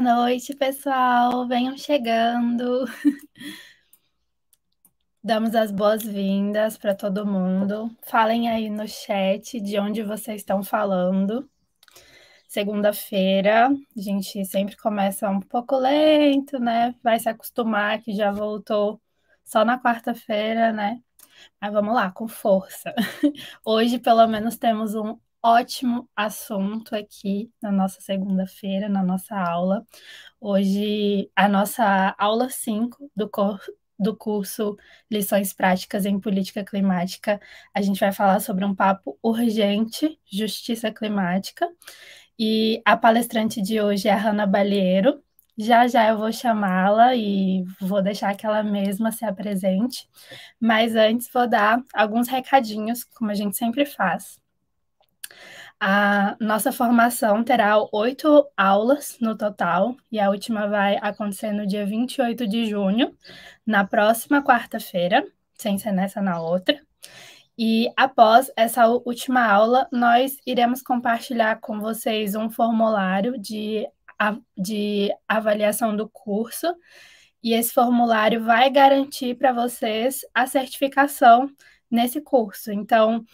Boa noite, pessoal. Venham chegando. Damos as boas-vindas para todo mundo. Falem aí no chat de onde vocês estão falando. Segunda-feira, a gente sempre começa um pouco lento, né? Vai se acostumar que já voltou só na quarta-feira, né? Mas vamos lá, com força. Hoje, pelo menos, temos um ótimo assunto aqui na nossa segunda-feira, na nossa aula. Hoje, a nossa aula 5 do, do curso Lições Práticas em Política Climática, a gente vai falar sobre um papo urgente, justiça climática. E a palestrante de hoje é a Hanna Balieiro. Já já eu vou chamá-la e vou deixar que ela mesma se apresente. Mas antes vou dar alguns recadinhos, como a gente sempre faz. A nossa formação terá oito aulas no total, e a última vai acontecer no dia 28 de junho, na próxima quarta-feira, sem ser nessa na outra. E após essa última aula, nós iremos compartilhar com vocês um formulário de, de avaliação do curso, e esse formulário vai garantir para vocês a certificação nesse curso. Então,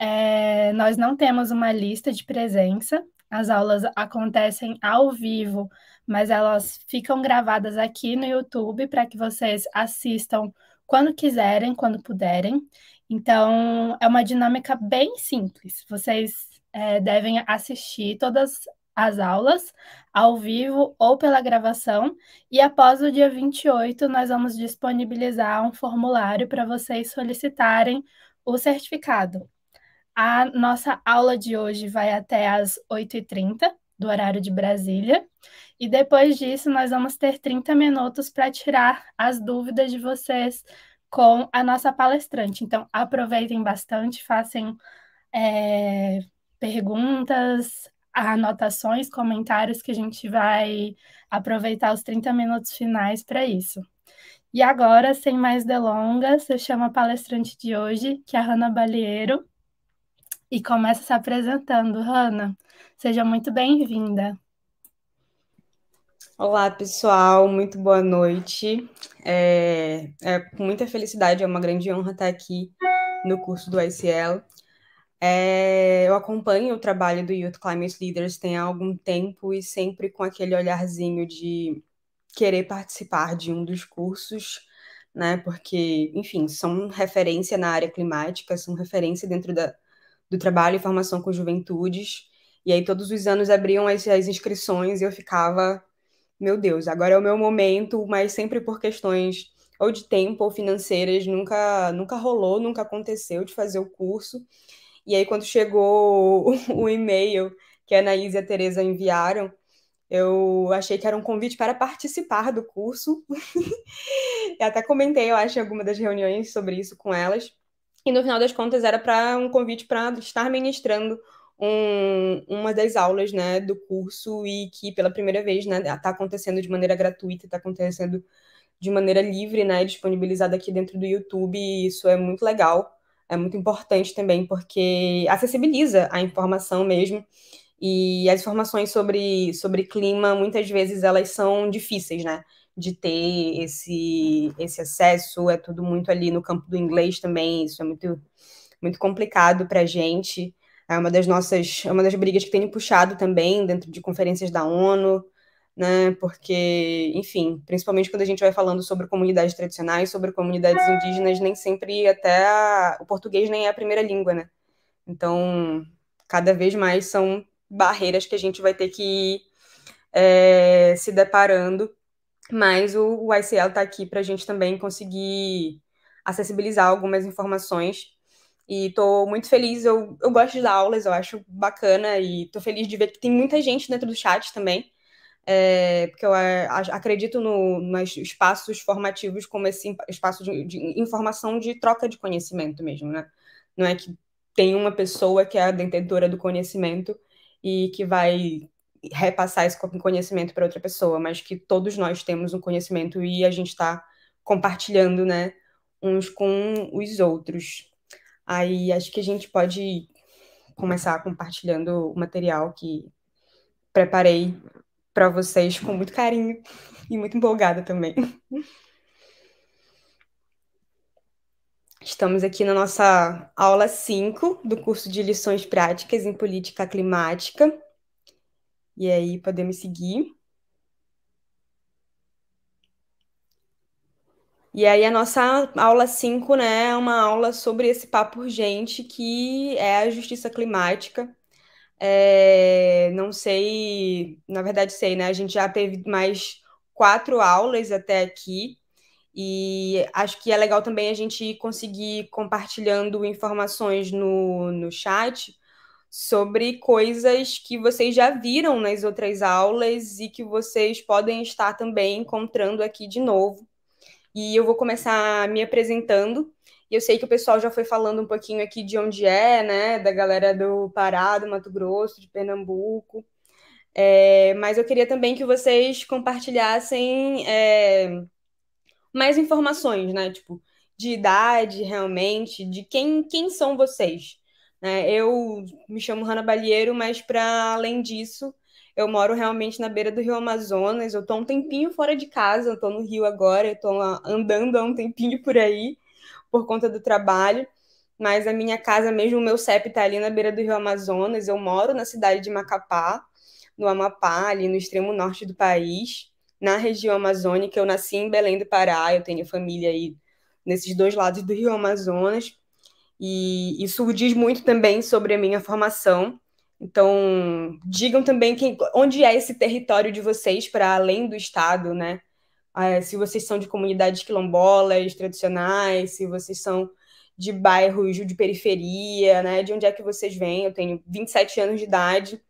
é, nós não temos uma lista de presença, as aulas acontecem ao vivo, mas elas ficam gravadas aqui no YouTube para que vocês assistam quando quiserem, quando puderem. Então, é uma dinâmica bem simples. Vocês é, devem assistir todas as aulas ao vivo ou pela gravação, e após o dia 28, nós vamos disponibilizar um formulário para vocês solicitarem o certificado. A nossa aula de hoje vai até às 8h30 do horário de Brasília. E depois disso, nós vamos ter 30 minutos para tirar as dúvidas de vocês com a nossa palestrante. Então, aproveitem bastante, façam é, perguntas, anotações, comentários, que a gente vai aproveitar os 30 minutos finais para isso. E agora, sem mais delongas, eu chamo a palestrante de hoje, que é a Hanna Balieiro e começa se apresentando. Hanna, seja muito bem-vinda. Olá, pessoal, muito boa noite. É, é, com muita felicidade, é uma grande honra estar aqui no curso do ICL. É, eu acompanho o trabalho do Youth Climate Leaders tem algum tempo e sempre com aquele olharzinho de querer participar de um dos cursos, né? Porque, enfim, são referência na área climática, são referência dentro da, do trabalho e formação com juventudes. E aí todos os anos abriam as, as inscrições e eu ficava, meu Deus, agora é o meu momento, mas sempre por questões ou de tempo ou financeiras, nunca, nunca rolou, nunca aconteceu de fazer o curso. E aí quando chegou o, e-mail que a Anaís e a Tereza enviaram, eu achei que era um convite para participar do curso. e até comentei, eu acho, em alguma das reuniões sobre isso com elas. E no final das contas era para um convite para estar ministrando um, uma das aulas né, do curso e que pela primeira vez está né, tá acontecendo de maneira gratuita, está acontecendo de maneira livre, né, disponibilizada aqui dentro do YouTube. E isso é muito legal, é muito importante também, porque acessibiliza a informação mesmo. E as informações sobre, sobre clima, muitas vezes, elas são difíceis, né? De ter esse, esse acesso, é tudo muito ali no campo do inglês também, isso é muito, muito complicado para a gente. É uma das nossas, é uma das brigas que tem puxado também dentro de conferências da ONU, né? Porque, enfim, principalmente quando a gente vai falando sobre comunidades tradicionais, sobre comunidades indígenas, nem sempre até a, o português nem é a primeira língua, né? Então, cada vez mais são barreiras que a gente vai ter que ir é, se deparando mas o, o ICL está aqui para a gente também conseguir acessibilizar algumas informações. E estou muito feliz, eu, eu gosto de dar aulas, eu acho bacana, e estou feliz de ver que tem muita gente dentro do chat também, é, porque eu acredito no, nos espaços formativos como esse espaço de, de, informação de troca de conhecimento mesmo, né? Não é que tem uma pessoa que é a detentora do conhecimento e que vai repassar esse conhecimento para outra pessoa, mas que todos nós temos um conhecimento e a gente está compartilhando, né, uns com os outros. Aí acho que a gente pode começar compartilhando o material que preparei para vocês com muito carinho e muito empolgada também. Estamos aqui na nossa aula 5 do curso de lições práticas em política climática. E aí, podemos seguir. E aí, a nossa aula 5, né, é uma aula sobre esse papo urgente que é a justiça climática. É, não sei, na verdade sei, né? A gente já teve mais quatro aulas até aqui, e acho que é legal também a gente conseguir compartilhando informações no, no chat sobre coisas que vocês já viram nas outras aulas e que vocês podem estar também encontrando aqui de novo. E eu vou começar me apresentando. Eu sei que o pessoal já foi falando um pouquinho aqui de onde é, né? Da galera do Pará, do Mato Grosso, de Pernambuco. É, mas eu queria também que vocês compartilhassem é, mais informações, né? Tipo, de idade realmente, de quem, quem são vocês. Né? Eu me chamo Hanna Balheiro, mas para além disso, eu moro realmente na beira do Rio Amazonas. Eu tô um tempinho fora de casa, tô no Rio agora, tô andando há um tempinho por aí por conta do trabalho. Mas a minha casa mesmo, o meu CEP está ali na beira do Rio Amazonas. Eu moro na cidade de Macapá, no Amapá, ali no extremo norte do país, na região amazônica. Eu nasci em Belém do Pará, eu tenho família aí nesses dois lados do Rio Amazonas. E isso diz muito também sobre a minha formação. Então, digam também quem, onde é esse território de vocês para além do estado, né? Ah, se vocês são de comunidades quilombolas tradicionais, se vocês são de bairros de periferia, né? De onde é que vocês vêm? Eu tenho 27 anos de idade.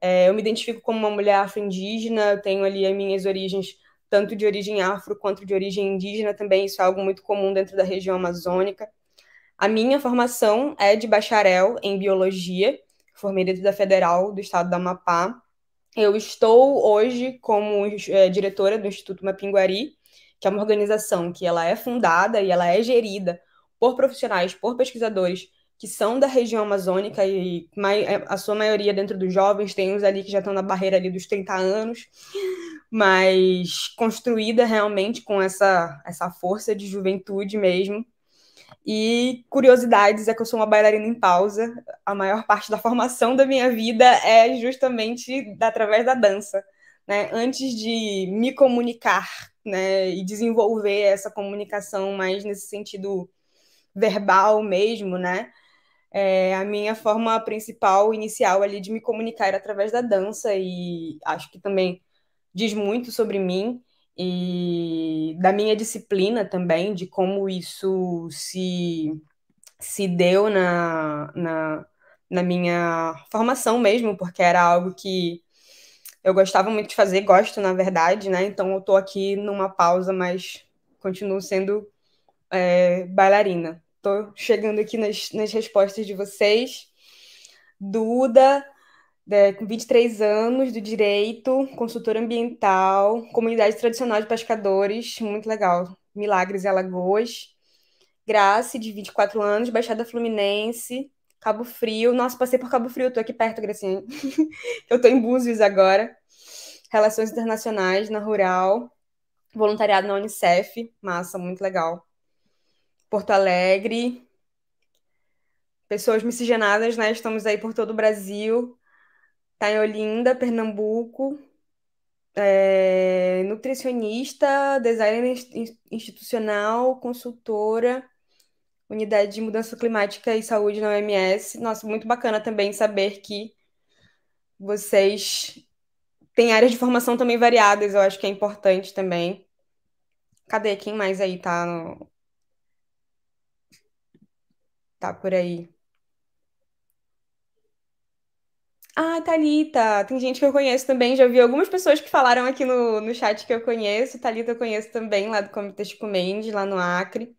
É, eu me identifico como uma mulher afro-indígena, eu tenho ali as minhas origens, tanto de origem afro quanto de origem indígena também, isso é algo muito comum dentro da região amazônica. A minha formação é de bacharel em biologia, formei dentro da Federal do Estado do Amapá. Eu estou hoje como é, diretora do Instituto Mapinguari, que é uma organização que ela é fundada e ela é gerida por profissionais, por pesquisadores que são da região amazônica e é, a sua maioria dentro dos jovens, tem uns ali que já estão na barreira ali dos 30 anos, mas construída realmente com essa, essa força de juventude mesmo. E curiosidades é que eu sou uma bailarina em pausa. A maior parte da formação da minha vida é justamente através da dança. Né? Antes de me comunicar né, e desenvolver essa comunicação mais nesse sentido verbal mesmo, né? É, a minha forma principal, inicial ali de me comunicar era através da dança e acho que também diz muito sobre mim e da minha disciplina também, de como isso se, se deu na, na, na minha formação mesmo, porque era algo que eu gostava muito de fazer, gosto na verdade, né? Então eu tô aqui numa pausa, mas continuo sendo é, bailarina. Tô chegando aqui nas, nas respostas de vocês. Duda, é, com 23 anos, do direito, consultora ambiental, comunidade tradicional de pescadores, muito legal. Milagres e Alagoas. Grace, de 24 anos, Baixada Fluminense, Cabo Frio. Nossa, passei por Cabo Frio, tô aqui perto, Gracinha. Eu tô em Búzios agora. Relações Internacionais na Rural. Voluntariado na Unicef. Massa, muito legal. Porto Alegre. Pessoas miscigenadas, né? Estamos aí por todo o Brasil. Tá em Olinda, Pernambuco. É, nutricionista, designer institucional, consultora, unidade de mudança climática e saúde na OMS. Nossa, muito bacana também saber que vocês têm áreas de formação também variadas, eu acho que é importante também. Cadê? Quem mais aí tá no... Tá por aí. Ah, Thalita, tem gente que eu conheço também, já vi algumas pessoas que falaram aqui no, no chat que eu conheço. Thalita eu conheço também, lá do Comitê Chico Mendes, lá no Acre.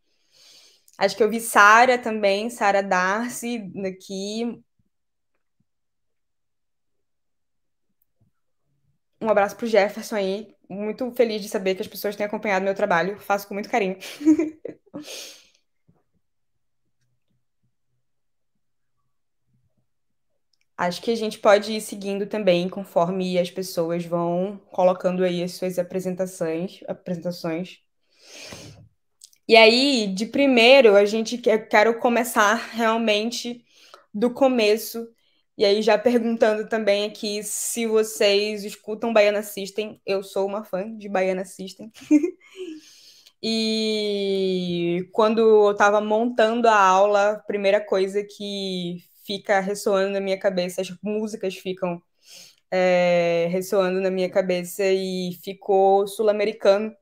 Acho que eu vi Sara também, Sara Darcy, daqui. Um abraço pro Jefferson aí. Muito feliz de saber que as pessoas têm acompanhado meu trabalho. Faço com muito carinho. Acho que a gente pode ir seguindo também conforme as pessoas vão colocando aí as suas apresentações, apresentações. E aí, de primeiro, a gente quer, quero começar realmente do começo. E aí, já perguntando também aqui se vocês escutam Baiana System. Eu sou uma fã de Baiana System. e quando eu estava montando a aula, a primeira coisa que fica ressoando na minha cabeça, as músicas ficam é, ressoando na minha cabeça e ficou sul-americano.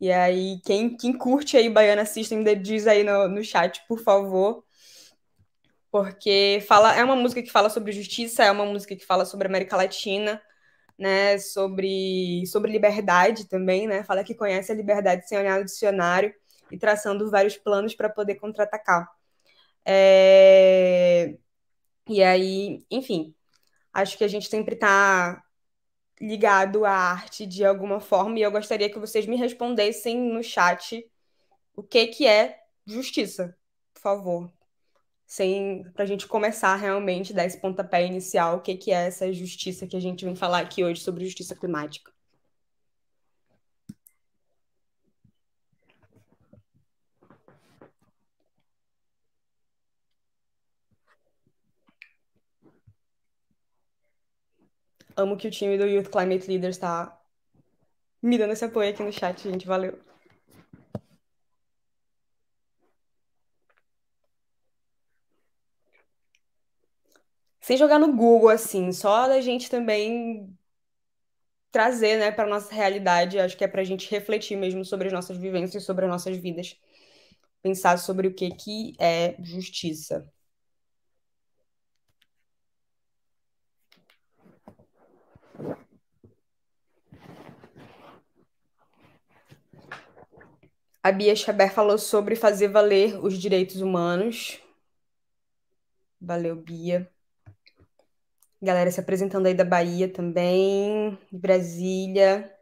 E aí, quem, quem curte aí Baiana System, diz aí no, no chat, por favor. Porque fala, é uma música que fala sobre justiça, é uma música que fala sobre América Latina, né? Sobre, sobre liberdade também, né? Fala que conhece a liberdade sem olhar no dicionário e traçando vários planos para poder contra-atacar. É... E aí, enfim, acho que a gente sempre está ligado à arte de alguma forma, e eu gostaria que vocês me respondessem no chat o que, que é justiça, por favor. Sem, para a gente começar realmente, dar esse pontapé inicial, o que, que é essa justiça que a gente vem falar aqui hoje sobre justiça climática. Amo que o time do Youth Climate Leaders está me dando esse apoio aqui no chat, gente. Valeu. Sem jogar no Google, assim, só da gente também trazer, né, para nossa realidade, acho que é para a gente refletir mesmo sobre as nossas vivências, sobre as nossas vidas, pensar sobre o que que é justiça. A Bia Chaber falou sobre fazer valer os direitos humanos. Valeu, Bia. Galera se apresentando aí da Bahia também, Brasília.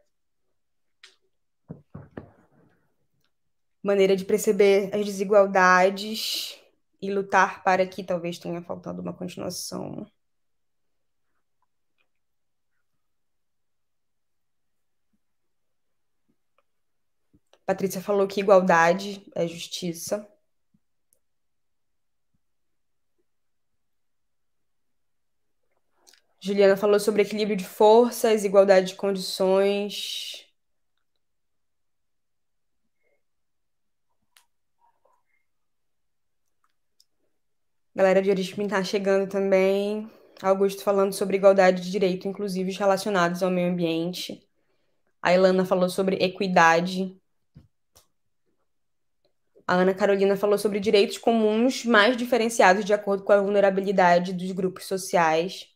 Maneira de perceber as desigualdades e lutar para que talvez tenha faltado uma continuação. Patrícia falou que igualdade é justiça. Juliana falou sobre equilíbrio de forças, igualdade de condições. Galera de origem está chegando também. Augusto falando sobre igualdade de direito, inclusive relacionados ao meio ambiente. A Ilana falou sobre equidade. A Ana Carolina falou sobre direitos comuns mais diferenciados de acordo com a vulnerabilidade dos grupos sociais.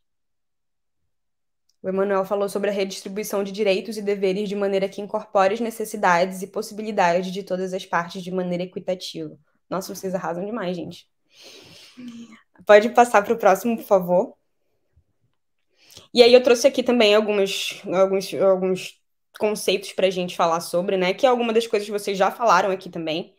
O Emanuel falou sobre a redistribuição de direitos e deveres de maneira que incorpore as necessidades e possibilidades de todas as partes de maneira equitativa. Nossa, vocês arrasam demais, gente. Pode passar para o próximo, por favor. E aí eu trouxe aqui também algumas, alguns, alguns conceitos para a gente falar sobre, né? Que é alguma das coisas que vocês já falaram aqui também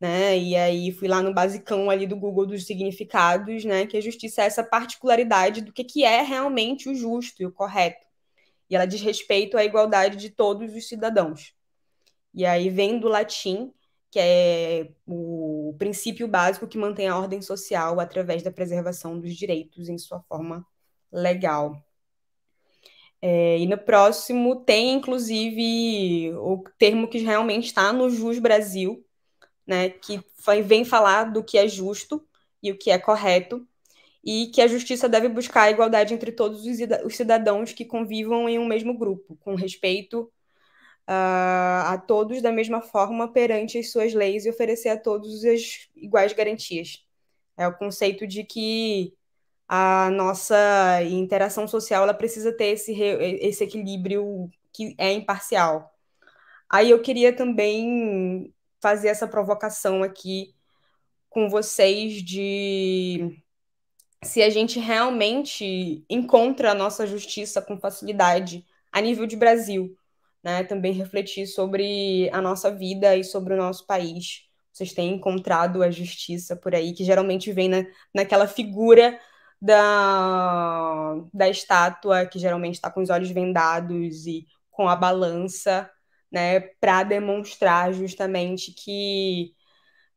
né? E aí fui lá no basicão ali do Google dos significados, né? Que a justiça é essa particularidade do que, que é realmente o justo e o correto. E ela diz respeito à igualdade de todos os cidadãos. E aí vem do latim, que é o princípio básico que mantém a ordem social através da preservação dos direitos em sua forma legal. É, e no próximo tem, inclusive, o termo que realmente está no Jus Brasil, né, que vem falar do que é justo e o que é correto, e que a justiça deve buscar a igualdade entre todos os cidadãos que convivam em um mesmo grupo, com respeito uh, a todos da mesma forma perante as suas leis e oferecer a todos as iguais garantias. É o conceito de que a nossa interação social ela precisa ter esse, esse equilíbrio que é imparcial. Aí eu queria também fazer essa provocação aqui com vocês de se a gente realmente encontra a nossa justiça com facilidade a nível de Brasil, né? Também refletir sobre a nossa vida e sobre o nosso país. Vocês têm encontrado a justiça por aí, que geralmente vem na, naquela figura da, da estátua, que geralmente está com os olhos vendados e com a balança, né, para demonstrar justamente que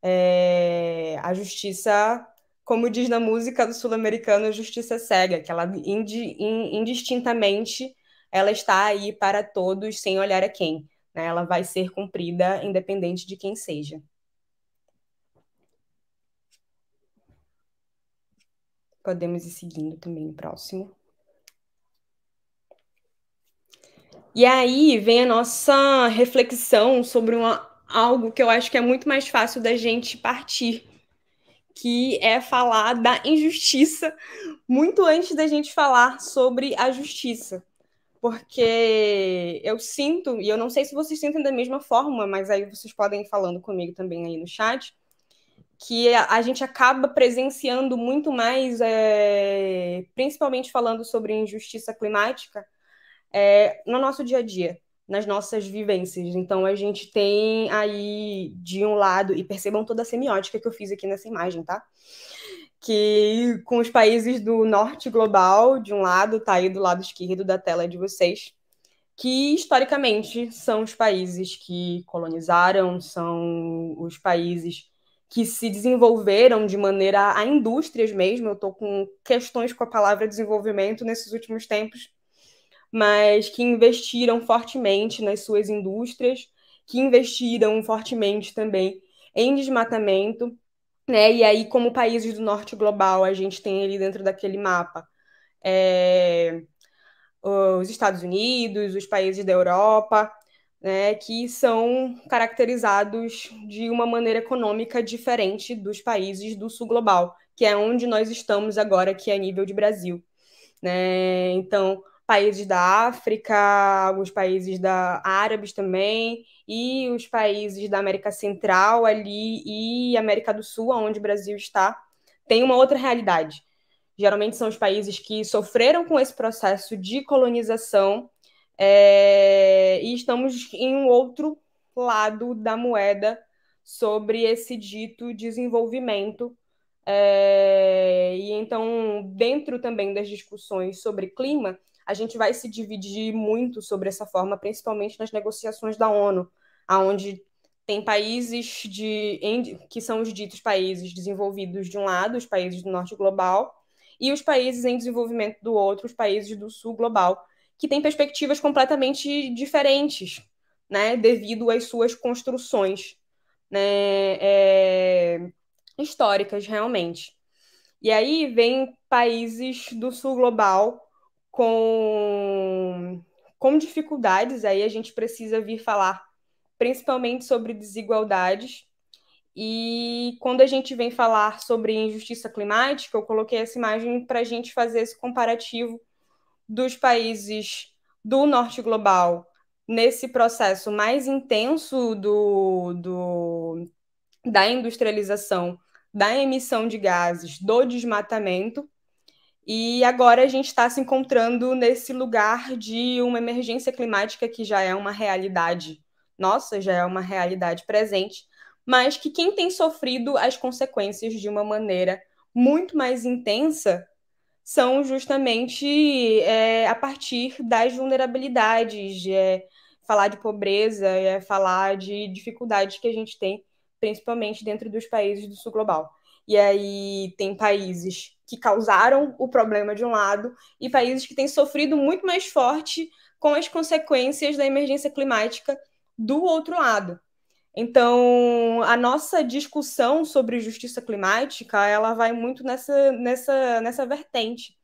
é, a justiça, como diz na música do sul-americano, a justiça é cega, que ela indistintamente ela está aí para todos sem olhar a quem. Né? Ela vai ser cumprida independente de quem seja. Podemos ir seguindo também o próximo. E aí vem a nossa reflexão sobre uma, algo que eu acho que é muito mais fácil da gente partir, que é falar da injustiça, muito antes da gente falar sobre a justiça. Porque eu sinto, e eu não sei se vocês sentem da mesma forma, mas aí vocês podem ir falando comigo também aí no chat, que a, gente acaba presenciando muito mais, é, principalmente falando sobre injustiça climática, é, no nosso dia a dia, nas nossas vivências. Então a gente tem aí de um lado, e percebam toda a semiótica que eu fiz aqui nessa imagem, tá? Que com os países do norte global, de um lado, tá aí do lado esquerdo da tela de vocês, que historicamente são os países que colonizaram, são os países que se desenvolveram de maneira a indústrias mesmo. Eu estou com questões com a palavra desenvolvimento nesses últimos tempos, mas que investiram fortemente nas suas indústrias, que investiram fortemente também em desmatamento, né? E aí, como países do norte global, a gente tem ali dentro daquele mapa é, os Estados Unidos, os países da Europa, né, que são caracterizados de uma maneira econômica diferente dos países do sul global, que é onde nós estamos agora, que é a nível de Brasil. Né? Então, países da África, alguns países da árabes também, e os países da América Central ali e América do Sul, onde o Brasil está, tem uma outra realidade. Geralmente são os países que sofreram com esse processo de colonização é, e estamos em um outro lado da moeda sobre esse dito desenvolvimento. É, e então, dentro também das discussões sobre clima, a gente vai se dividir muito sobre essa forma, principalmente nas negociações da ONU, aonde tem países de, que são os ditos países desenvolvidos de um lado, os países do norte global, e os países em desenvolvimento do outro, os países do sul global, que têm perspectivas completamente diferentes, né, devido às suas construções né, é, históricas, realmente. E aí vem países do sul global com, com dificuldades, aí a gente precisa vir falar principalmente sobre desigualdades. E quando a gente vem falar sobre injustiça climática, eu coloquei essa imagem para a gente fazer esse comparativo dos países do norte global nesse processo mais intenso do, do, da industrialização, da emissão de gases, do desmatamento, e agora a gente está se encontrando nesse lugar de uma emergência climática que já é uma realidade nossa, já é uma realidade presente, mas que quem tem sofrido as consequências de uma maneira muito mais intensa são justamente é, a partir das vulnerabilidades, é, falar de pobreza, é falar de dificuldades que a gente tem, principalmente dentro dos países do sul global. E aí tem países que causaram o problema de um lado e países que têm sofrido muito mais forte com as consequências da emergência climática do outro lado. Então, a nossa discussão sobre justiça climática, ela vai muito nessa, nessa, nessa vertente,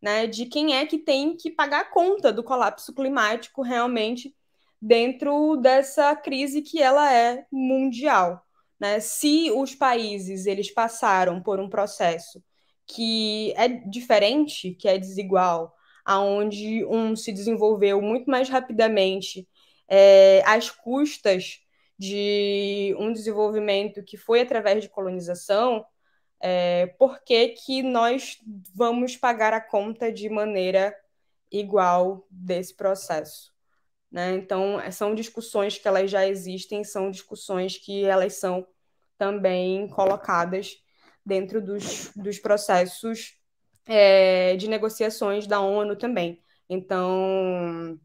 né, de quem é que tem que pagar a conta do colapso climático realmente dentro dessa crise que ela é mundial. Né? Se os países eles passaram por um processo que é diferente, que é desigual, aonde um se desenvolveu muito mais rapidamente é, às custas de um desenvolvimento que foi através de colonização, é, por que, que nós vamos pagar a conta de maneira igual desse processo? Né? Então, são discussões que elas já existem, são discussões que elas são também colocadas dentro dos, dos processos é, de negociações da ONU também. Então,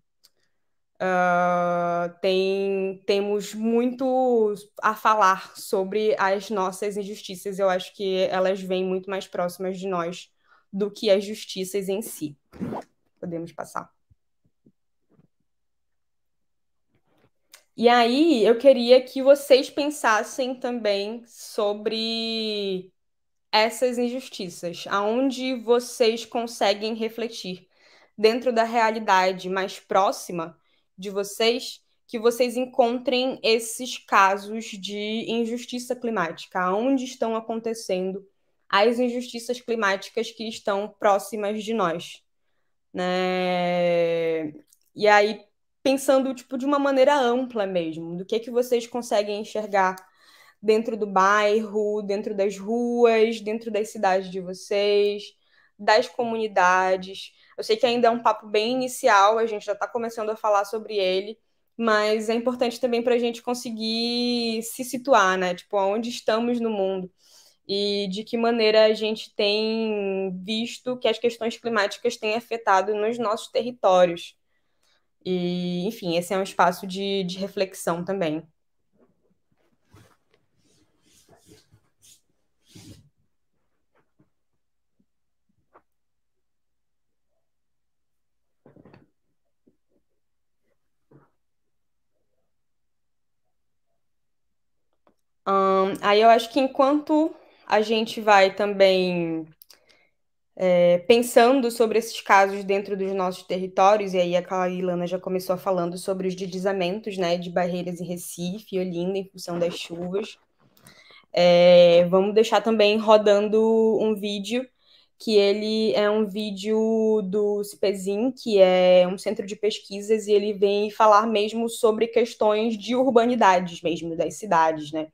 uh, tem, temos muito a falar sobre as nossas injustiças. Eu acho que elas vêm muito mais próximas de nós do que as justiças em si. Podemos passar. E aí, eu queria que vocês pensassem também sobre essas injustiças, aonde vocês conseguem refletir dentro da realidade mais próxima de vocês, que vocês encontrem esses casos de injustiça climática, aonde estão acontecendo as injustiças climáticas que estão próximas de nós, né? E aí pensando tipo de uma maneira ampla mesmo, do que que vocês conseguem enxergar dentro do bairro, dentro das ruas, dentro das cidades de vocês, das comunidades. Eu sei que ainda é um papo bem inicial, a gente já está começando a falar sobre ele, mas é importante também para a gente conseguir se situar, né? Tipo, onde estamos no mundo e de que maneira a gente tem visto que as questões climáticas têm afetado nos nossos territórios. E, enfim, esse é um espaço de, de reflexão também. Aí eu acho que enquanto a gente vai também é, pensando sobre esses casos dentro dos nossos territórios, e aí a Ilana já começou falando sobre os deslizamentos né, de barreiras em Recife Olinda em função das chuvas. É, vamos deixar também rodando um vídeo que ele é um vídeo do CIPEZIM, que é um centro de pesquisas, e ele vem falar mesmo sobre questões de urbanidades mesmo, das cidades, né?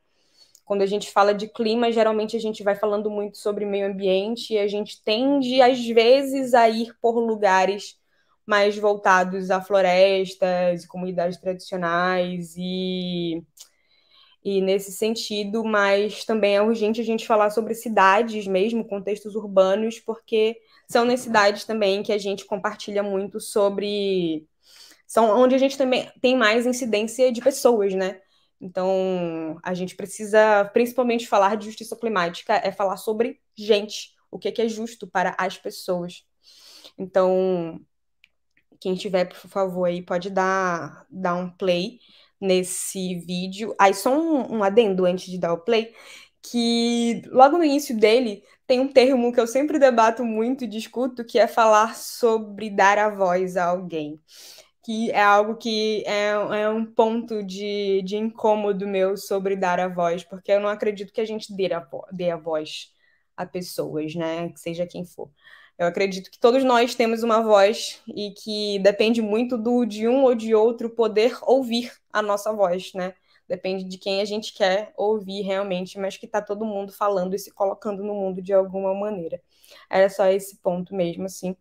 Quando a gente fala de clima, geralmente a gente vai falando muito sobre meio ambiente e a gente tende, às vezes, a ir por lugares mais voltados a florestas, comunidades tradicionais e, e nesse sentido, mas também é urgente a gente falar sobre cidades mesmo, contextos urbanos, porque são nas cidades também que a gente compartilha muito sobre são onde a gente também tem mais incidência de pessoas, né? Então, a gente precisa, principalmente, falar de justiça climática, é falar sobre gente, o que é, justo para as pessoas. Então, quem tiver, por favor, aí pode dar, dar um play nesse vídeo. Aí, só um, um adendo antes de dar o play, que logo no início dele tem um termo que eu sempre debato muito e discuto, que é falar sobre dar a voz a alguém que é algo que é, é um ponto de, de incômodo meu sobre dar a voz, porque eu não acredito que a gente dê a, dê a voz a pessoas, né? Que seja quem for. Eu acredito que todos nós temos uma voz e que depende muito do de um ou de outro poder ouvir a nossa voz, né? Depende de quem a gente quer ouvir realmente, mas que tá todo mundo falando e se colocando no mundo de alguma maneira. Era só esse ponto mesmo, assim.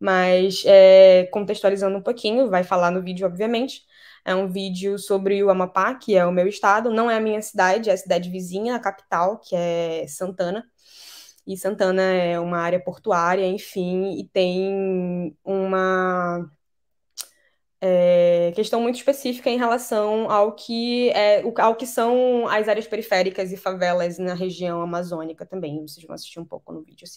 Mas é, contextualizando um pouquinho, vai falar no vídeo, obviamente. É um vídeo sobre o Amapá, que é o meu estado, não é a minha cidade, é a cidade vizinha, a capital, que é Santana. E Santana é uma área portuária, enfim, e tem uma é, questão muito específica em relação ao que, é, ao que são as áreas periféricas e favelas na região amazônica também. Vocês vão assistir um pouco no vídeo a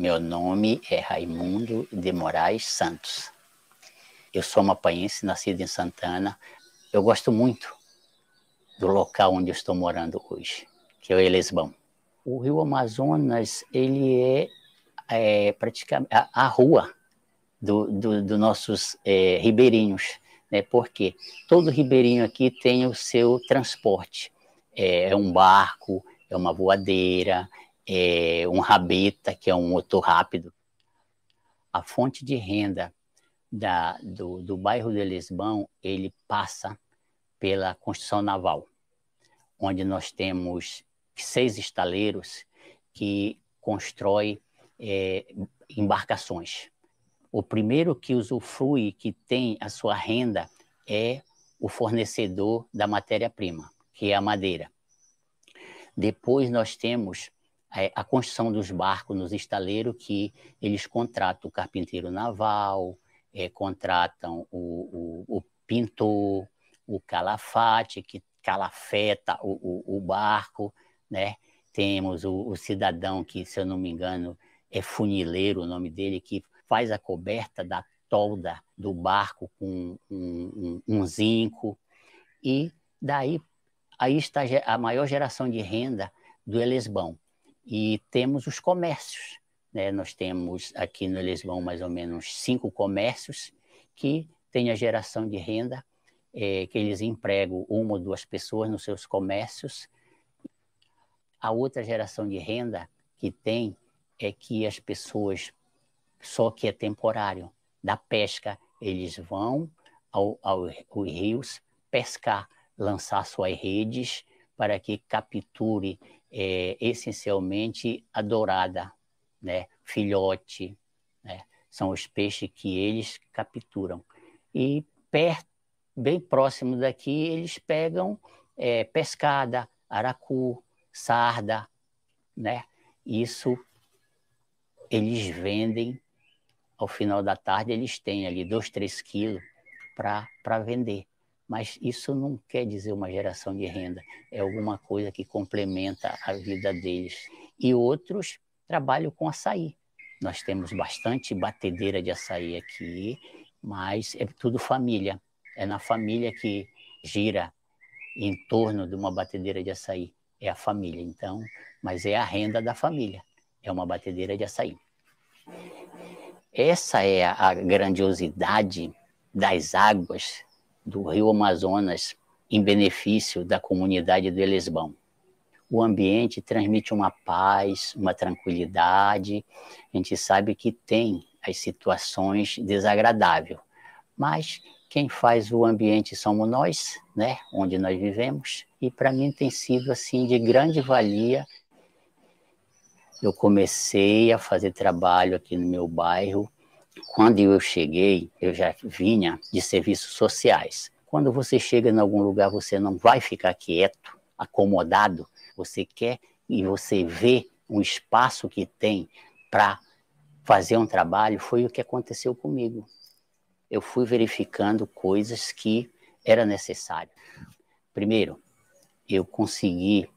Meu nome é Raimundo de Moraes Santos. Eu sou mapanhense, nascido em Santana. Eu gosto muito do local onde eu estou morando hoje, que é o Elesbão. O Rio Amazonas, ele é, é praticamente a, a rua dos do, do nossos é, ribeirinhos, né? porque todo ribeirinho aqui tem o seu transporte. É, é um barco, é uma voadeira, é um rabeta, que é um motor rápido. A fonte de renda da, do, do bairro de Lisbão, ele passa pela construção naval, onde nós temos seis estaleiros que constroem é, embarcações. O primeiro que usufrui, que tem a sua renda, é o fornecedor da matéria-prima, que é a madeira. Depois nós temos a construção dos barcos nos estaleiros, que eles contratam o carpinteiro naval, é, contratam o, o, o, pintor, o calafate, que calafeta o, o, barco, né? Temos o, o, cidadão que, se eu não me engano, é funileiro, o nome dele, que faz a coberta da tolda do barco com um, um, um zinco. E daí aí está a maior geração de renda do Elesbão. E temos os comércios. Né? Nós temos aqui no Elesbão mais ou menos cinco comércios que têm a geração de renda, é, que eles empregam uma ou duas pessoas nos seus comércios. A outra geração de renda que tem é que as pessoas só que é temporário. Da pesca, eles vão ao, ao, aos rios pescar, lançar suas redes para que capture é, essencialmente a dourada, né? filhote, né? são os peixes que eles capturam. E perto, bem próximo daqui, eles pegam é, pescada, aracu, sarda, né? Isso eles vendem ao final da tarde eles têm ali dois, três quilos para vender. Mas isso não quer dizer uma geração de renda, é alguma coisa que complementa a vida deles. E outros trabalham com açaí. Nós temos bastante batedeira de açaí aqui, mas é tudo família. É na família que gira em torno de uma batedeira de açaí. É a família, então, mas é a renda da família. É uma batedeira de açaí. Essa é a grandiosidade das águas do rio Amazonas em benefício da comunidade do Elesbão. O ambiente transmite uma paz, uma tranquilidade. A gente sabe que tem as situações desagradáveis, mas quem faz o ambiente somos nós, né, onde nós vivemos. E para mim tem sido assim de grande valia eu comecei a fazer trabalho aqui no meu bairro. Quando eu cheguei, eu já vinha de serviços sociais. Quando você chega em algum lugar, você não vai ficar quieto, acomodado. Você quer e você vê um espaço que tem para fazer um trabalho. Foi o que aconteceu comigo. Eu fui verificando coisas que era necessário. Primeiro, eu consegui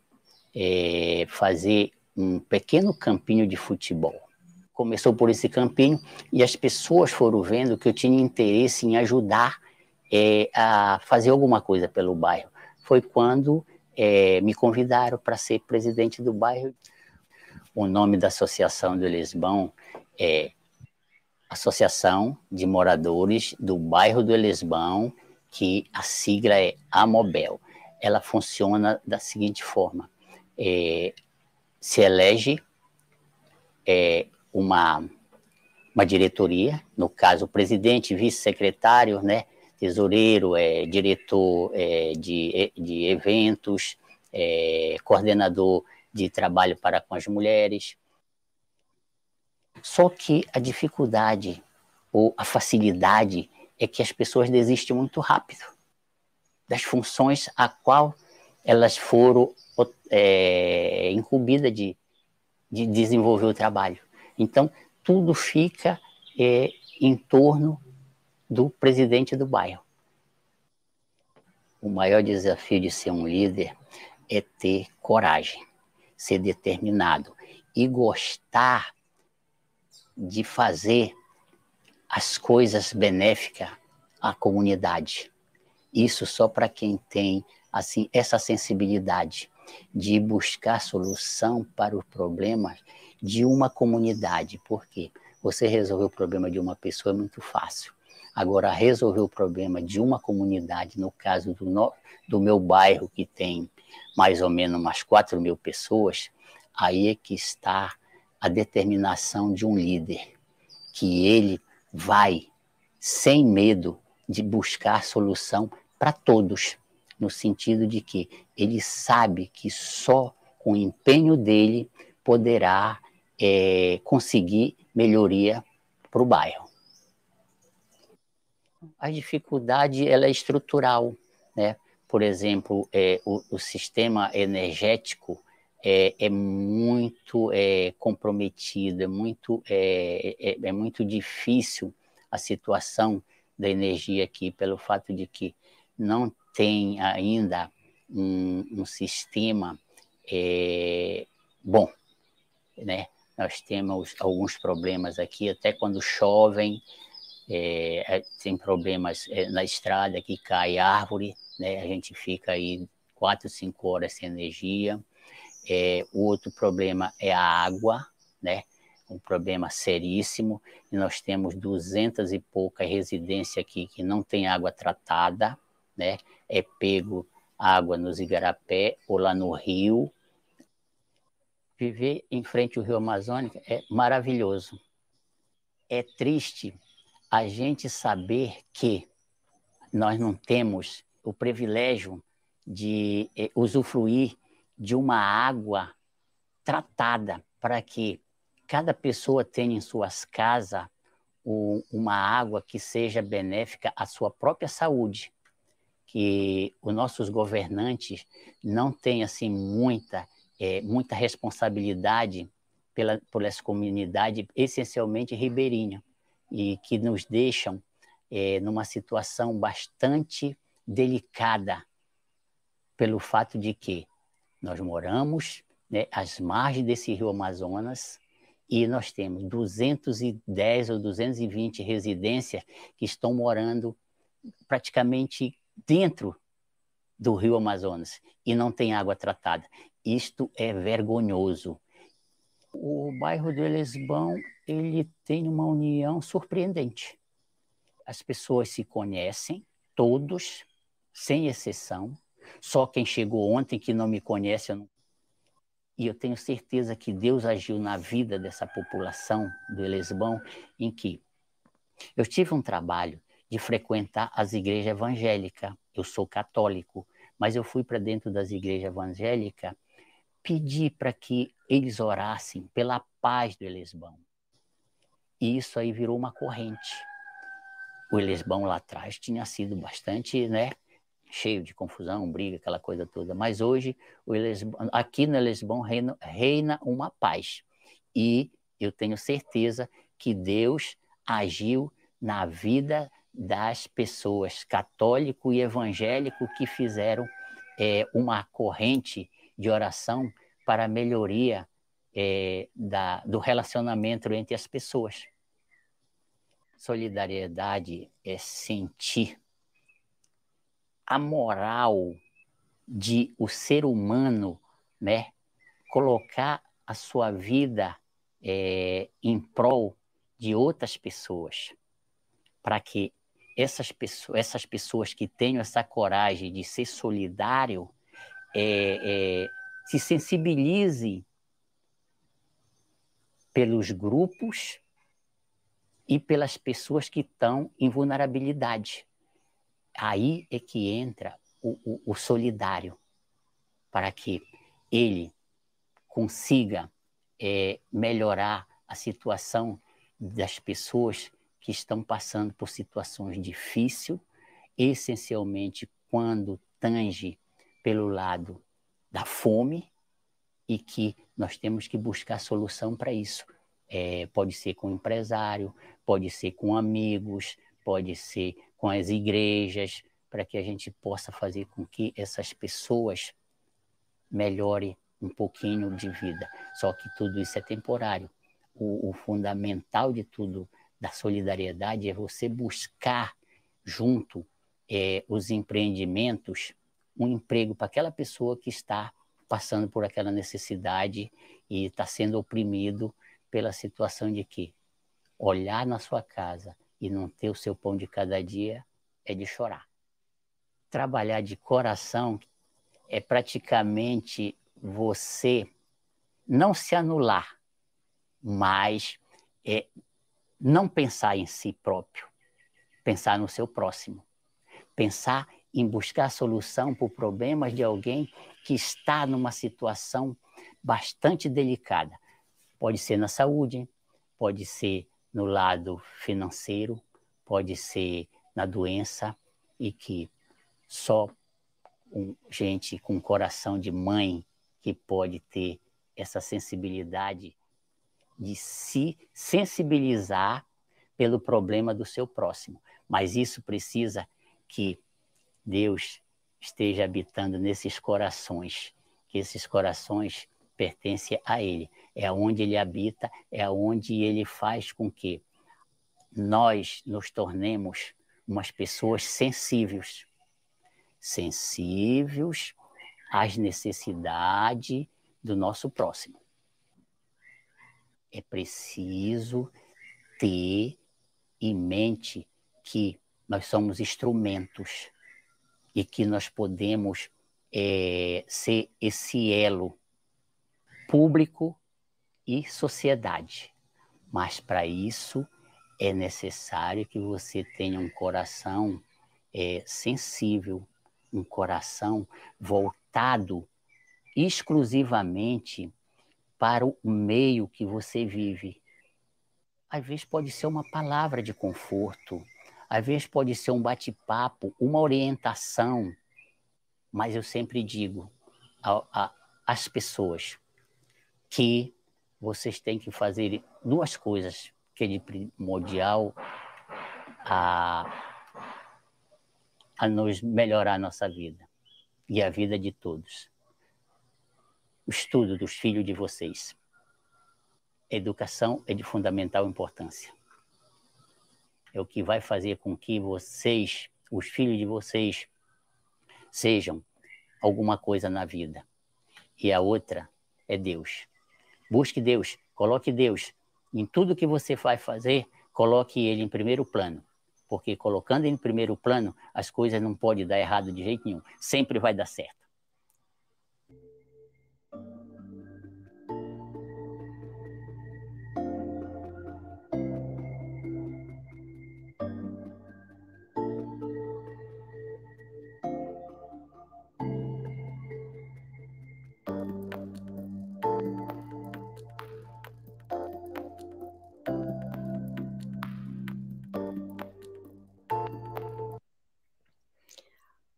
é, fazer um pequeno campinho de futebol. Começou por esse campinho e as pessoas foram vendo que eu tinha interesse em ajudar é, a fazer alguma coisa pelo bairro. Foi quando é, me convidaram para ser presidente do bairro. O nome da associação do Lisbão é Associação de Moradores do Bairro do Lisbão, que a sigla é AMOBEL. Ela funciona da seguinte forma: é, se elege é, uma, uma diretoria, no caso, presidente, vice-secretário, né, tesoureiro, é, diretor é, de, de eventos, é, coordenador de trabalho para com as mulheres. Só que a dificuldade ou a facilidade é que as pessoas desistem muito rápido das funções a qual elas foram é, incumbida de, de desenvolver o trabalho. Então, tudo fica é, em torno do presidente do bairro. O maior desafio de ser um líder é ter coragem, ser determinado e gostar de fazer as coisas benéficas à comunidade. Isso só para quem tem assim essa sensibilidade de buscar solução para os problemas de uma comunidade. Por quê? Você resolver o problema de uma pessoa é muito fácil. Agora, resolver o problema de uma comunidade, no caso do, no, do meu bairro, que tem mais ou menos umas 4 mil pessoas, aí é que está a determinação de um líder, que ele vai, sem medo, de buscar solução para todos, no sentido de que ele sabe que só com o empenho dele poderá é, conseguir melhoria para o bairro. A dificuldade ela é estrutural, né? Por exemplo, é, o, o sistema energético é, é muito é, comprometido, é muito, é, é, é, muito difícil a situação da energia aqui, pelo fato de que não tem ainda um, um sistema é, bom, né? Nós temos alguns problemas aqui, até quando chovem, é, é, tem problemas é, na estrada que cai árvore, né? A gente fica aí quatro, cinco horas sem energia. É, o outro problema é a água, né? Um problema seríssimo. E nós temos duzentas e poucas residências aqui que não tem água tratada, né? É pego água nos igarapé ou lá no rio, viver em frente ao Rio Amazônica é maravilhoso. É triste a gente saber que nós não temos o privilégio de eh, usufruir de uma água tratada para que cada pessoa tenha em suas casas uma água que seja benéfica à sua própria saúde, que os nossos governantes não têm assim muita é, muita responsabilidade pela, por essa comunidade, essencialmente ribeirinha, e que nos deixam é, numa situação bastante delicada, pelo fato de que nós moramos né, às margens desse rio Amazonas e nós temos 210 ou 220 residências que estão morando praticamente dentro do rio Amazonas e não tem água tratada. Isto é vergonhoso. O bairro do Lesbão ele tem uma união surpreendente. As pessoas se conhecem, todos, sem exceção. Só quem chegou ontem que não me conhece, eu não... e eu tenho certeza que Deus agiu na vida dessa população do Lesbão, em que eu tive um trabalho de frequentar as igrejas evangélicas. Eu sou católico, mas eu fui para dentro das igrejas evangélicas pedir para que eles orassem pela paz do Elesbão. E isso aí virou uma corrente. O Elesbão lá atrás tinha sido bastante, né, cheio de confusão, briga, aquela coisa toda. Mas hoje, o Elesbão, aqui no Elesbão reina, reina uma paz. E eu tenho certeza que Deus agiu na vida das pessoas católico e evangélico que fizeram é, uma corrente de oração para a melhoria é, da, do relacionamento entre as pessoas. Solidariedade é sentir a moral de o ser humano, né, colocar a sua vida é, em prol de outras pessoas, para que essas pessoas, essas pessoas que tenham essa coragem de ser solidário é, é, se sensibilize pelos grupos e pelas pessoas que estão em vulnerabilidade. Aí é que entra o, o, o solidário, para que ele consiga é, melhorar a situação das pessoas que estão passando por situações difíceis, essencialmente quando tange pelo lado da fome e que nós temos que buscar solução para isso. É, pode ser com empresário, pode ser com amigos, pode ser com as igrejas, para que a gente possa fazer com que essas pessoas melhorem um pouquinho de vida. Só que tudo isso é temporário. o, o fundamental de tudo da solidariedade é você buscar junto é, os empreendimentos um emprego para aquela pessoa que está passando por aquela necessidade e está sendo oprimido pela situação de que olhar na sua casa e não ter o seu pão de cada dia é de chorar. Trabalhar de coração é praticamente você não se anular, mas é não pensar em si próprio, pensar no seu próximo, pensar em buscar solução para problemas de alguém que está numa situação bastante delicada. Pode ser na saúde, pode ser no lado financeiro, pode ser na doença e que só um, gente com coração de mãe que pode ter essa sensibilidade de se sensibilizar pelo problema do seu próximo. Mas isso precisa que Deus esteja habitando nesses corações, que esses corações pertencem a Ele. É onde Ele habita, é onde Ele faz com que nós nos tornemos umas pessoas sensíveis, sensíveis às necessidades do nosso próximo. É preciso ter em mente que nós somos instrumentos e que nós podemos é, ser esse elo público e sociedade. Mas para isso é necessário que você tenha um coração é, sensível, um coração voltado exclusivamente para o meio que você vive. Às vezes pode ser uma palavra de conforto, às vezes pode ser um bate-papo, uma orientação, mas eu sempre digo às pessoas que vocês têm que fazer duas coisas que é de primordial a, a nos melhorar a nossa vida e a vida de todos. O estudo dos filhos de vocês. educação é de fundamental importância é o que vai fazer com que vocês, os filhos de vocês, sejam alguma coisa na vida. E a outra é Deus. Busque Deus, coloque Deus em tudo que você vai fazer, coloque ele em primeiro plano. Porque colocando ele em primeiro plano, as coisas não podem dar errado de jeito nenhum. Sempre vai dar certo.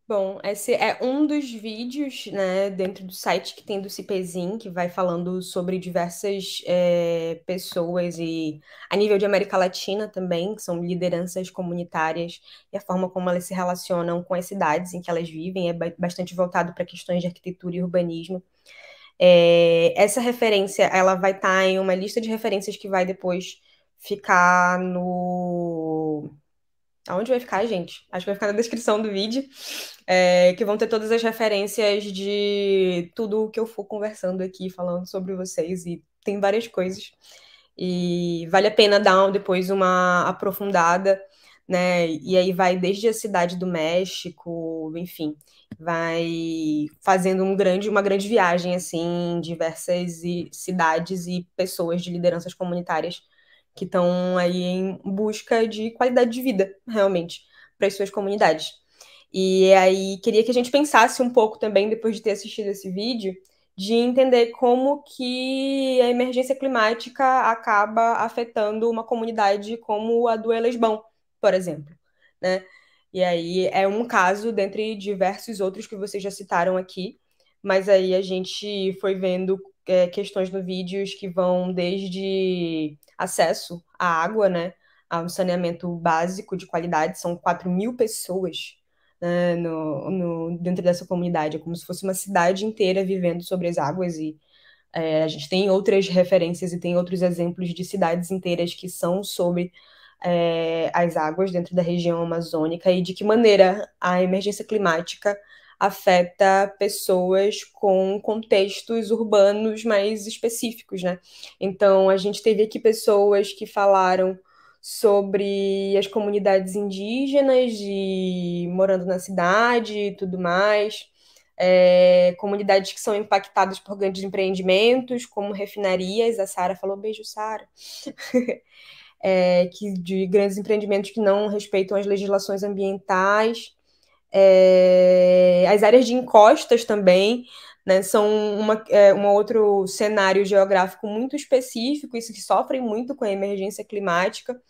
Bom, esse é um dos vídeos, né, dentro do site que tem do Cipezin, que vai falando sobre diversas é, pessoas e a nível de América Latina também, que são lideranças comunitárias e a forma como elas se relacionam com as cidades em que elas vivem, é bastante voltado para questões de arquitetura e urbanismo. É, essa referência, ela vai estar tá em uma lista de referências que vai depois ficar no Aonde vai ficar, gente? Acho que vai ficar na descrição do vídeo, é, que vão ter todas as referências de tudo que eu for conversando aqui, falando sobre vocês, e tem várias coisas. E vale a pena dar depois uma aprofundada, né? E aí vai desde a cidade do México, enfim, vai fazendo um grande, uma grande viagem, assim, em diversas cidades e pessoas de lideranças comunitárias que estão aí em busca de qualidade de vida, realmente, para as suas comunidades. E aí queria que a gente pensasse um pouco também, depois de ter assistido esse vídeo, de entender como que a emergência climática acaba afetando uma comunidade como a do Elesbão, por exemplo, né? E aí é um caso dentre diversos outros que vocês já citaram aqui, mas aí a gente foi vendo é, questões no vídeos que vão desde acesso à água, né, a um saneamento básico de qualidade, são 4 mil pessoas né, no, no, dentro dessa comunidade, é como se fosse uma cidade inteira vivendo sobre as águas e É, a gente tem outras referências e tem outros exemplos de cidades inteiras que são sobre é, as águas dentro da região amazônica e de que maneira a emergência climática afeta pessoas com contextos urbanos mais específicos, né? Então, a gente teve aqui pessoas que falaram sobre as comunidades indígenas de morando na cidade e tudo mais, é, comunidades que são impactadas por grandes empreendimentos, como refinarias. A Sara falou beijo, Sara. é, que de grandes empreendimentos que não respeitam as legislações ambientais. É, as áreas de encostas também, né, são uma, é, um outro cenário geográfico muito específico, isso que sofrem muito com a emergência climática,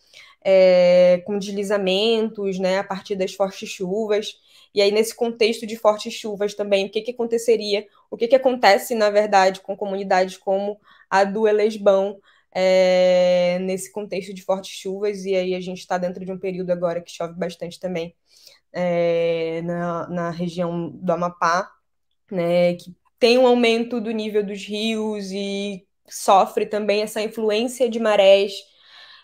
é, com deslizamentos, né, a partir das fortes chuvas. E aí, nesse contexto de fortes chuvas também, o que, que aconteceria, o que, que acontece, na verdade, com comunidades como a do Elesbão, é, nesse contexto de fortes chuvas, e aí a gente está dentro de um período agora que chove bastante também é, na, na região do Amapá, né, que tem um aumento do nível dos rios e sofre também essa influência de marés,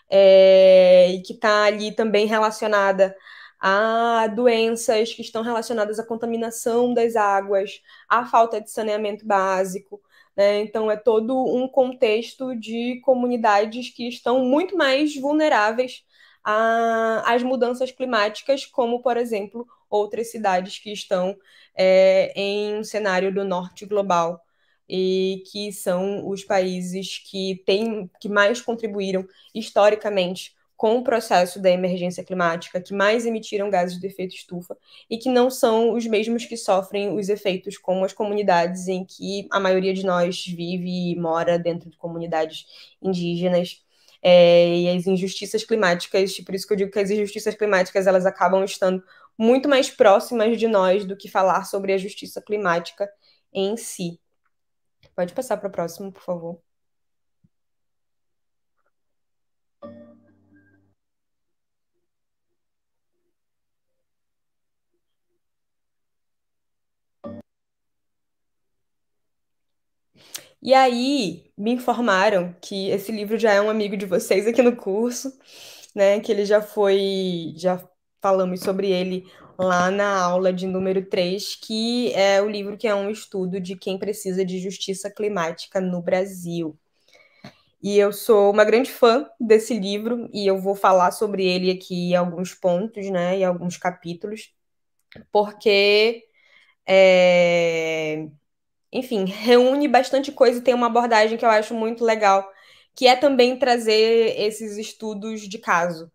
é, e que está ali também relacionada a doenças que estão relacionadas à contaminação das águas, à falta de saneamento básico. Né? Então, é todo um contexto de comunidades que estão muito mais vulneráveis às mudanças climáticas, como, por exemplo, outras cidades que estão é, em um cenário do norte global e que são os países que, têm, que mais contribuíram historicamente com o processo da emergência climática, que mais emitiram gases de efeito estufa e que não são os mesmos que sofrem os efeitos como as comunidades em que a maioria de nós vive e mora dentro de comunidades indígenas. É, e as injustiças climáticas, por isso que eu digo que as injustiças climáticas elas acabam estando muito mais próximas de nós do que falar sobre a justiça climática em si. Pode passar para o próximo, por favor. E aí me informaram que esse livro já é um amigo de vocês aqui no curso, né? Que ele já foi, já falamos sobre ele lá na aula de número 3, que é o livro que é um estudo de quem precisa de justiça climática no Brasil. E eu sou uma grande fã desse livro e eu vou falar sobre ele aqui em alguns pontos, né, e alguns capítulos, porque é, enfim, reúne bastante coisa e tem uma abordagem que eu acho muito legal, que é também trazer esses estudos de caso.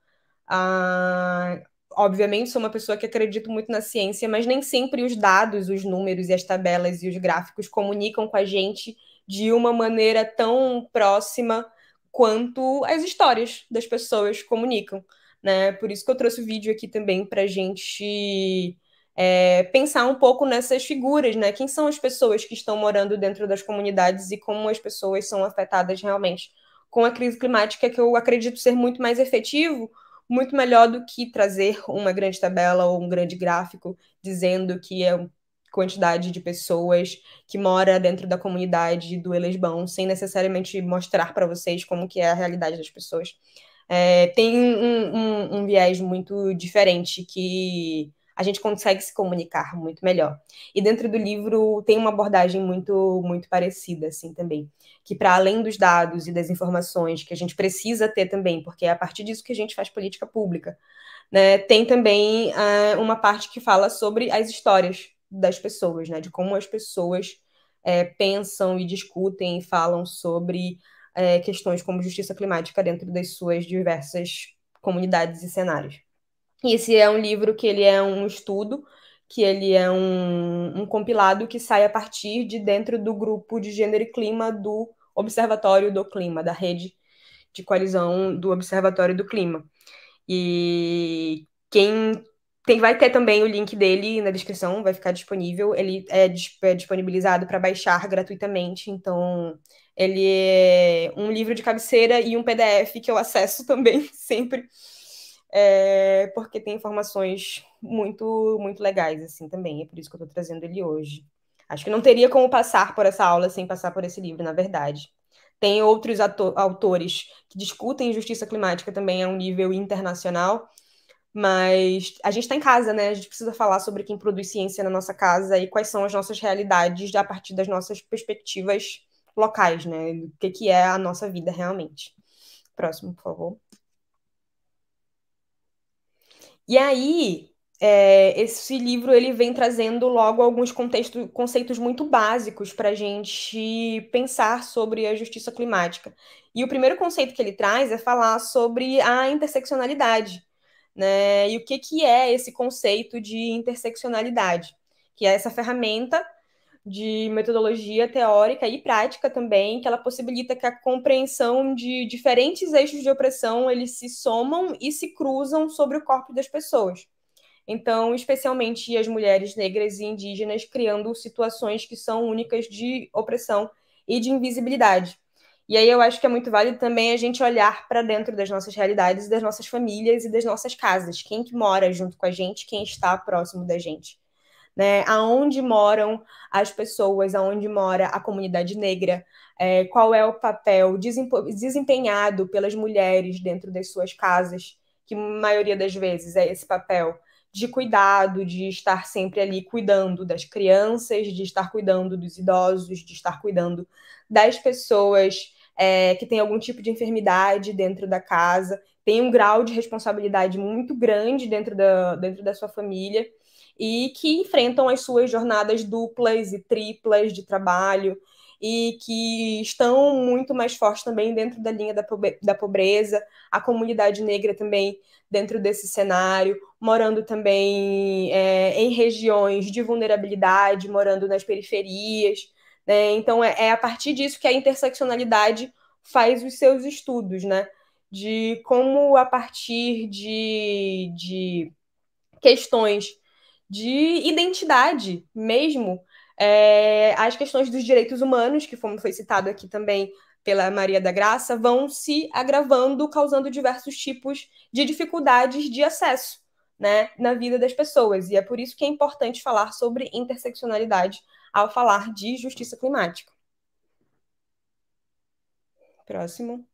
Ah, obviamente, sou uma pessoa que acredito muito na ciência, mas nem sempre os dados, os números e as tabelas e os gráficos comunicam com a gente de uma maneira tão próxima quanto as histórias das pessoas comunicam. Né? Por isso que eu trouxe o vídeo aqui também para gente é, pensar um pouco nessas figuras, né? Quem são as pessoas que estão morando dentro das comunidades e como as pessoas são afetadas realmente com a crise climática, que eu acredito ser muito mais efetivo, muito melhor do que trazer uma grande tabela ou um grande gráfico dizendo que é quantidade de pessoas que mora dentro da comunidade do Elesbão, sem necessariamente mostrar para vocês como que é a realidade das pessoas. É, tem um, um, um viés muito diferente que a gente consegue se comunicar muito melhor. E dentro do livro tem uma abordagem muito muito parecida assim também, que para além dos dados e das informações que a gente precisa ter também, porque é a partir disso que a gente faz política pública, né? Tem também uh, uma parte que fala sobre as histórias das pessoas, né? De como as pessoas é, pensam e discutem e falam sobre é, questões como justiça climática dentro das suas diversas comunidades e cenários. Esse é um livro que ele é um estudo, que ele é um, um compilado que sai a partir de dentro do grupo de gênero e clima do Observatório do Clima, da rede de coalizão do Observatório do Clima. E quem tem, vai ter também o link dele na descrição, vai ficar disponível. Ele é, é disponibilizado para baixar gratuitamente, então ele é um livro de cabeceira e um PDF que eu acesso também sempre é, porque tem informações muito, muito legais, assim, também. É por isso que eu estou trazendo ele hoje. Acho que não teria como passar por essa aula sem passar por esse livro, na verdade. Tem outros autores que discutem justiça climática também a um nível internacional, mas a gente está em casa, né? A gente precisa falar sobre quem produz ciência na nossa casa e quais são as nossas realidades a partir das nossas perspectivas locais, né? O que, que é a nossa vida realmente. Próximo, por favor. E aí, é, esse livro ele vem trazendo logo alguns contextos, conceitos muito básicos para a gente pensar sobre a justiça climática. E o primeiro conceito que ele traz é falar sobre a interseccionalidade, né? E o que, que é esse conceito de interseccionalidade? Que é essa ferramenta de metodologia teórica e prática também, que ela possibilita que a compreensão de diferentes eixos de opressão eles se somam e se cruzam sobre o corpo das pessoas. Então, especialmente as mulheres negras e indígenas criando situações que são únicas de opressão e de invisibilidade. E aí eu acho que é muito válido também a gente olhar para dentro das nossas realidades, das nossas famílias e das nossas casas. Quem que mora junto com a gente, quem está próximo da gente. Né? Aonde moram as pessoas, aonde mora a comunidade negra, é, qual é o papel desempenhado pelas mulheres dentro das suas casas, que maioria das vezes é esse papel de cuidado, de estar sempre ali cuidando das crianças, de estar cuidando dos idosos, de estar cuidando das pessoas é, que têm algum tipo de enfermidade dentro da casa, tem um grau de responsabilidade muito grande dentro da, dentro da sua família e que enfrentam as suas jornadas duplas e triplas de trabalho e que estão muito mais fortes também dentro da linha da pobreza, a comunidade negra também dentro desse cenário, morando também é, em regiões de vulnerabilidade, morando nas periferias. Né? Então, é, é a partir disso que a interseccionalidade faz os seus estudos, né? De como, a partir de, de questões de identidade mesmo, é, as questões dos direitos humanos, que como foi citado aqui também pela Maria da Graça, vão se agravando, causando diversos tipos de dificuldades de acesso né, na vida das pessoas. E é por isso que é importante falar sobre interseccionalidade ao falar de justiça climática. Próximo.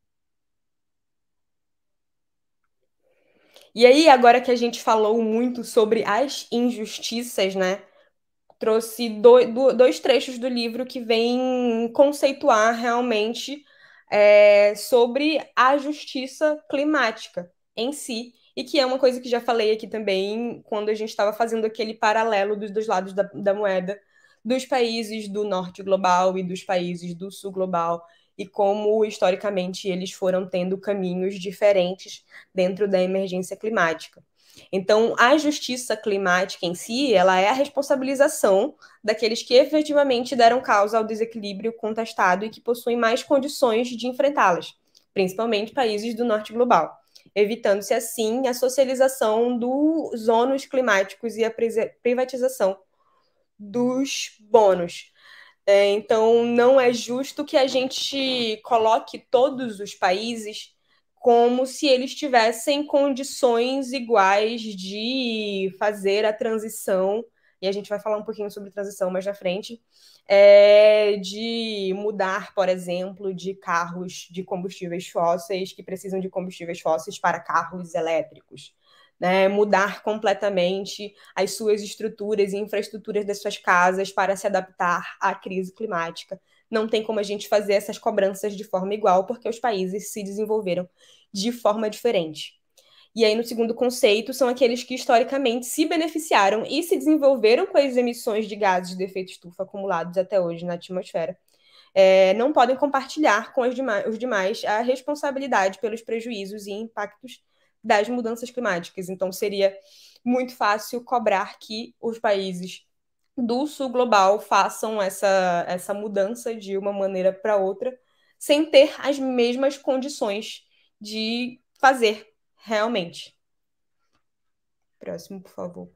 E aí, agora que a gente falou muito sobre as injustiças, né? Trouxe dois trechos do livro que vêm conceituar realmente é, sobre a justiça climática em si, e que é uma coisa que já falei aqui também quando a gente estava fazendo aquele paralelo dos dois lados da, da moeda, dos países do norte global e dos países do sul global, e como historicamente eles foram tendo caminhos diferentes dentro da emergência climática. Então, a justiça climática em si, ela é a responsabilização daqueles que efetivamente deram causa ao desequilíbrio contestado e que possuem mais condições de enfrentá-las, principalmente países do norte global, evitando-se assim a socialização dos ônus climáticos e a privatização dos bônus, é, então, não é justo que a gente coloque todos os países como se eles tivessem condições iguais de fazer a transição, e a gente vai falar um pouquinho sobre transição mais na frente, é, de mudar, por exemplo, de carros de combustíveis fósseis que precisam de combustíveis fósseis para carros elétricos né, mudar completamente as suas estruturas e infraestruturas das suas casas para se adaptar à crise climática. Não tem como a gente fazer essas cobranças de forma igual, porque os países se desenvolveram de forma diferente. E aí, no segundo conceito, são aqueles que historicamente se beneficiaram e se desenvolveram com as emissões de gases de efeito estufa acumulados até hoje na atmosfera. É, não podem compartilhar com os demais a responsabilidade pelos prejuízos e impactos das mudanças climáticas. Então, seria muito fácil cobrar que os países do sul global façam essa, essa mudança de uma maneira para outra, sem ter as mesmas condições de fazer realmente. Próximo, por favor.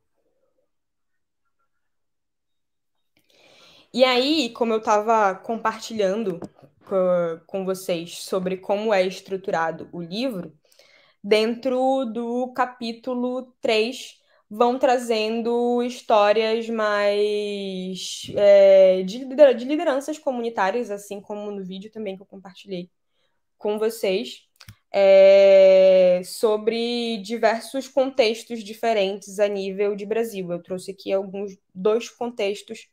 E aí, como eu estava compartilhando com vocês sobre como é estruturado o livro, dentro do capítulo 3 vão trazendo histórias mais é, de, de lideranças comunitárias, assim como no vídeo também que eu compartilhei com vocês, é, sobre diversos contextos diferentes a nível de Brasil. Eu trouxe aqui alguns dois contextos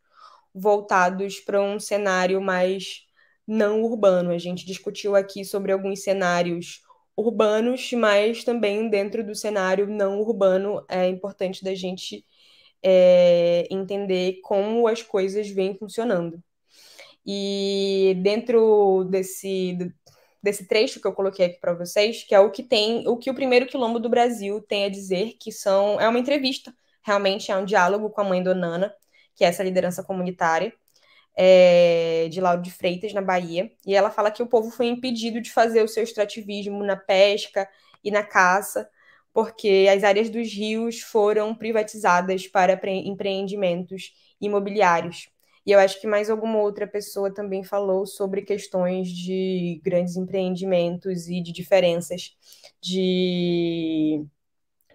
voltados para um cenário mais não urbano. A gente discutiu aqui sobre alguns cenários urbanos, mas também dentro do cenário não urbano é importante da gente é, entender como as coisas vêm funcionando. E dentro desse, desse trecho que eu coloquei aqui para vocês, que é o que tem, o que o primeiro quilombo do Brasil tem a dizer, que são é uma entrevista, realmente é um diálogo com a mãe do Nana, que é essa liderança comunitária é, de Lauro de Freitas, na Bahia, e ela fala que o povo foi impedido de fazer o seu extrativismo na pesca e na caça, porque as áreas dos rios foram privatizadas para empreendimentos imobiliários. E eu acho que mais alguma outra pessoa também falou sobre questões de grandes empreendimentos e de diferenças de,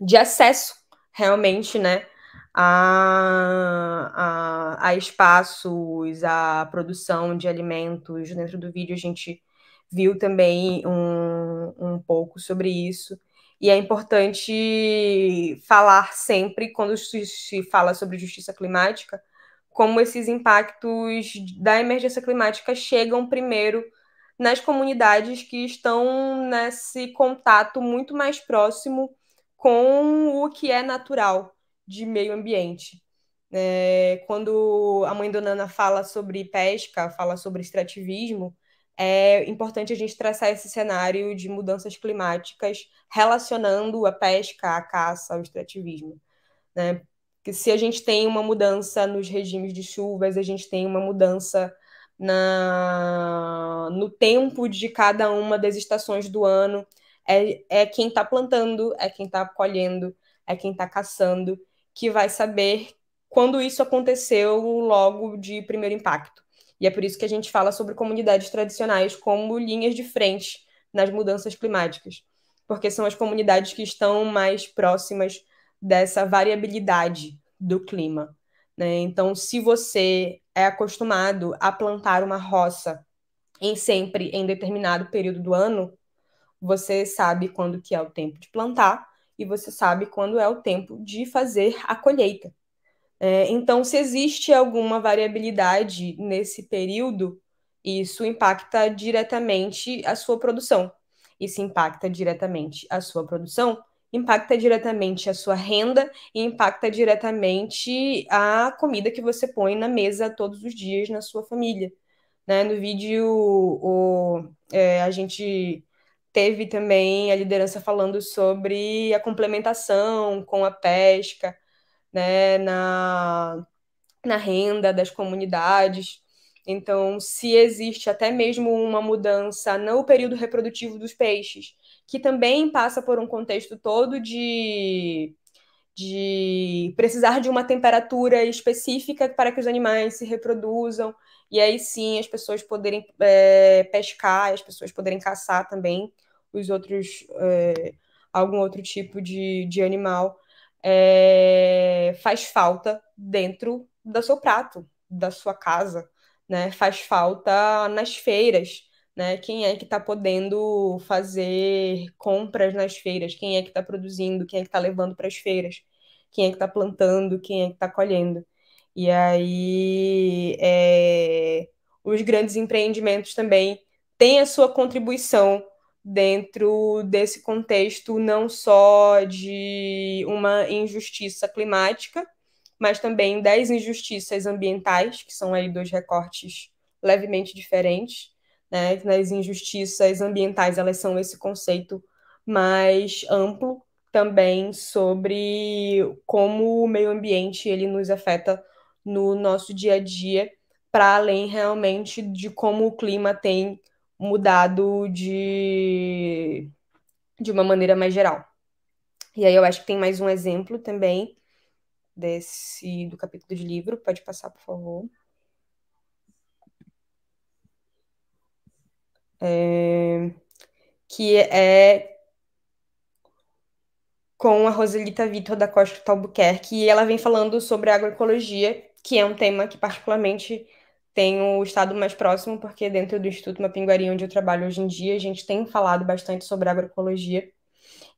de acesso realmente, né, a, a, a espaços, a produção de alimentos. Dentro do vídeo a gente viu também um, um pouco sobre isso. E é importante falar sempre, quando se fala sobre justiça climática, como esses impactos da emergência climática chegam primeiro nas comunidades que estão nesse contato muito mais próximo com o que é natural, de meio ambiente. É, quando a mãe do Nana fala sobre pesca, fala sobre extrativismo, é importante a gente traçar esse cenário de mudanças climáticas relacionando a pesca, a caça, ao extrativismo. Né? Que se a gente tem uma mudança nos regimes de chuvas, a gente tem uma mudança na, no tempo de cada uma das estações do ano, é, é quem está plantando, é quem está colhendo, é quem está caçando que vai saber quando isso aconteceu logo de primeiro impacto. E é por isso que a gente fala sobre comunidades tradicionais como linhas de frente nas mudanças climáticas, porque são as comunidades que estão mais próximas dessa variabilidade do clima. Né? Então, se você é acostumado a plantar uma roça em sempre em determinado período do ano, você sabe quando que é o tempo de plantar e você sabe quando é o tempo de fazer a colheita. É, então, se existe alguma variabilidade nesse período, isso impacta diretamente a sua produção. Se impacta diretamente a sua produção, impacta diretamente a sua renda e impacta diretamente a comida que você põe na mesa todos os dias na sua família. Né? No vídeo, o, é, a gente teve também a liderança falando sobre a complementação com a pesca, né, na, na renda das comunidades. Então, se existe até mesmo uma mudança no período reprodutivo dos peixes, que também passa por um contexto todo de, de precisar de uma temperatura específica para que os animais se reproduzam, e aí sim as pessoas poderem é, pescar, as pessoas poderem caçar também os outros, é, algum outro tipo de, de animal, é, faz falta dentro do seu prato, da sua casa, né? Faz falta nas feiras, né? Quem é que está podendo fazer compras nas feiras? Quem é que está produzindo? Quem é que está levando para as feiras? Quem é que está plantando? Quem é que está colhendo? E aí, é, os grandes empreendimentos também têm a sua contribuição dentro desse contexto não só de uma injustiça climática, mas também das injustiças ambientais, que são aí dois recortes levemente diferentes. Né? Nas injustiças ambientais, elas são esse conceito mais amplo também sobre como o meio ambiente ele nos afeta no nosso dia a dia, para além realmente de como o clima tem mudado de, de uma maneira mais geral. E aí eu acho que tem mais um exemplo também desse do capítulo de livro. Pode passar, por favor. É, que é com a Roselita Vitor da Costa Albuquerque, e ela vem falando sobre agroecologia, que é um tema que particularmente tenho estado mais próximo, porque dentro do Instituto Mapinguari, onde eu trabalho hoje em dia, a gente tem falado bastante sobre agroecologia.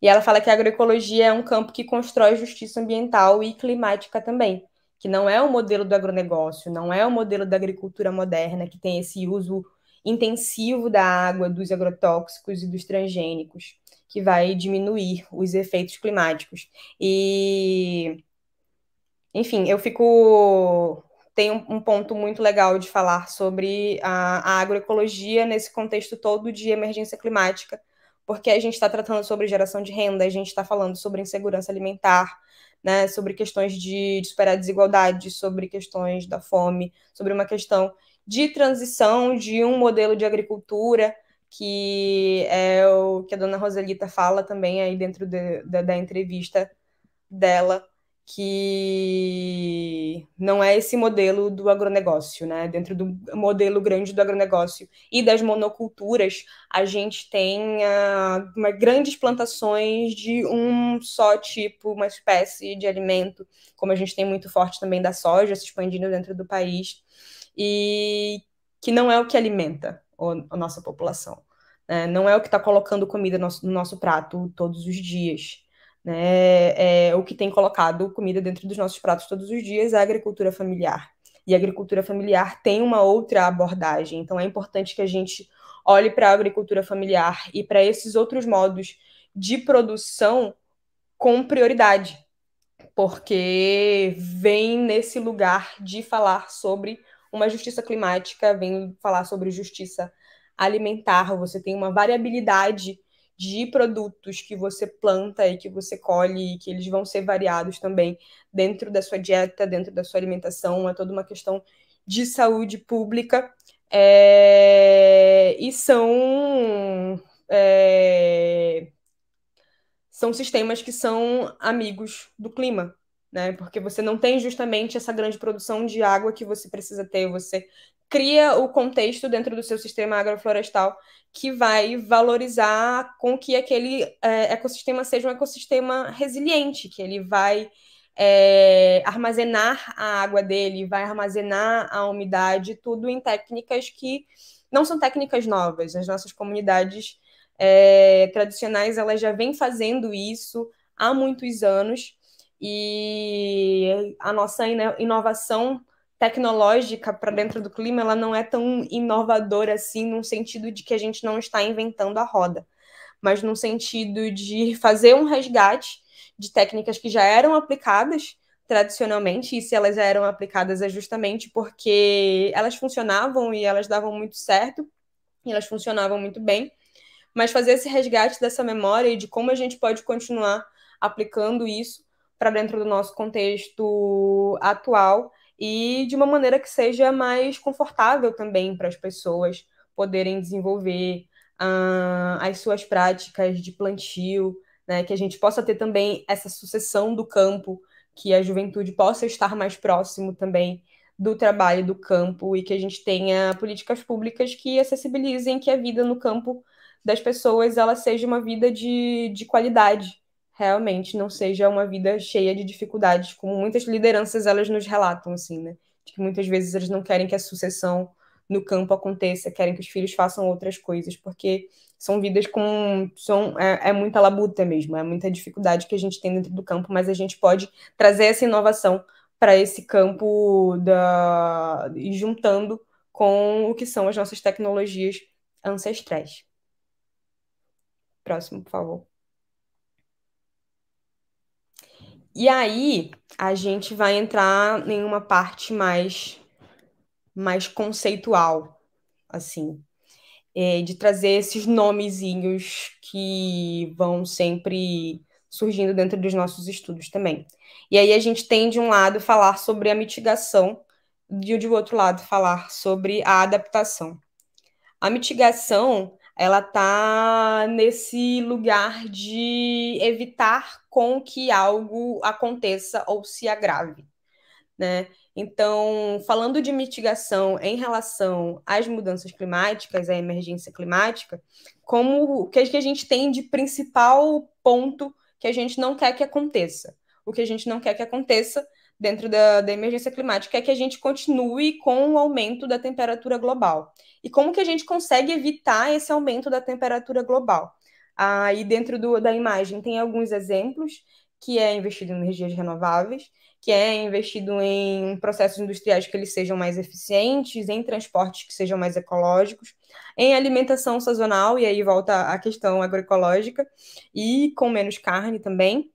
E ela fala que a agroecologia é um campo que constrói justiça ambiental e climática também, que não é o modelo do agronegócio, não é o modelo da agricultura moderna, que tem esse uso intensivo da água, dos agrotóxicos e dos transgênicos que vai diminuir os efeitos climáticos. E, enfim, eu fico. Tem um, ponto muito legal de falar sobre a, a agroecologia nesse contexto todo de emergência climática, porque a gente está tratando sobre geração de renda, a gente está falando sobre insegurança alimentar, né, sobre questões de, de superar desigualdade, sobre questões da fome, sobre uma questão de transição de um modelo de agricultura que é o que a dona Roselita fala também aí dentro de, de, da entrevista dela, que não é esse modelo do agronegócio, né? Dentro do modelo grande do agronegócio e das monoculturas, a gente tem uh, uma, grandes plantações de um só tipo, uma espécie de alimento, como a gente tem muito forte também da soja se expandindo dentro do país, e que não é o que alimenta, a nossa população. Né? Não é o que está colocando comida no nosso, no nosso, prato todos os dias. Né? É o que tem colocado comida dentro dos nossos pratos todos os dias é a agricultura familiar. E a agricultura familiar tem uma outra abordagem. Então é importante que a gente olhe para a agricultura familiar e para esses outros modos de produção com prioridade, porque vem nesse lugar de falar sobre uma justiça climática, vem falar sobre justiça alimentar, você tem uma variabilidade de produtos que você planta e que você colhe, que eles vão ser variados também dentro da sua dieta, dentro da sua alimentação, é toda uma questão de saúde pública. É... e são é... são sistemas que são amigos do clima, né? Porque você não tem justamente essa grande produção de água que você precisa ter, você cria o contexto dentro do seu sistema agroflorestal que vai valorizar com que aquele é, ecossistema seja um ecossistema resiliente, que ele vai é, armazenar a água dele, vai armazenar a umidade, tudo em técnicas que não são técnicas novas. As nossas comunidades é, tradicionais elas já vêm fazendo isso há muitos anos e a nossa inovação tecnológica para dentro do clima, ela não é tão inovadora assim, no sentido de que a gente não está inventando a roda, mas no sentido de fazer um resgate de técnicas que já eram aplicadas tradicionalmente, e se elas já eram aplicadas é justamente porque elas funcionavam e elas davam muito certo, e elas funcionavam muito bem, mas fazer esse resgate dessa memória e de como a gente pode continuar aplicando isso para dentro do nosso contexto atual e de uma maneira que seja mais confortável também para as pessoas poderem desenvolver uh, as suas práticas de plantio, né? que a gente possa ter também essa sucessão do campo, que a juventude possa estar mais próximo também do trabalho do campo e que a gente tenha políticas públicas que acessibilizem que a vida no campo das pessoas ela seja uma vida de, de qualidade, realmente não seja uma vida cheia de dificuldades, como muitas lideranças elas nos relatam, assim, né? De que muitas vezes eles não querem que a sucessão no campo aconteça, querem que os filhos façam outras coisas, porque são vidas com. São, é, é muita labuta mesmo, é muita dificuldade que a gente tem dentro do campo, mas a gente pode trazer essa inovação para esse campo da, e juntando com o que são as nossas tecnologias ancestrais. Próximo, por favor. E aí a gente vai entrar em uma parte mais, mais conceitual, assim, é, de trazer esses nomezinhos que vão sempre surgindo dentro dos nossos estudos também. E aí a gente tem de um lado falar sobre a mitigação e de outro lado falar sobre a adaptação. A mitigação ela está nesse lugar de evitar com que algo aconteça ou se agrave, né? Então, falando de mitigação em relação às mudanças climáticas, à emergência climática, como o que a gente tem de principal ponto que a gente não quer que aconteça. O que a gente não quer que aconteça dentro da, da emergência climática é que a gente continue com o aumento da temperatura global. E como que a gente consegue evitar esse aumento da temperatura global? Aí dentro do, da imagem tem alguns exemplos, que é investido em energias renováveis, que é investido em processos industriais que eles sejam mais eficientes, em transportes que sejam mais ecológicos, em alimentação sazonal, e aí volta a questão agroecológica, e com menos carne também.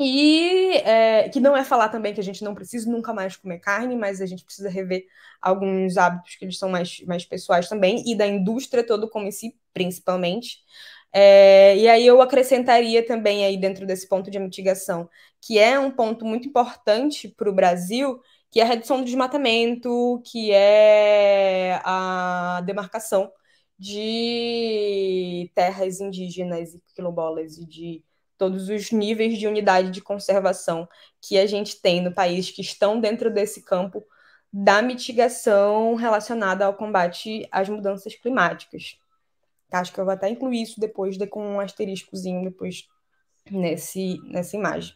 E é, que não é falar também que a gente não precisa nunca mais comer carne, mas a gente precisa rever alguns hábitos que eles são mais, mais pessoais também, e da indústria todo como em si, principalmente. É, e aí eu acrescentaria também aí dentro desse ponto de mitigação, que é um ponto muito importante para o Brasil, que é a redução do desmatamento, que é a demarcação de terras indígenas e quilombolas e de todos os níveis de unidade de conservação que a gente tem no país que estão dentro desse campo da mitigação relacionada ao combate às mudanças climáticas. Acho que eu vou até incluir isso depois, de, com um asteriscozinho depois nesse, nessa imagem.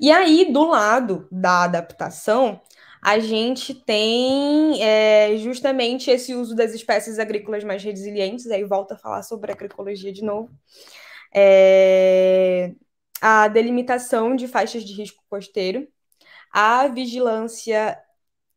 E aí, do lado da adaptação, a gente tem é, justamente esse uso das espécies agrícolas mais resilientes, aí volta a falar sobre agroecologia de novo. É, a delimitação de faixas de risco costeiro, a vigilância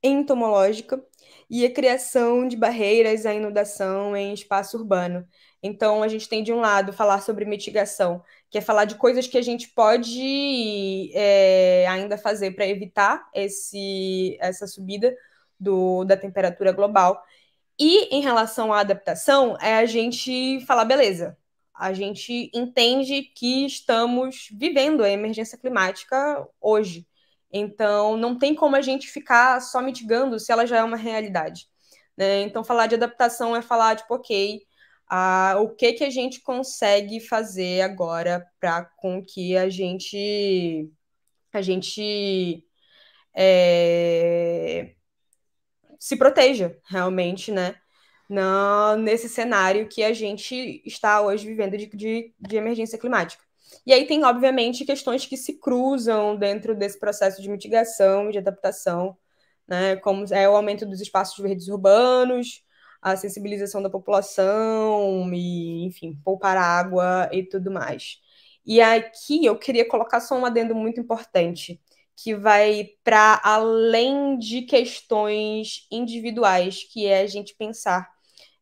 entomológica, e a criação de barreiras à inundação em espaço urbano. Então, a gente tem, de um lado, falar sobre mitigação, que é falar de coisas que a gente pode é, ainda fazer para evitar esse, essa subida do, da temperatura global. E em relação à adaptação, é a gente falar, beleza, a gente entende que estamos vivendo a emergência climática hoje. Então, não tem como a gente ficar só mitigando se ela já é uma realidade. Né? Então, falar de adaptação é falar, tipo, ok, ah, o que, que a gente consegue fazer agora para com que a gente a gente é, se proteja realmente, né? Na, nesse cenário que a gente está hoje vivendo de, de, de emergência climática. E aí tem, obviamente, questões que se cruzam dentro desse processo de mitigação e de adaptação, né? Como é o aumento dos espaços verdes urbanos, a sensibilização da população e, enfim, poupar água e tudo mais. E aqui eu queria colocar só um adendo muito importante, que vai para além de questões individuais, que é a gente pensar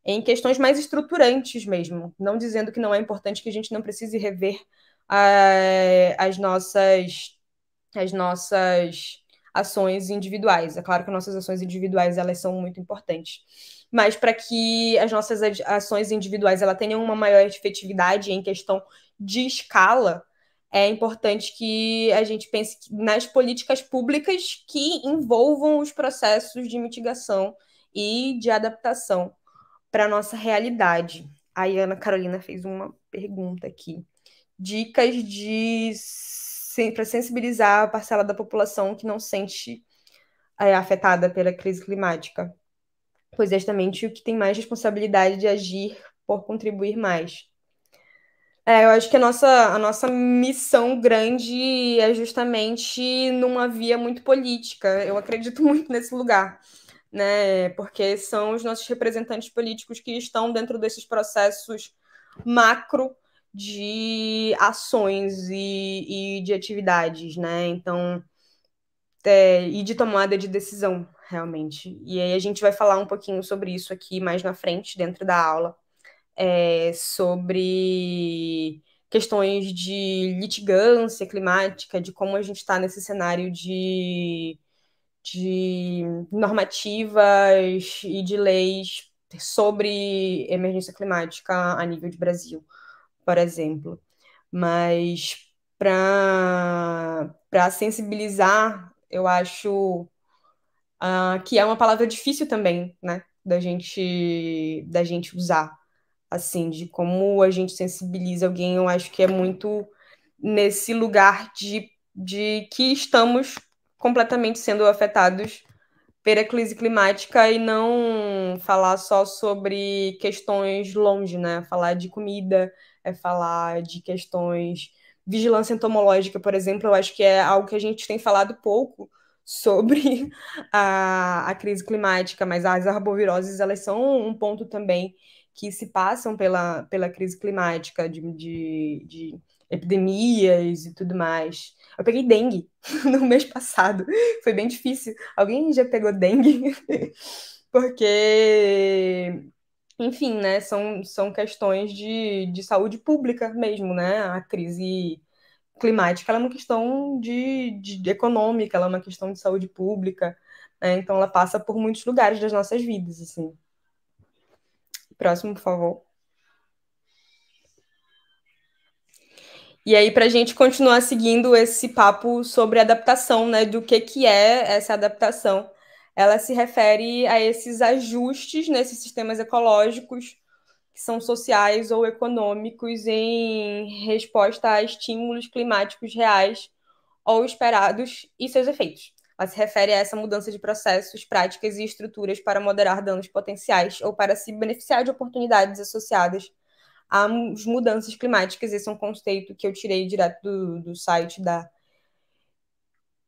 em questões mais estruturantes mesmo, não dizendo que não é importante que a gente não precise rever as nossas as nossas ações individuais. É claro que nossas ações individuais elas são muito importantes, mas para que as nossas ações individuais ela tenham uma maior efetividade em questão de escala, é importante que a gente pense nas políticas públicas que envolvam os processos de mitigação e de adaptação para nossa realidade. A Ana Carolina fez uma pergunta aqui dicas de para sensibilizar a parcela da população que não se sente é, afetada pela crise climática, pois é justamente o que tem mais responsabilidade de agir por contribuir mais. É, eu acho que a nossa, a nossa missão grande é justamente numa via muito política. Eu acredito muito nesse lugar, né? Porque são os nossos representantes políticos que estão dentro desses processos macro de ações e, e de atividades, né? Então, é, e de tomada de decisão, realmente. E aí a gente vai falar um pouquinho sobre isso aqui mais na frente, dentro da aula, é, sobre questões de litigância climática, de como a gente está nesse cenário de, de normativas e de leis sobre emergência climática a nível de Brasil por exemplo. Mas para sensibilizar, eu acho uh, que é uma palavra difícil também, né? Da gente, da gente usar. Assim, de como a gente sensibiliza alguém, eu acho que é muito nesse lugar de, de que estamos completamente sendo afetados pela crise climática e não falar só sobre questões longe, né? Falar de comida, é falar de questões vigilância entomológica, por exemplo, eu acho que é algo que a gente tem falado pouco sobre a, a crise climática, mas as arboviroses, elas são um ponto também que se passam pela, pela crise climática, de, de, de epidemias e tudo mais. Eu peguei dengue no mês passado, foi bem difícil. Alguém já pegou dengue? Porque, enfim, né, são, são questões de, de saúde pública mesmo, né? A crise climática é uma questão de, de, de, econômica, ela é uma questão de saúde pública, né? Então ela passa por muitos lugares das nossas vidas, assim. Próximo, por favor. E aí, para a gente continuar seguindo esse papo sobre adaptação, né? Do que, que é essa adaptação. Ela se refere a esses ajustes nesses sistemas ecológicos que são sociais ou econômicos em resposta a estímulos climáticos reais ou esperados e seus efeitos. Ela se refere a essa mudança de processos, práticas e estruturas para moderar danos potenciais ou para se beneficiar de oportunidades associadas às mudanças climáticas. Esse é um conceito que eu tirei direto do, do site da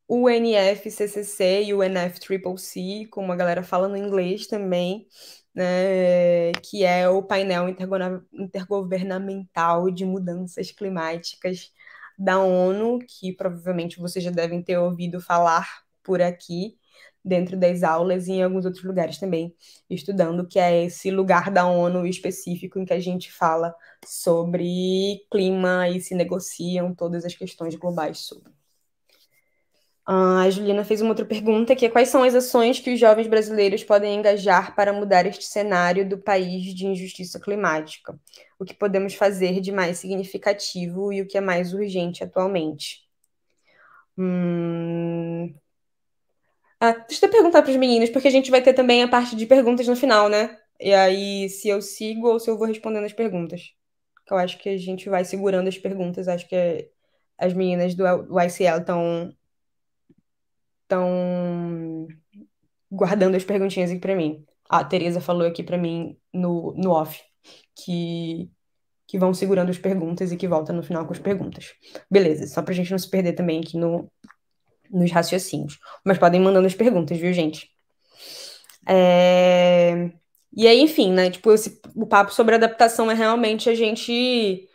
UNFCCC e UNFCCC, com uma galera falando inglês também, né, que é o painel intergovernamental de mudanças climáticas da ONU, que provavelmente vocês já devem ter ouvido falar por aqui, dentro das aulas e em alguns outros lugares também, estudando, que é esse lugar da ONU específico em que a gente fala sobre clima e se negociam todas as questões globais sobre. A Juliana fez uma outra pergunta, que é quais são as ações que os jovens brasileiros podem engajar para mudar este cenário do país de injustiça climática? O que podemos fazer de mais significativo e o que é mais urgente atualmente? Hum... Ah, deixa eu perguntar para os meninos, porque a gente vai ter também a parte de perguntas no final, né? E aí, se eu sigo ou se eu vou respondendo as perguntas. Eu acho que a gente vai segurando as perguntas. Acho que as meninas do ICL estão estão guardando as perguntinhas aqui para mim. A Tereza falou aqui para mim no, no off que, que vão segurando as perguntas e que volta no final com as perguntas. Beleza, só pra gente não se perder também aqui no, nos raciocínios. Mas podem mandando as perguntas, viu, gente? É... E aí, enfim, né? Tipo, esse, o papo sobre adaptação é realmente a gente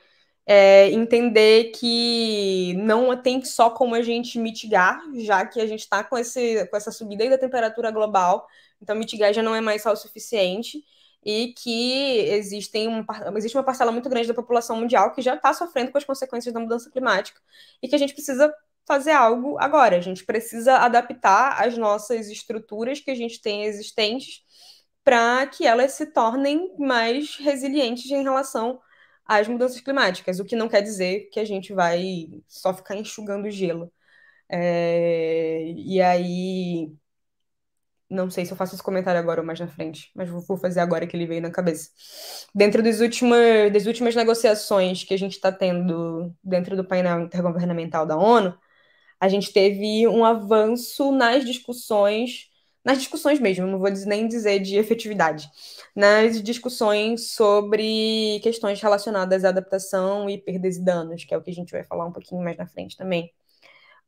é, entender que não tem só como a gente mitigar, já que a gente está com, com essa subida aí da temperatura global, então mitigar já não é mais só o suficiente, e que existem um, existe uma parcela muito grande da população mundial que já está sofrendo com as consequências da mudança climática, e que a gente precisa fazer algo agora, a gente precisa adaptar as nossas estruturas que a gente tem existentes para que elas se tornem mais resilientes em relação às mudanças climáticas, o que não quer dizer que a gente vai só ficar enxugando gelo. É, e aí, não sei se eu faço esse comentário agora ou mais na frente, mas vou fazer agora que ele veio na cabeça. Dentro das últimas, das últimas negociações que a gente está tendo dentro do painel intergovernamental da ONU, a gente teve um avanço nas discussões nas discussões mesmo, não vou nem dizer de efetividade, nas discussões sobre questões relacionadas à adaptação e perdas e danos, que é o que a gente vai falar um pouquinho mais na frente também.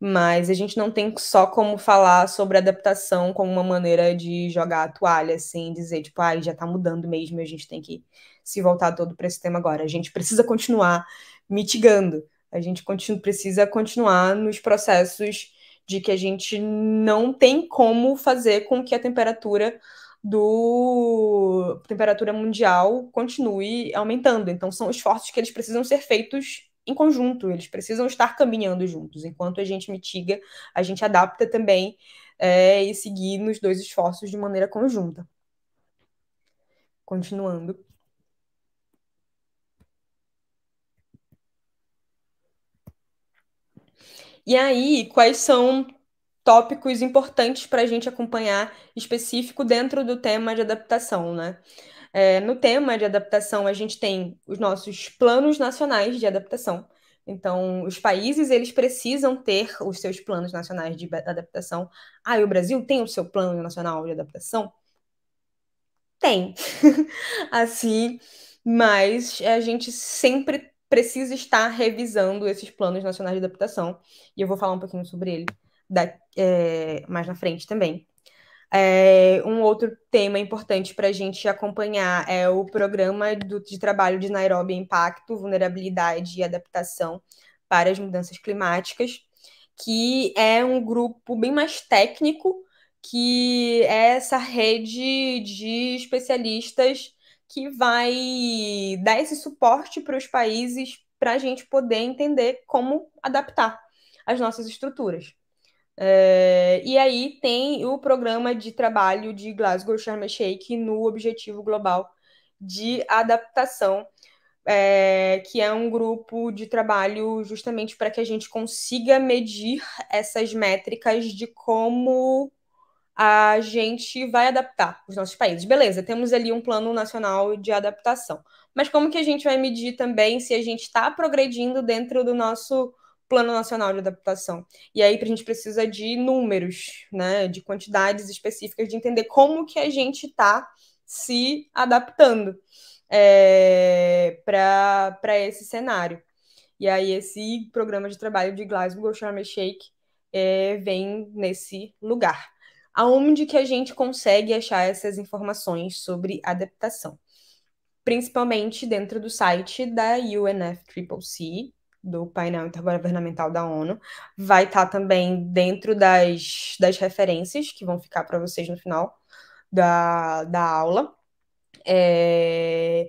Mas a gente não tem só como falar sobre adaptação como uma maneira de jogar a toalha, assim, dizer, tipo, ah, já tá mudando mesmo, a gente tem que se voltar todo para esse tema agora. A gente precisa continuar mitigando, a gente continu precisa continuar nos processos de que a gente não tem como fazer com que a temperatura do temperatura mundial continue aumentando. Então são esforços que eles precisam ser feitos em conjunto, eles precisam estar caminhando juntos. Enquanto a gente mitiga, a gente adapta também é, e seguir nos dois esforços de maneira conjunta. Continuando. E aí, quais são tópicos importantes para a gente acompanhar específico dentro do tema de adaptação, né? É, no tema de adaptação, a gente tem os nossos planos nacionais de adaptação. Então, os países, eles precisam ter os seus planos nacionais de adaptação. Ah, e o Brasil tem o seu plano nacional de adaptação? Tem. assim, mas a gente sempre precisa estar revisando esses planos nacionais de adaptação, e eu vou falar um pouquinho sobre ele da, é, mais na frente também. É, um outro tema importante para a gente acompanhar é o programa do, de trabalho de Nairobi Impacto, Vulnerabilidade e Adaptação para as Mudanças Climáticas, que é um grupo bem mais técnico, que é essa rede de especialistas que vai dar esse suporte para os países para a gente poder entender como adaptar as nossas estruturas. É, e aí tem o programa de trabalho de Glasgow Sharm el Sheikh no Objetivo Global de Adaptação, é, que é um grupo de trabalho justamente para que a gente consiga medir essas métricas de como a gente vai adaptar os nossos países. Beleza, temos ali um plano nacional de adaptação. Mas como que a gente vai medir também se a gente está progredindo dentro do nosso Plano Nacional de Adaptação. E aí a gente precisa de números, né, de quantidades específicas, de entender como que a gente está se adaptando é, para esse cenário. E aí esse programa de trabalho de Glasgow Sharm el Sheikh é, vem nesse lugar. Aonde que a gente consegue achar essas informações sobre adaptação? Principalmente dentro do site da UNFCCC, do painel intergovernamental da ONU. Vai estar tá também dentro das, das referências que vão ficar para vocês no final da, da aula. É...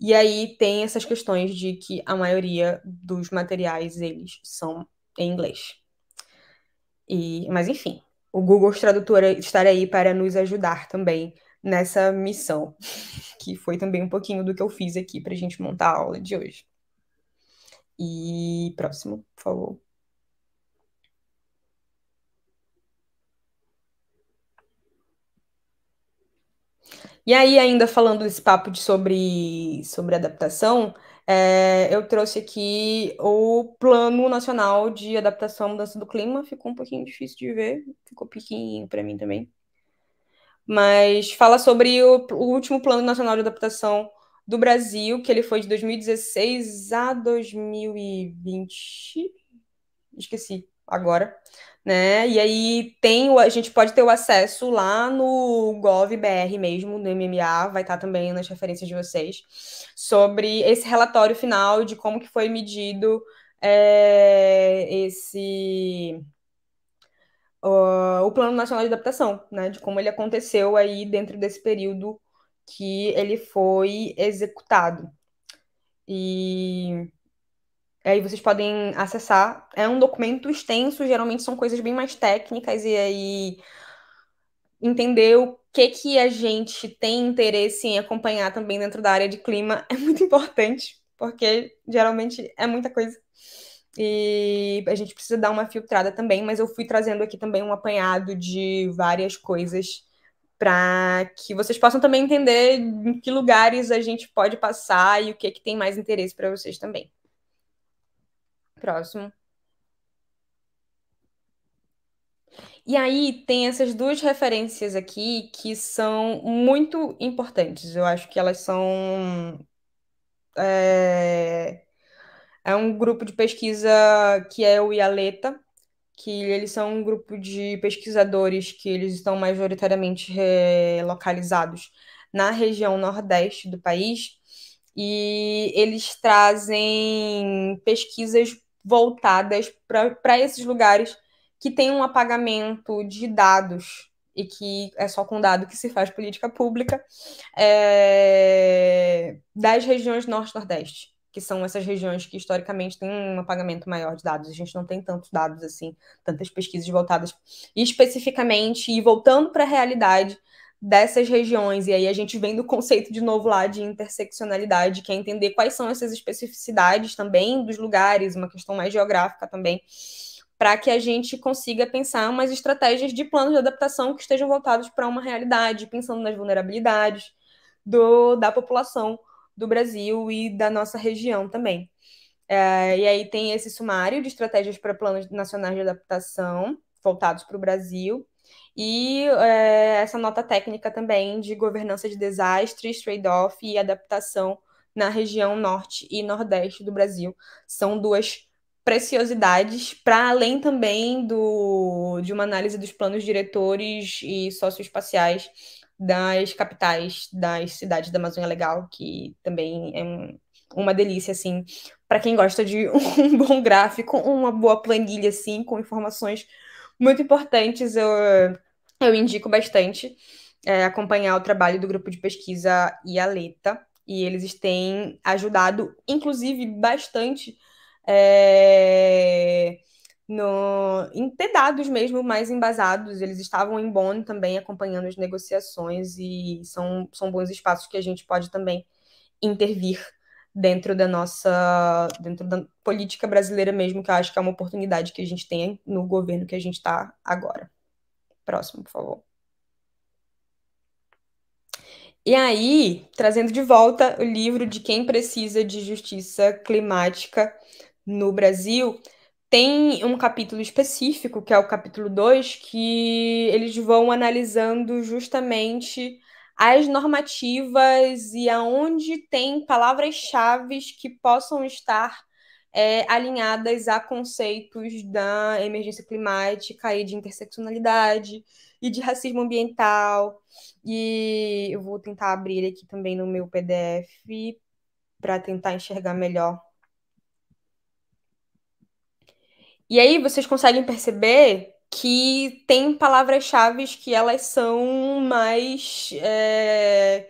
E aí tem essas questões de que a maioria dos materiais eles são em inglês. E, mas enfim, o Google Tradutor estará aí para nos ajudar também nessa missão, que foi também um pouquinho do que eu fiz aqui para a gente montar a aula de hoje. E próximo, por favor. E aí, ainda falando desse papo de sobre, sobre adaptação, é, eu trouxe aqui o Plano Nacional de Adaptação à Mudança do Clima. Ficou um pouquinho difícil de ver, ficou pequenininho para mim também. Mas fala sobre o, o último Plano Nacional de Adaptação do Brasil, que ele foi de 2016 a 2020. Esqueci agora, né? E aí tem a gente pode ter o acesso lá no GovBR mesmo, no MMA, vai estar também nas referências de vocês, sobre esse relatório final de como que foi medido é, esse uh, o Plano Nacional de Adaptação, né? De como ele aconteceu aí dentro desse período que ele foi executado. E aí vocês podem acessar. É um documento extenso, geralmente são coisas bem mais técnicas, e aí entender o que, que a gente tem interesse em acompanhar também dentro da área de clima é muito importante, porque geralmente é muita coisa. E a gente precisa dar uma filtrada também, mas eu fui trazendo aqui também um apanhado de várias coisas para que vocês possam também entender em que lugares a gente pode passar e o que, que tem mais interesse para vocês também. Próximo. E aí tem essas duas referências aqui que são muito importantes. Eu acho que elas são. É, é um grupo de pesquisa que é o IALETA, que eles são um grupo de pesquisadores que eles estão majoritariamente localizados na região nordeste do país e eles trazem pesquisas voltadas para esses lugares que tem um apagamento de dados e que é só com dado que se faz política pública é, das regiões norte-nordeste que são essas regiões que historicamente têm um apagamento maior de dados. A gente não tem tantos dados assim, tantas pesquisas voltadas especificamente e voltando para a realidade dessas regiões. E aí a gente vem do conceito de novo lá de interseccionalidade, que é entender quais são essas especificidades também dos lugares, uma questão mais geográfica também, para que a gente consiga pensar umas estratégias de planos de adaptação que estejam voltados para uma realidade, pensando nas vulnerabilidades do, da população do Brasil e da nossa região também. É, e aí tem esse sumário de estratégias para planos nacionais de adaptação voltados para o Brasil e é, essa nota técnica também de governança de desastres, trade-off e adaptação na região norte e nordeste do Brasil. São duas preciosidades, para além também do, de uma análise dos planos diretores e socioespaciais das capitais das cidades da Amazônia Legal, que também é um, uma delícia, assim, para quem gosta de um bom gráfico, uma boa planilha, assim, com informações muito importantes, eu, eu indico bastante é, acompanhar o trabalho do grupo de pesquisa IALETA, e eles têm ajudado, inclusive, bastante é, no, em ter dados mesmo mais embasados. Eles estavam em Bonn também acompanhando as negociações e são, são bons espaços que a gente pode também intervir dentro da nossa, dentro da política brasileira mesmo, que eu acho que é uma oportunidade que a gente tem no governo que a gente está agora. Próximo, por favor. E aí, trazendo de volta o livro de Quem Precisa de Justiça Climática no Brasil, tem um capítulo específico, que é o capítulo 2, que eles vão analisando justamente as normativas e aonde tem palavras-chave que possam estar é, alinhadas a conceitos da emergência climática e de interseccionalidade e de racismo ambiental. E eu vou tentar abrir aqui também no meu PDF para tentar enxergar melhor E aí vocês conseguem perceber que tem palavras-chave que elas são mais. É,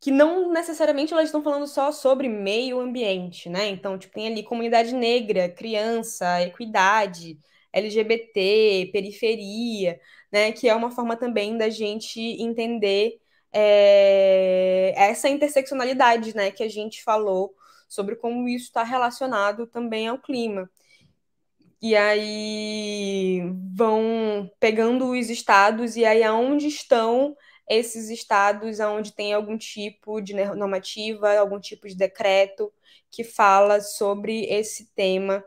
que não necessariamente elas estão falando só sobre meio ambiente, né? Então, tipo, tem ali comunidade negra, criança, equidade, LGBT, periferia, né? Que é uma forma também da gente entender é, essa interseccionalidade, né? Que a gente falou sobre como isso está relacionado também ao clima. E aí vão pegando os estados e aí aonde estão esses estados aonde tem algum tipo de normativa, algum tipo de decreto que fala sobre esse tema.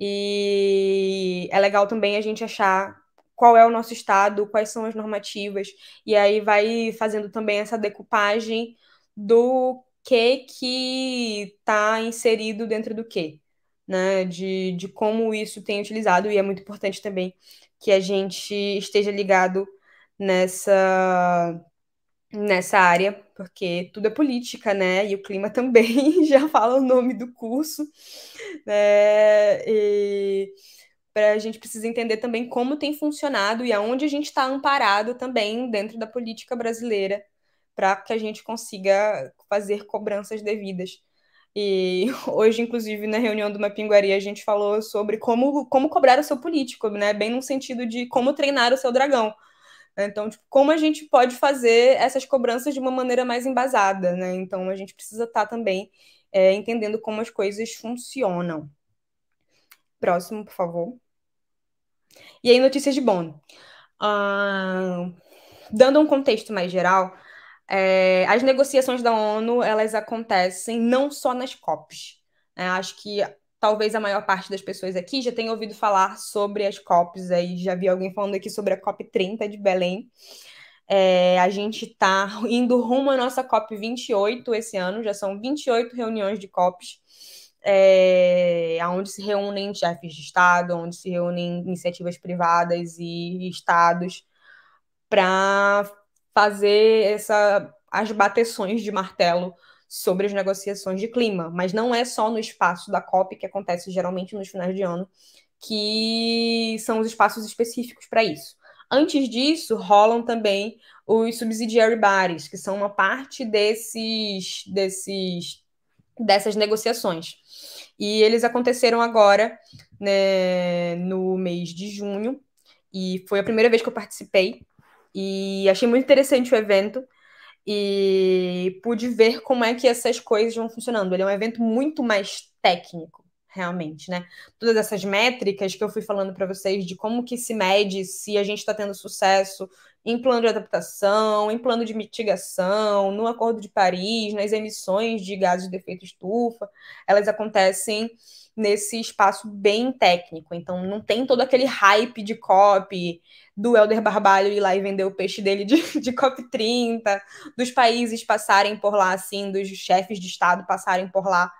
E é legal também a gente achar qual é o nosso estado, quais são as normativas, e aí vai fazendo também essa decupagem do que que está inserido dentro do que né, de, de como isso tem utilizado, e é muito importante também que a gente esteja ligado nessa, nessa área, porque tudo é política, né, e o clima também, já fala o nome do curso, né, e a gente precisa entender também como tem funcionado e aonde a gente está amparado também dentro da política brasileira, para que a gente consiga fazer cobranças devidas. E hoje, inclusive, na reunião do Mapinguari, a gente falou sobre como, como cobrar o seu político, né? Bem no sentido de como treinar o seu dragão. Então, tipo, como a gente pode fazer essas cobranças de uma maneira mais embasada, né? Então, a gente precisa estar tá também é, entendendo como as coisas funcionam. Próximo, por favor. E aí, notícias de Bonn. Ah, dando um contexto mais geral, é, as negociações da ONU elas acontecem não só nas COPs. Né? Acho que talvez a maior parte das pessoas aqui já tenha ouvido falar sobre as COPs. Aí já vi alguém falando aqui sobre a COP 30 de Belém. É, a gente está indo rumo à nossa COP 28 esse ano, já são 28 reuniões de COPs, é, onde se reúnem chefes de Estado, onde se reúnem iniciativas privadas e estados para fazer essa, as bateções de martelo sobre as negociações de clima, mas não é só no espaço da COP, que acontece geralmente nos finais de ano, que são os espaços específicos para isso. Antes disso, rolam também os subsidiary bodies, que são uma parte desses, desses dessas negociações. E eles aconteceram agora, né, no mês de junho, e foi a primeira vez que eu participei. E achei muito interessante o evento e pude ver como é que essas coisas vão funcionando. Ele é um evento muito mais técnico, realmente, né? Todas essas métricas que eu fui falando para vocês de como que se mede se a gente está tendo sucesso em plano de adaptação, em plano de mitigação, no Acordo de Paris, nas emissões de gases de efeito estufa, elas acontecem nesse espaço bem técnico. Então, não tem todo aquele hype de COP, do Helder Barbalho ir lá e vender o peixe dele de, de COP30, dos países passarem por lá, assim, dos chefes de Estado passarem por lá,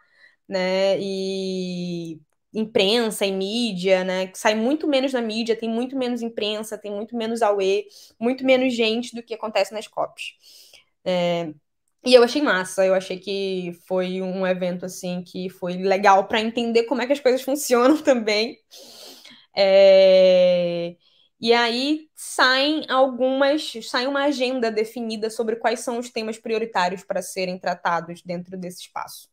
né? E imprensa e mídia, né? Que sai muito menos na mídia, tem muito menos imprensa, tem muito menos AUE, muito menos gente do que acontece nas COPs. É, e eu achei massa, eu achei que foi um evento assim que foi legal para entender como é que as coisas funcionam também. É... E aí saem algumas, sai uma agenda definida sobre quais são os temas prioritários para serem tratados dentro desse espaço.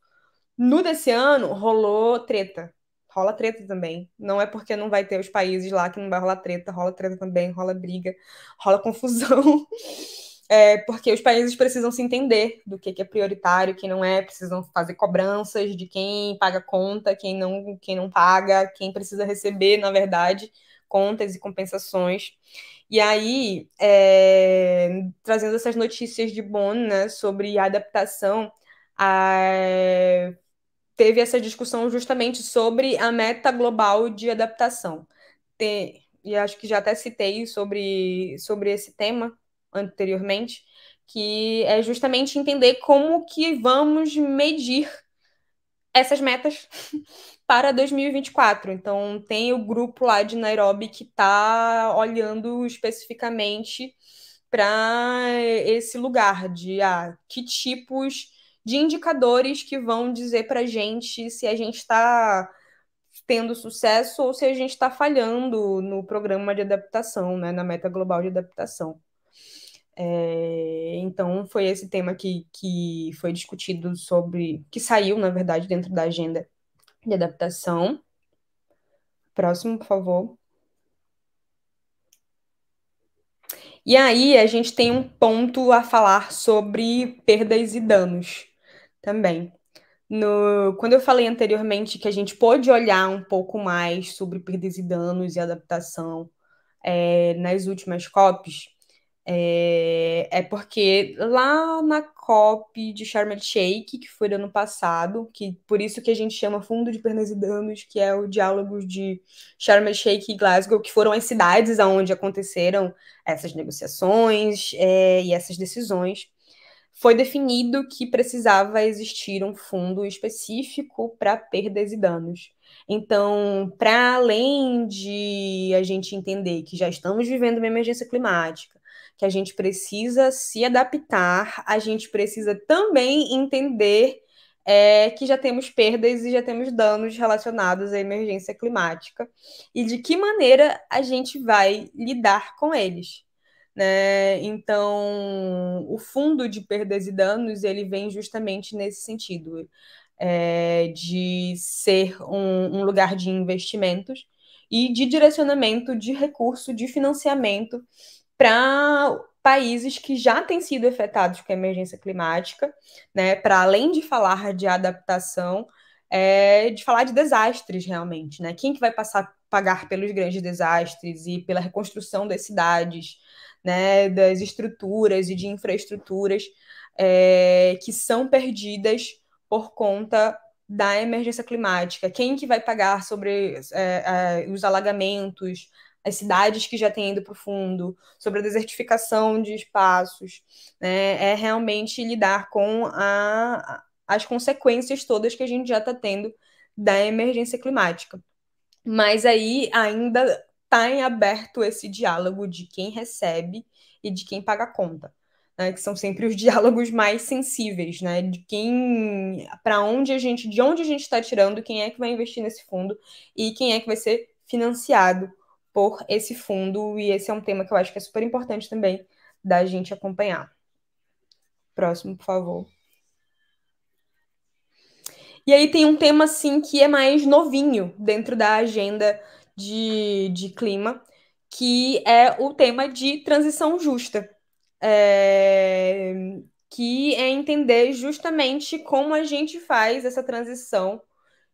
No desse ano rolou treta, rola treta também. Não é porque não vai ter os países lá que não vai rolar treta, rola treta também, rola briga, rola confusão. É, porque os países precisam se entender do que, que é prioritário, que não é, precisam fazer cobranças de quem paga conta, quem não, quem não paga, quem precisa receber, na verdade, contas e compensações. E aí, é, trazendo essas notícias de Bonn né, sobre adaptação, a, teve essa discussão justamente sobre a meta global de adaptação. Tem, e acho que já até citei sobre, sobre esse tema anteriormente, que é justamente entender como que vamos medir essas metas para 2024. Então, tem o grupo lá de Nairobi que está olhando especificamente para esse lugar de ah, que tipos de indicadores que vão dizer para a gente se a gente está tendo sucesso ou se a gente está falhando no programa de adaptação, né, na meta global de adaptação. É, então, foi esse tema que, que foi discutido sobre, que saiu, na verdade, dentro da agenda de adaptação. Próximo, por favor. E aí, a gente tem um ponto a falar sobre perdas e danos também. No, quando eu falei anteriormente que a gente pôde olhar um pouco mais sobre perdas e danos e adaptação é, nas últimas COPs, é, é, porque lá na COP de Sharm el Sheikh, que foi do ano passado, que por isso que a gente chama Fundo de Perdas e Danos, que é o diálogo de Sharm el Sheikh e Glasgow, que foram as cidades onde aconteceram essas negociações é, e essas decisões foi definido que precisava existir um fundo específico para perdas e danos. Então, para além de a gente entender que já estamos vivendo uma emergência climática, que a gente precisa se adaptar, a gente precisa também entender é, que já temos perdas e já temos danos relacionados à emergência climática e de que maneira a gente vai lidar com eles. Né? Então, o fundo de perdas e danos ele vem justamente nesse sentido, é, de ser um, um lugar de investimentos e de direcionamento de recurso, de financiamento para países que já têm sido afetados com a emergência climática, né? Para além de falar de adaptação, é, de falar de desastres realmente, né? Quem que vai passar pagar pelos grandes desastres e pela reconstrução das cidades, né, das estruturas e de infraestruturas é, que são perdidas por conta da emergência climática. Quem que vai pagar sobre é, é, os alagamentos, as cidades que já têm ido para o fundo, sobre a desertificação de espaços, né? É realmente lidar com a, as consequências todas que a gente já está tendo da emergência climática. Mas aí ainda está em aberto esse diálogo de quem recebe e de quem paga a conta. Né, que são sempre os diálogos mais sensíveis, né? De quem, para onde a gente, de onde a gente está tirando, quem é que vai investir nesse fundo e quem é que vai ser financiado por esse fundo. E esse é um tema que eu acho que é super importante também da gente acompanhar. Próximo, por favor. E aí tem um tema assim que é mais novinho dentro da agenda de, de clima, que é o tema de transição justa. É, que é entender justamente como a gente faz essa transição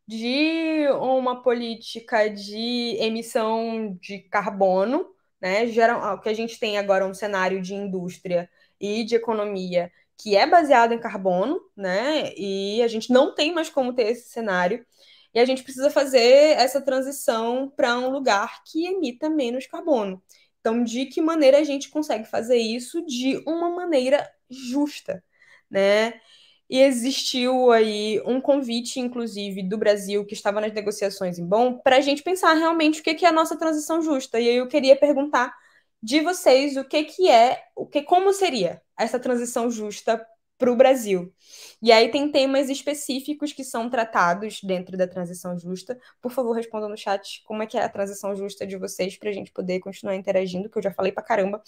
de uma política de emissão de carbono, né? Geral, o que a gente tem agora é um cenário de indústria e de economia que é baseado em carbono, né? E a gente não tem mais como ter esse cenário. E a gente precisa fazer essa transição para um lugar que emita menos carbono. Então, de que maneira a gente consegue fazer isso de uma maneira justa, né? E existiu aí um convite, inclusive, do Brasil, que estava nas negociações em bom, para a gente pensar realmente o que é a nossa transição justa. E aí eu queria perguntar de vocês o que, que é, o que, como seria essa transição justa para o Brasil. E aí tem temas específicos que são tratados dentro da transição justa. Por favor, respondam no chat como é que é a transição justa de vocês para a gente poder continuar interagindo, que eu já falei para caramba,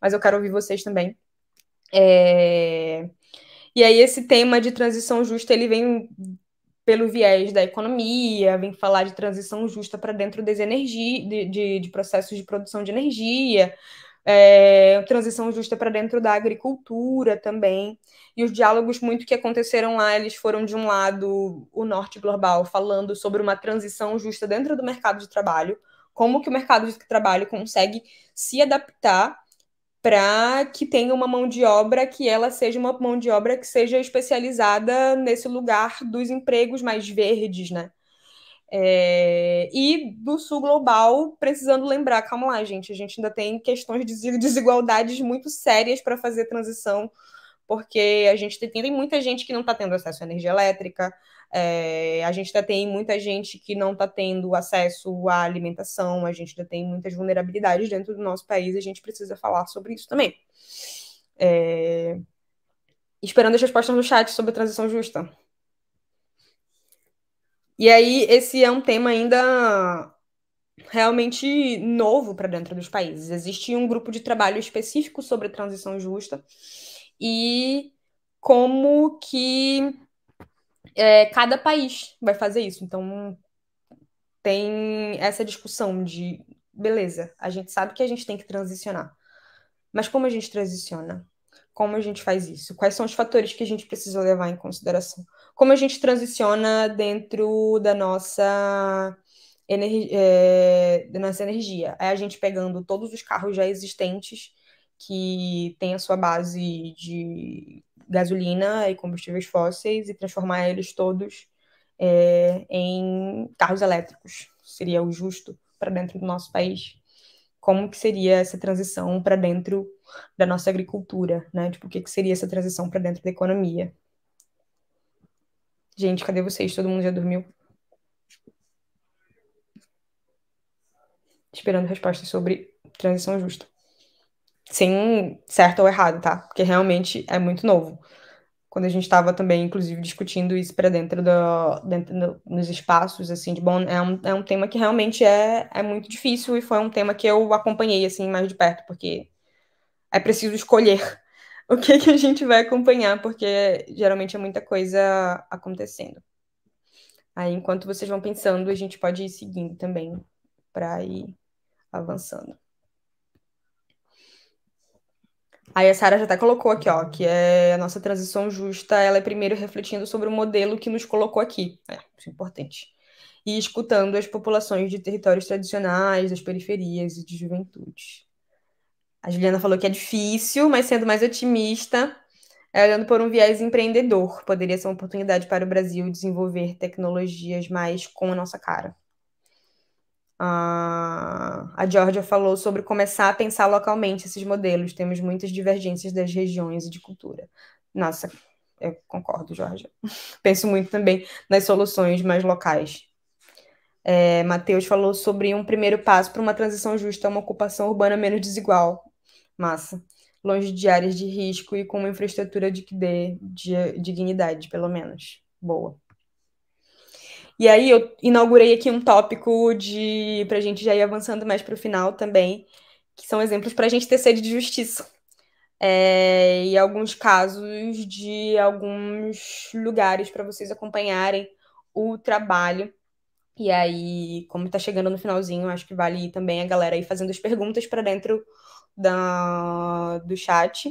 mas eu quero ouvir vocês também. É... E aí esse tema de transição justa ele vem pelo viés da economia, vem falar de transição justa para dentro das energias, de, de, de processos de produção de energia, é, transição justa para dentro da agricultura também. E os diálogos muito que aconteceram lá, eles foram de um lado o norte global, falando sobre uma transição justa dentro do mercado de trabalho, como que o mercado de trabalho consegue se adaptar para que tenha uma mão de obra que ela seja uma mão de obra que seja especializada nesse lugar dos empregos mais verdes, né? É, e do sul global, precisando lembrar, calma lá, gente, a gente ainda tem questões de desigualdades muito sérias para fazer transição, porque a gente tem, tem muita gente que não está tendo acesso à energia elétrica, é, a gente ainda tem muita gente que não está tendo acesso à alimentação, a gente ainda tem muitas vulnerabilidades dentro do nosso país, a gente precisa falar sobre isso também. É, esperando as respostas no chat sobre a transição justa. E aí, esse é um tema ainda realmente novo para dentro dos países. Existe um grupo de trabalho específico sobre transição justa e como que é, cada país vai fazer isso. Então, tem essa discussão de, beleza, a gente sabe que a gente tem que transicionar, mas como a gente transiciona? Como a gente faz isso? Quais são os fatores que a gente precisa levar em consideração? Como a gente transiciona dentro da nossa, é, da nossa energia? É a gente pegando todos os carros já existentes que têm a sua base de gasolina e combustíveis fósseis e transformar eles todos é, em carros elétricos. Seria o justo para dentro do nosso país como que seria essa transição para dentro da nossa agricultura, né? Tipo, o que, que seria essa transição para dentro da economia? Gente, cadê vocês? Todo mundo já dormiu? Esperando respostas sobre transição justa. Sem certo ou errado, tá? Porque realmente é muito novo quando a gente estava também, inclusive, discutindo isso para dentro, do, dentro do, nos espaços, assim, de bom, é um, é um tema que realmente é, é muito difícil e foi um tema que eu acompanhei, assim, mais de perto, porque é preciso escolher o que, que a gente vai acompanhar, porque geralmente é muita coisa acontecendo. Aí, enquanto vocês vão pensando, a gente pode ir seguindo também para ir avançando. Aí a Sara já até colocou aqui, ó, que é a nossa transição justa, ela é primeiro refletindo sobre o modelo que nos colocou aqui. É, isso é importante. E escutando as populações de territórios tradicionais, das periferias e de juventude. A Juliana falou que é difícil, mas sendo mais otimista, é olhando por um viés empreendedor, poderia ser uma oportunidade para o Brasil desenvolver tecnologias mais com a nossa cara a, a Georgia falou sobre começar a pensar localmente esses modelos. Temos muitas divergências das regiões e de cultura. Nossa, eu concordo, Georgia. Penso muito também nas soluções mais locais. É, Matheus falou sobre um primeiro passo para uma transição justa a uma ocupação urbana menos desigual. Massa. Longe de áreas de risco e com uma infraestrutura de que dê de dignidade, pelo menos. Boa. E aí eu inaugurei aqui um tópico de para a gente já ir avançando mais para o final também, que são exemplos para a gente ter sede de justiça. É, e alguns casos de alguns lugares para vocês acompanharem o trabalho. E aí, como está chegando no finalzinho, acho que vale também a galera aí fazendo as perguntas para dentro da, do chat.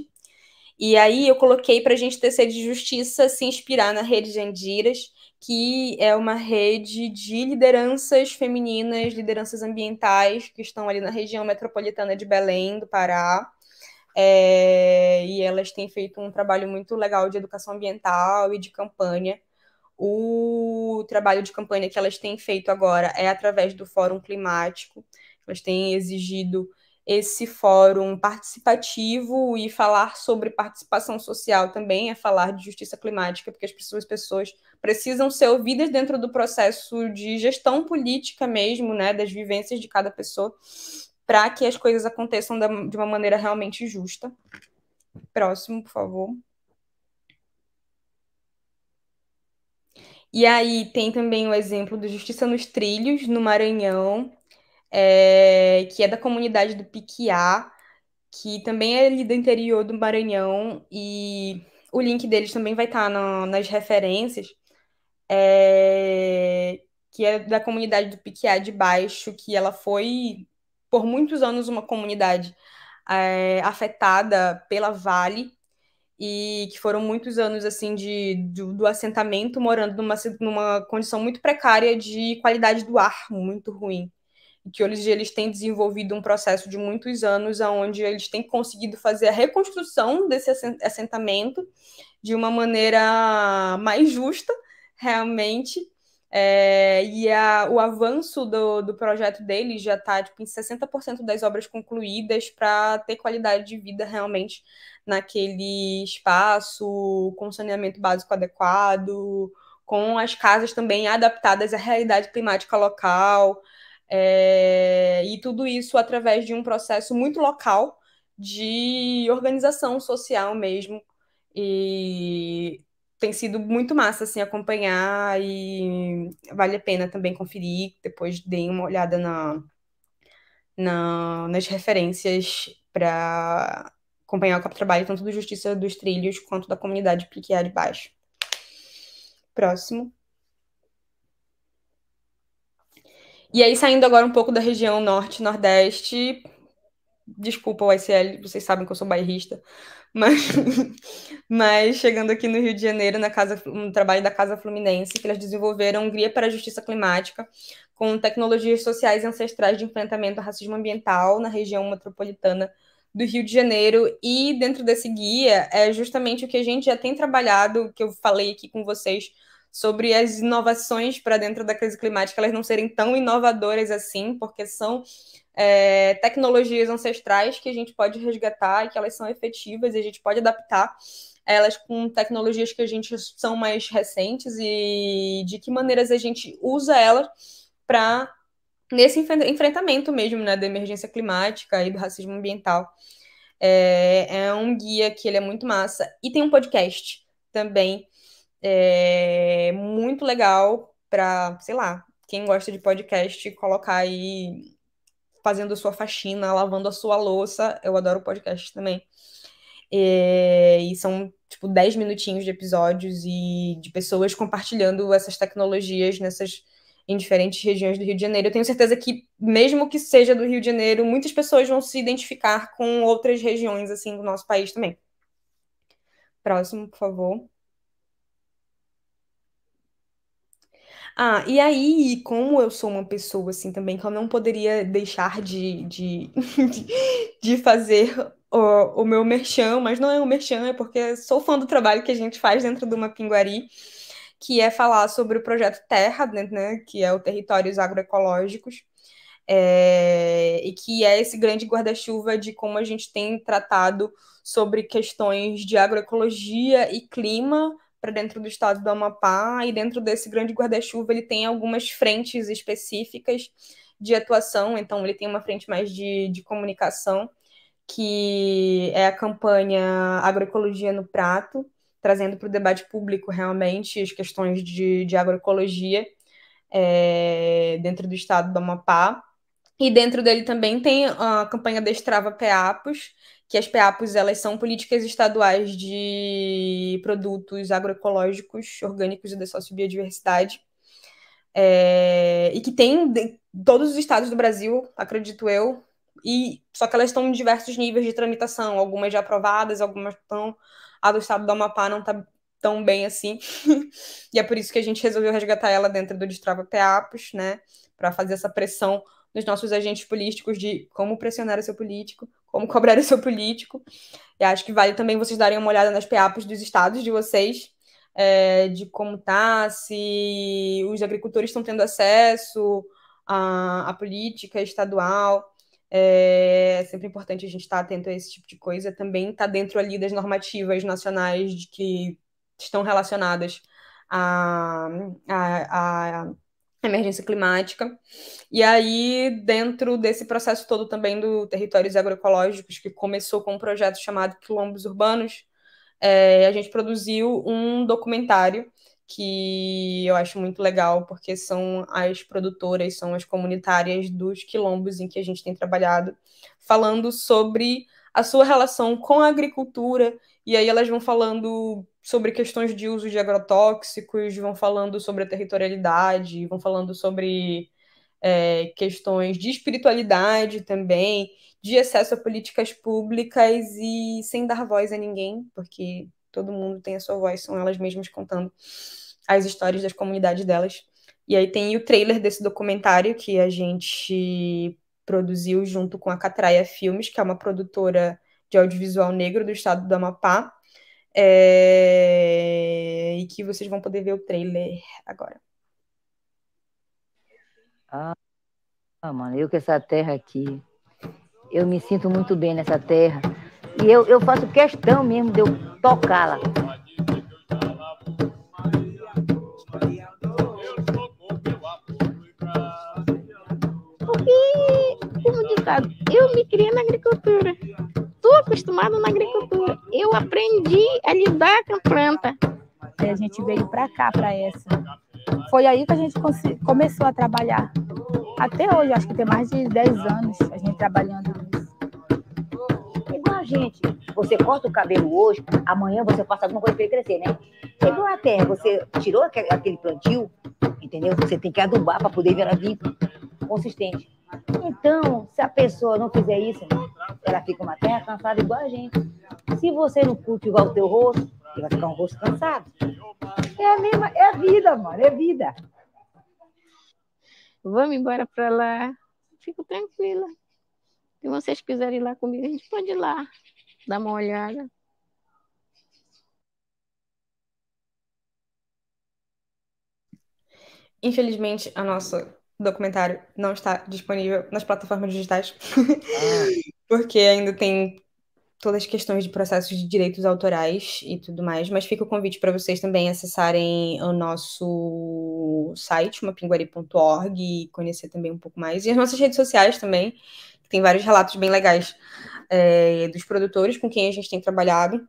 E aí eu coloquei para a gente ter sede de justiça, se inspirar na rede de Andiras que é uma rede de lideranças femininas, lideranças ambientais, que estão ali na região metropolitana de Belém, do Pará. É, e elas têm feito um trabalho muito legal de educação ambiental e de campanha. O trabalho de campanha que elas têm feito agora é através do Fórum Climático. Elas têm exigido esse fórum participativo e falar sobre participação social também é falar de justiça climática, porque as pessoas, pessoas precisam ser ouvidas dentro do processo de gestão política mesmo, né, das vivências de cada pessoa, para que as coisas aconteçam de uma maneira realmente justa. Próximo, por favor. E aí tem também o exemplo do Justiça nos Trilhos, no Maranhão, é, que é da comunidade do Piquiá, que também é ali do interior do Maranhão, e o link deles também vai estar tá nas referências, é, que é da comunidade do Piquiá de Baixo, que ela foi, por muitos anos, uma comunidade é, afetada pela Vale, e que foram muitos anos assim de, do, do assentamento morando numa, numa condição muito precária de qualidade do ar muito ruim que hoje eles têm desenvolvido um processo de muitos anos onde eles têm conseguido fazer a reconstrução desse assentamento de uma maneira mais justa, realmente. É, e a, o avanço do, do projeto deles já está tipo, em 60% das obras concluídas para ter qualidade de vida realmente naquele espaço, com saneamento básico adequado, com as casas também adaptadas à realidade climática local. É, e tudo isso através de um processo muito local de organização social mesmo. E tem sido muito massa assim acompanhar e vale a pena também conferir. Depois deem uma olhada na, na nas referências para acompanhar o trabalho tanto do Justiça dos Trilhos quanto da comunidade Pliquiá de Baixo. Próximo. E aí, saindo agora um pouco da região norte, nordeste, desculpa o ICL, vocês sabem que eu sou bairrista, mas, mas chegando aqui no Rio de Janeiro, na casa, no trabalho da Casa Fluminense, que eles desenvolveram um guia para a justiça climática com tecnologias sociais ancestrais de enfrentamento ao racismo ambiental na região metropolitana do Rio de Janeiro. E dentro desse guia é justamente o que a gente já tem trabalhado, que eu falei aqui com vocês sobre as inovações para dentro da crise climática, elas não serem tão inovadoras assim, porque são é, tecnologias ancestrais que a gente pode resgatar e que elas são efetivas e a gente pode adaptar elas com tecnologias que a gente são mais recentes e de que maneiras a gente usa elas para nesse enfrentamento mesmo, né, da emergência climática e do racismo ambiental. É, é um guia que ele é muito massa e tem um podcast também é muito legal para, sei lá, quem gosta de podcast, colocar aí fazendo a sua faxina, lavando a sua louça. Eu adoro podcast também. É, e são, tipo, 10 minutinhos de episódios e de pessoas compartilhando essas tecnologias nessas em diferentes regiões do Rio de Janeiro. Eu tenho certeza que, mesmo que seja do Rio de Janeiro, muitas pessoas vão se identificar com outras regiões, assim, do nosso país também. Próximo, por favor. Ah, e aí, como eu sou uma pessoa assim também, que eu não poderia deixar de, de, de fazer o, o meu merchan, mas não é um merchan, é porque sou fã do trabalho que a gente faz dentro do Mapinguari, que é falar sobre o projeto Terra, né, né que é o Territórios Agroecológicos, é, e que é esse grande guarda-chuva de como a gente tem tratado sobre questões de agroecologia e clima para dentro do estado do Amapá, e dentro desse grande guarda-chuva ele tem algumas frentes específicas de atuação, então ele tem uma frente mais de, de comunicação, que é a campanha Agroecologia no Prato, trazendo para o debate público realmente as questões de, de agroecologia é, dentro do estado do Amapá. E dentro dele também tem a campanha Destrava PEAPOS, que as PEAPOS elas são políticas estaduais de produtos agroecológicos, orgânicos e de sociobiodiversidade, é, e que tem todos os estados do Brasil, acredito eu, e só que elas estão em diversos níveis de tramitação, algumas já aprovadas, algumas estão. A do estado do Amapá não está tão bem assim. e é por isso que a gente resolveu resgatar ela dentro do Destrava Peapos, né? Para fazer essa pressão nos nossos agentes políticos de como pressionar o seu político, como cobrar o seu político. E acho que vale também vocês darem uma olhada nas PEAPs dos estados de vocês, é, de como tá, se os agricultores estão tendo acesso à, à política estadual. É, é sempre importante a gente estar atento a esse tipo de coisa. Também está dentro ali das normativas nacionais de que estão relacionadas à, à emergência climática. E aí, dentro desse processo todo também do Territórios Agroecológicos, que começou com um projeto chamado Quilombos Urbanos, é, a gente produziu um documentário que eu acho muito legal, porque são as produtoras, são as comunitárias dos quilombos em que a gente tem trabalhado, falando sobre a sua relação com a agricultura, e aí elas vão falando sobre questões de uso de agrotóxicos, vão falando sobre a territorialidade, vão falando sobre é, questões de espiritualidade também, de acesso a políticas públicas e sem dar voz a ninguém, porque todo mundo tem a sua voz, são elas mesmas contando as histórias das comunidades delas. E aí tem o trailer desse documentário que a gente produziu junto com a Catraia Filmes, que é uma produtora de audiovisual negro do estado do Amapá, é... E que vocês vão poder ver o trailer agora. Ah, mano, eu com essa terra aqui, eu me sinto muito bem nessa terra. E eu, eu faço questão mesmo de eu tocá-la. Porque, como ditado, eu me criei na agricultura estou acostumado na agricultura. Eu aprendi a lidar com planta. Aí a gente veio para cá, para essa. Foi aí que a gente começou a trabalhar. Até hoje, acho que tem mais de 10 anos a gente trabalhando nisso. Igual a gente, você corta o cabelo hoje, amanhã você passa alguma coisa para ele crescer, né? É igual a terra, você tirou aquele plantio, entendeu? Você tem que adubar para poder virar vir consistente. Então, se a pessoa não fizer isso, ela fica uma terra cansada igual a gente. Se você não cultivar o teu rosto, ele vai ficar um rosto cansado. É a mesma, é a vida, mano, é vida. Vamos embora para lá. Fico tranquila. Se vocês quiserem ir lá comigo, a gente pode ir lá, dar uma olhada. Infelizmente, a nossa documentário não está disponível nas plataformas digitais, ah. porque ainda tem todas as questões de processos de direitos autorais e tudo mais, mas fica o convite para vocês também acessarem o nosso site, mapinguari.org, e conhecer também um pouco mais, e as nossas redes sociais também, tem vários relatos bem legais é, dos produtores com quem a gente tem trabalhado,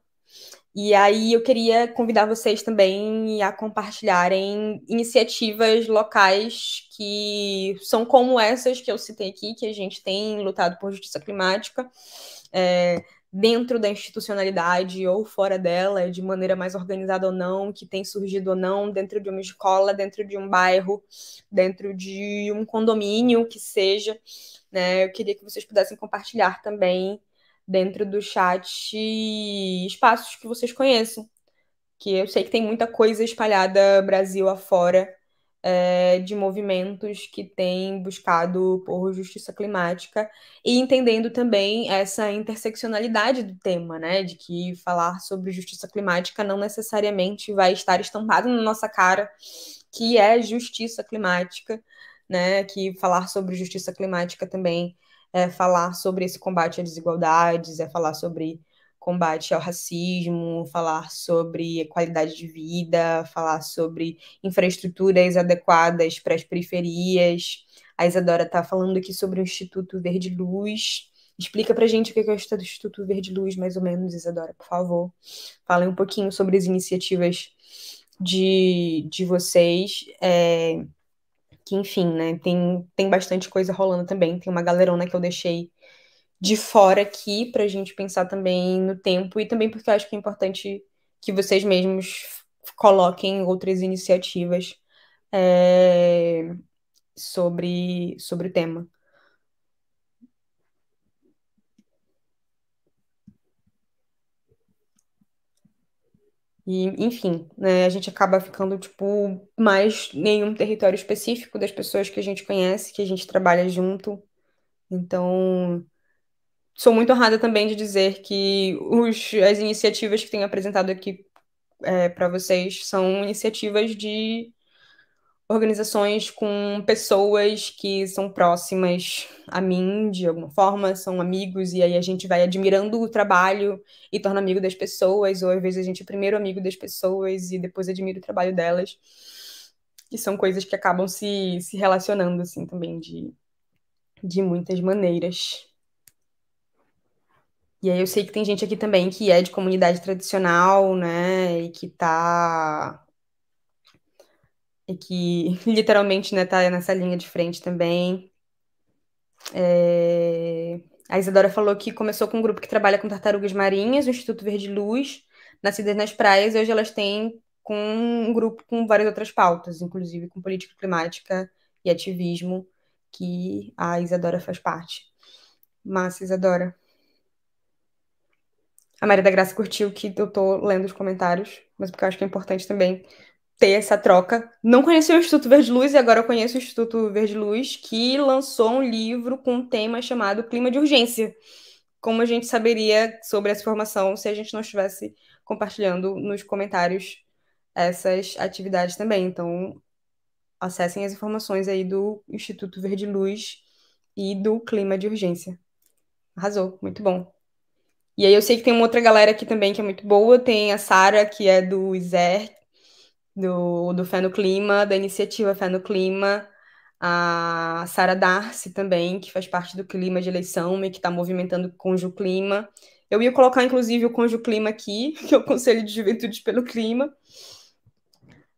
e aí eu queria convidar vocês também a compartilharem iniciativas locais que são como essas que eu citei aqui, que a gente tem lutado por justiça climática, é, dentro da institucionalidade ou fora dela, de maneira mais organizada ou não, que tem surgido ou não, dentro de uma escola, dentro de um bairro, dentro de um condomínio que seja. Né? Eu queria que vocês pudessem compartilhar também dentro do chat espaços que vocês conheçam. Que eu sei que tem muita coisa espalhada Brasil afora é, de movimentos que têm buscado por justiça climática e entendendo também essa interseccionalidade do tema, né? De que falar sobre justiça climática não necessariamente vai estar estampado na nossa cara que é justiça climática, né? Que falar sobre justiça climática também é falar sobre esse combate às desigualdades, é falar sobre combate ao racismo, falar sobre qualidade de vida, falar sobre infraestruturas adequadas para as periferias. A Isadora está falando aqui sobre o Instituto Verde Luz. Explica para gente o que é o Instituto Verde Luz, mais ou menos, Isadora, por favor. Falem um pouquinho sobre as iniciativas de, de vocês. É, que enfim, né, tem, tem bastante coisa rolando também. Tem uma galerona que eu deixei de fora aqui para a gente pensar também no tempo e também porque eu acho que é importante que vocês mesmos coloquem outras iniciativas é, sobre, sobre o tema. E, enfim, né, a gente acaba ficando, tipo, mais em um território específico das pessoas que a gente conhece, que a gente trabalha junto. Então, sou muito honrada também de dizer que os, as iniciativas que tenho apresentado aqui é, para vocês são iniciativas de organizações com pessoas que são próximas a mim de alguma forma, são amigos, e aí a gente vai admirando o trabalho e torna amigo das pessoas, ou às vezes a gente é primeiro amigo das pessoas e depois admira o trabalho delas. E são coisas que acabam se, se relacionando, assim, também de, de muitas maneiras. E aí eu sei que tem gente aqui também que é de comunidade tradicional, né, e que tá e que literalmente né, tá nessa linha de frente também. É... A Isadora falou que começou com um grupo que trabalha com tartarugas marinhas, o Instituto Verde Luz, nascidas nas praias, e hoje elas têm com um grupo com várias outras pautas, inclusive com política climática e ativismo, que a Isadora faz parte. Massa, Isadora. A Maria da Graça curtiu que eu tô lendo os comentários, mas porque eu acho que é importante também ter essa troca. Não conhecia o Instituto Verde Luz e agora eu conheço o Instituto Verde Luz, que lançou um livro com um tema chamado Clima de Urgência. Como a gente saberia sobre essa formação se a gente não estivesse compartilhando nos comentários essas atividades também. Então, acessem as informações aí do Instituto Verde Luz e do Clima de Urgência. Arrasou, muito bom. E aí eu sei que tem uma outra galera aqui também que é muito boa. Tem a Sara, que é do ISER, do, do Fé no Clima, da iniciativa Fé no Clima, a Sara Darcy também, que faz parte do Clima de Eleição e que está movimentando o Conjo Clima. Eu ia colocar, inclusive, o Conjo Clima aqui, que é o Conselho de Juventude pelo Clima.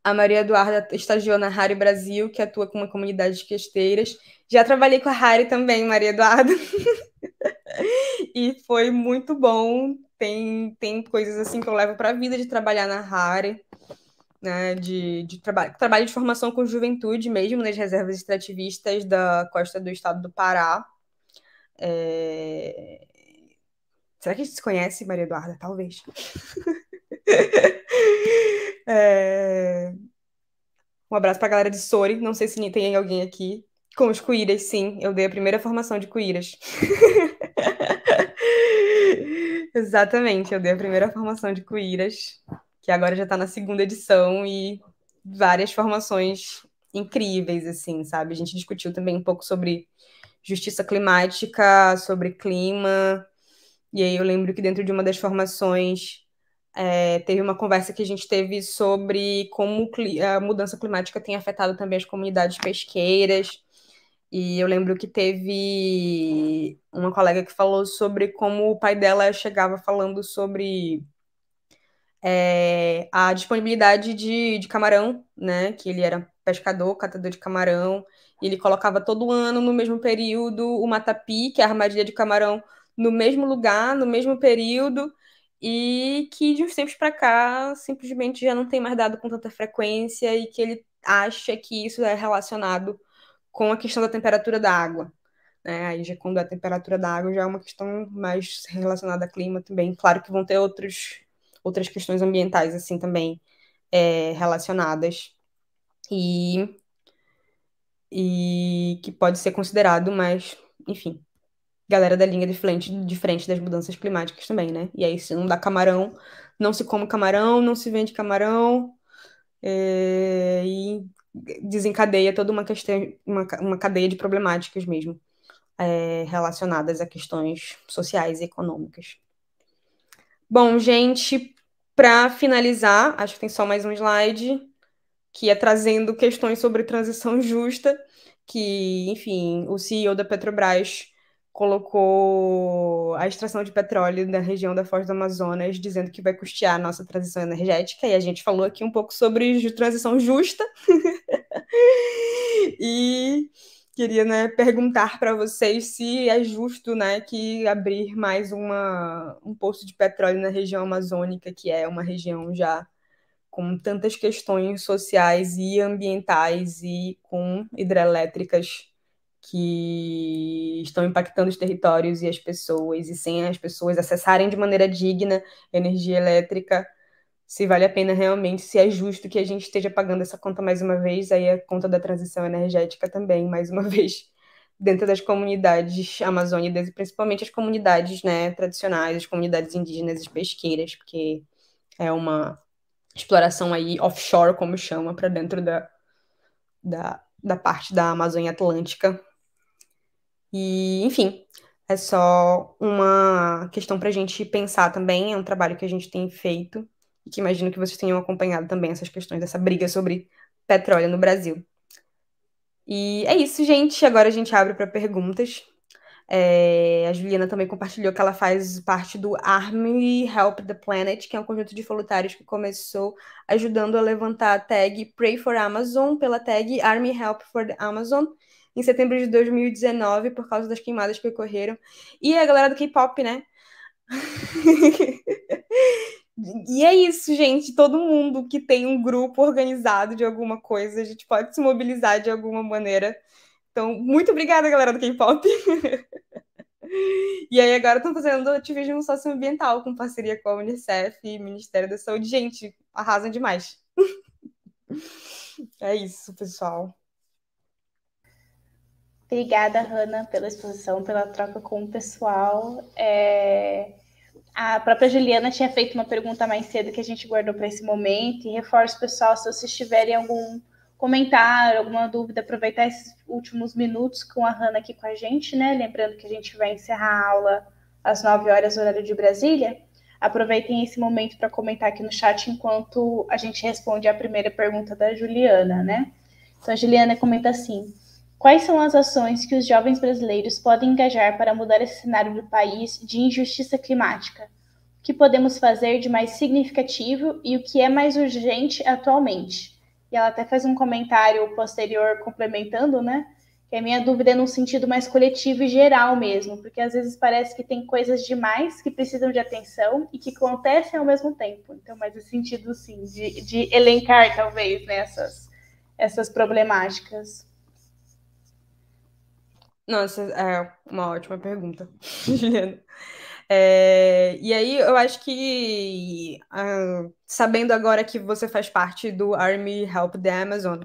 A Maria Eduarda estagiou na Rari Brasil, que atua com uma comunidade de questeiras. Já trabalhei com a Rari também, Maria Eduarda. e foi muito bom. Tem, tem coisas assim que eu levo para a vida de trabalhar na Rari né, de, de trabalho, trabalho de formação com juventude mesmo nas reservas extrativistas da costa do estado do Pará. É... Será que a gente se conhece, Maria Eduarda? Talvez. é... Um abraço para a galera de Sori. Não sei se tem alguém aqui. Com os cuíras, sim. Eu dei a primeira formação de cuíras. Exatamente, eu dei a primeira formação de cuíras que agora já está na segunda edição e várias formações incríveis, assim, sabe? A gente discutiu também um pouco sobre justiça climática, sobre clima, e aí eu lembro que dentro de uma das formações é, teve uma conversa que a gente teve sobre como a mudança climática tem afetado também as comunidades pesqueiras. E eu lembro que teve uma colega que falou sobre como o pai dela chegava falando sobre é, a disponibilidade de, de camarão, né? Que ele era pescador, catador de camarão, e ele colocava todo ano, no mesmo período, o matapi, que é a armadilha de camarão, no mesmo lugar, no mesmo período, e que de uns tempos para cá simplesmente já não tem mais dado com tanta frequência e que ele acha que isso é relacionado com a questão da temperatura da água. Né? Aí já quando a temperatura da água já é uma questão mais relacionada a clima também. Claro que vão ter outros outras questões ambientais, assim, também é, relacionadas. E, e que pode ser considerado, mas, enfim, galera da linha de frente, de frente das mudanças climáticas também, né? E aí, se não dá camarão, não se come camarão, não se vende camarão, é, e desencadeia toda uma questão, uma, uma cadeia de problemáticas mesmo, é, relacionadas a questões sociais e econômicas. Bom, gente, para finalizar, acho que tem só mais um slide, que é trazendo questões sobre transição justa, que, enfim, o CEO da Petrobras colocou a extração de petróleo da região da Foz do Amazonas, dizendo que vai custear a nossa transição energética, e a gente falou aqui um pouco sobre transição justa. e queria né, perguntar para vocês se é justo né, que abrir mais uma, um poço de petróleo na região amazônica, que é uma região já com tantas questões sociais e ambientais e com hidrelétricas que estão impactando os territórios e as pessoas, e sem as pessoas acessarem de maneira digna energia elétrica, se vale a pena realmente, se é justo que a gente esteja pagando essa conta mais uma vez, aí a conta da transição energética também, mais uma vez, dentro das comunidades amazônicas, principalmente as comunidades né, tradicionais, as comunidades indígenas e pesqueiras, porque é uma exploração aí offshore, como chama, para dentro da, da, da parte da Amazônia Atlântica. E, enfim, é só uma questão para a gente pensar também, é um trabalho que a gente tem feito e que imagino que vocês tenham acompanhado também essas questões dessa briga sobre petróleo no Brasil. E é isso, gente. Agora a gente abre para perguntas. É, a Juliana também compartilhou que ela faz parte do Army Help the Planet, que é um conjunto de voluntários que começou ajudando a levantar a tag Pray for Amazon pela tag Army Help for the Amazon em setembro de 2019 por causa das queimadas que ocorreram. E a galera do K-pop, né? E é isso, gente. Todo mundo que tem um grupo organizado de alguma coisa, a gente pode se mobilizar de alguma maneira. Então, muito obrigada, galera do K-pop. e aí, agora estão fazendo ativismo socioambiental com parceria com a Unicef e Ministério da Saúde. Gente, arrasam demais. é isso, pessoal. Obrigada, Hanna, pela exposição, pela troca com o pessoal. É... A própria Juliana tinha feito uma pergunta mais cedo que a gente guardou para esse momento e reforço, pessoal, se vocês tiverem algum comentário, alguma dúvida, aproveitar esses últimos minutos com a Hanna aqui com a gente, né? Lembrando que a gente vai encerrar a aula às 9 horas, horário de Brasília. Aproveitem esse momento para comentar aqui no chat enquanto a gente responde a primeira pergunta da Juliana, né? Então, a Juliana comenta assim: Quais são as ações que os jovens brasileiros podem engajar para mudar esse cenário do país de injustiça climática? O que podemos fazer de mais significativo e o que é mais urgente atualmente? E ela até faz um comentário posterior complementando, né? Que a minha dúvida é num sentido mais coletivo e geral mesmo, porque às vezes parece que tem coisas demais que precisam de atenção e que acontecem ao mesmo tempo. Então, mais no sentido, sim, de, de elencar, talvez, nessas né, essas problemáticas. Nossa, é uma ótima pergunta, Juliana. É, e aí, eu acho que, uh, sabendo agora que você faz parte do Army Help the Amazon,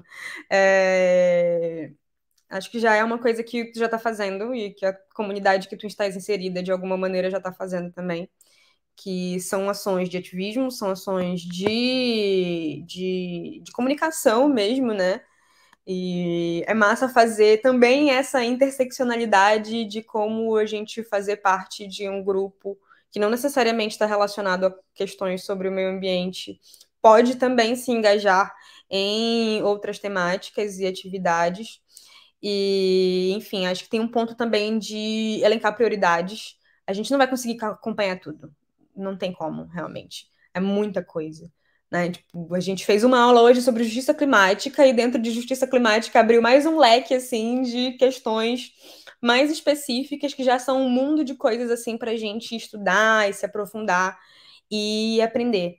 é, acho que já é uma coisa que tu já está fazendo e que a comunidade que tu estás inserida, de alguma maneira, já está fazendo também, que são ações de ativismo, são ações de, de, de comunicação mesmo, né? E é massa fazer também essa interseccionalidade de como a gente fazer parte de um grupo que não necessariamente está relacionado a questões sobre o meio ambiente, pode também se engajar em outras temáticas e atividades. E, enfim, acho que tem um ponto também de elencar prioridades. A gente não vai conseguir acompanhar tudo. Não tem como, realmente. É muita coisa. Né? Tipo, a gente fez uma aula hoje sobre justiça climática e dentro de justiça climática abriu mais um leque assim de questões mais específicas que já são um mundo de coisas assim para a gente estudar e se aprofundar e aprender.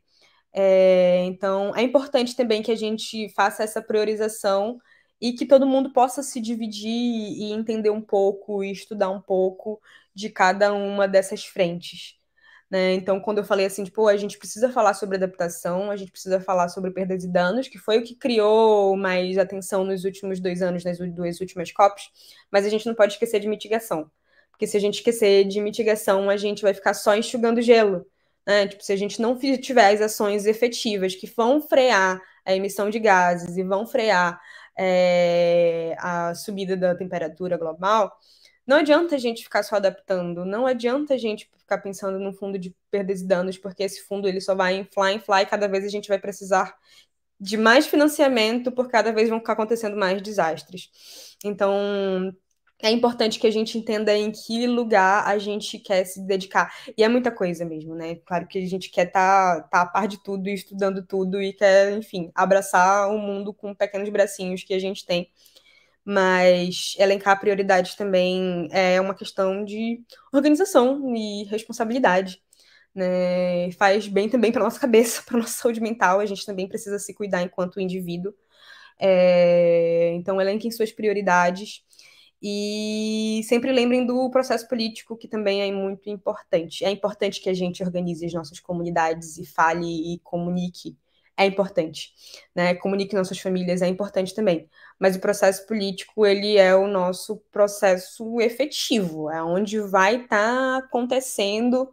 É, então é importante também que a gente faça essa priorização e que todo mundo possa se dividir e entender um pouco e estudar um pouco de cada uma dessas frentes. Né? Então, quando eu falei assim, tipo, a gente precisa falar sobre adaptação, a gente precisa falar sobre perdas e danos, que foi o que criou mais atenção nos últimos dois anos, nas duas últimas COPs, mas a gente não pode esquecer de mitigação. Porque se a gente esquecer de mitigação, a gente vai ficar só enxugando gelo. Né? Tipo, se a gente não tiver as ações efetivas que vão frear a emissão de gases e vão frear é, a subida da temperatura global, não adianta a gente ficar só adaptando, não adianta a gente ficar pensando num fundo de perdas e danos, porque esse fundo ele só vai inflar, inflar, e cada vez a gente vai precisar de mais financiamento, por cada vez vão ficar acontecendo mais desastres. Então, é importante que a gente entenda em que lugar a gente quer se dedicar. E é muita coisa mesmo, né? Claro que a gente quer estar tá, tá a par de tudo e estudando tudo e quer, enfim, abraçar o mundo com pequenos bracinhos que a gente tem mas elencar prioridades também é uma questão de organização e responsabilidade. Né? Faz bem também para nossa cabeça, para nossa saúde mental. A gente também precisa se cuidar enquanto indivíduo. É... Então, elenquem suas prioridades E sempre lembrem do processo político, que também é muito importante. É importante que a gente organize as nossas comunidades e fale e comunique. É importante, né? Comunique nossas famílias é importante também. Mas o processo político, ele é o nosso processo efetivo, é onde vai estar tá acontecendo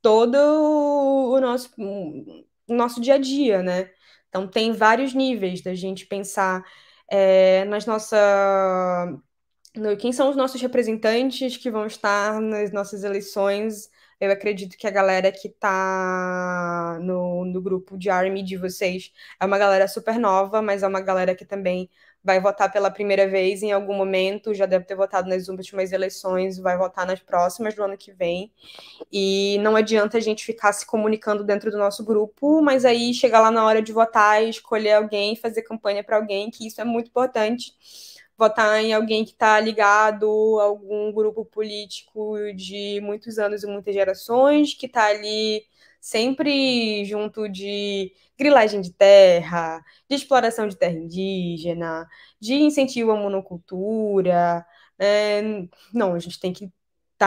todo o nosso, o nosso dia a dia, né? Então, tem vários níveis da gente pensar é, nas nossas no, quem são os nossos representantes que vão estar nas nossas eleições. Eu acredito que a galera que está no, no grupo de Army de vocês é uma galera super nova, mas é uma galera que também vai votar pela primeira vez em algum momento, já deve ter votado nas últimas eleições, vai votar nas próximas do ano que vem. E não adianta a gente ficar se comunicando dentro do nosso grupo, mas aí chegar lá na hora de votar e escolher alguém, fazer campanha para alguém, que isso é muito importante votar em alguém que está ligado a algum grupo político de muitos anos e muitas gerações, que está ali sempre junto de grilagem de terra, de exploração de terra indígena, de incentivo à monocultura. Né? Não, a gente tem que estar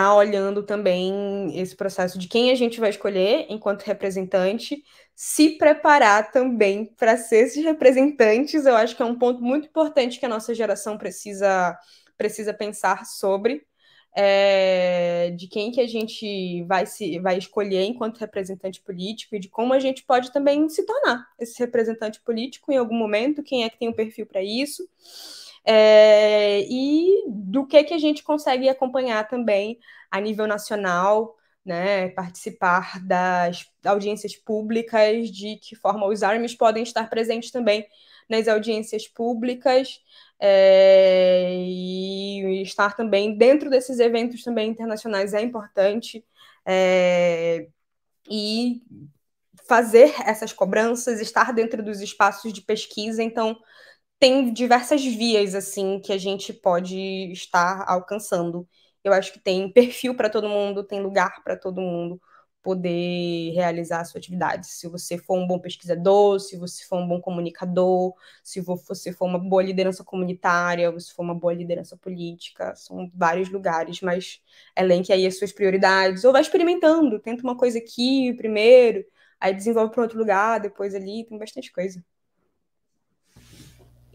tá olhando também esse processo de quem a gente vai escolher enquanto representante, se preparar também para ser esses representantes. Eu acho que é um ponto muito importante que a nossa geração precisa, precisa pensar sobre. É, de quem que a gente vai se vai escolher enquanto representante político e de como a gente pode também se tornar esse representante político em algum momento, quem é que tem o um perfil para isso é, e do que, que a gente consegue acompanhar também a nível nacional, né, participar das audiências públicas, de que forma os armes podem estar presentes também nas audiências públicas é, e estar também dentro desses eventos também internacionais é importante é, e fazer essas cobranças, estar dentro dos espaços de pesquisa, então tem diversas vias assim que a gente pode estar alcançando. Eu acho que tem perfil para todo mundo, tem lugar para todo mundo poder realizar a sua atividade. Se você for um bom pesquisador, se você for um bom comunicador, se você for uma boa liderança comunitária, se for uma boa liderança política, são vários lugares, mas elenque aí as suas prioridades, ou vai experimentando, tenta uma coisa aqui primeiro, aí desenvolve para outro lugar, depois ali, tem bastante coisa.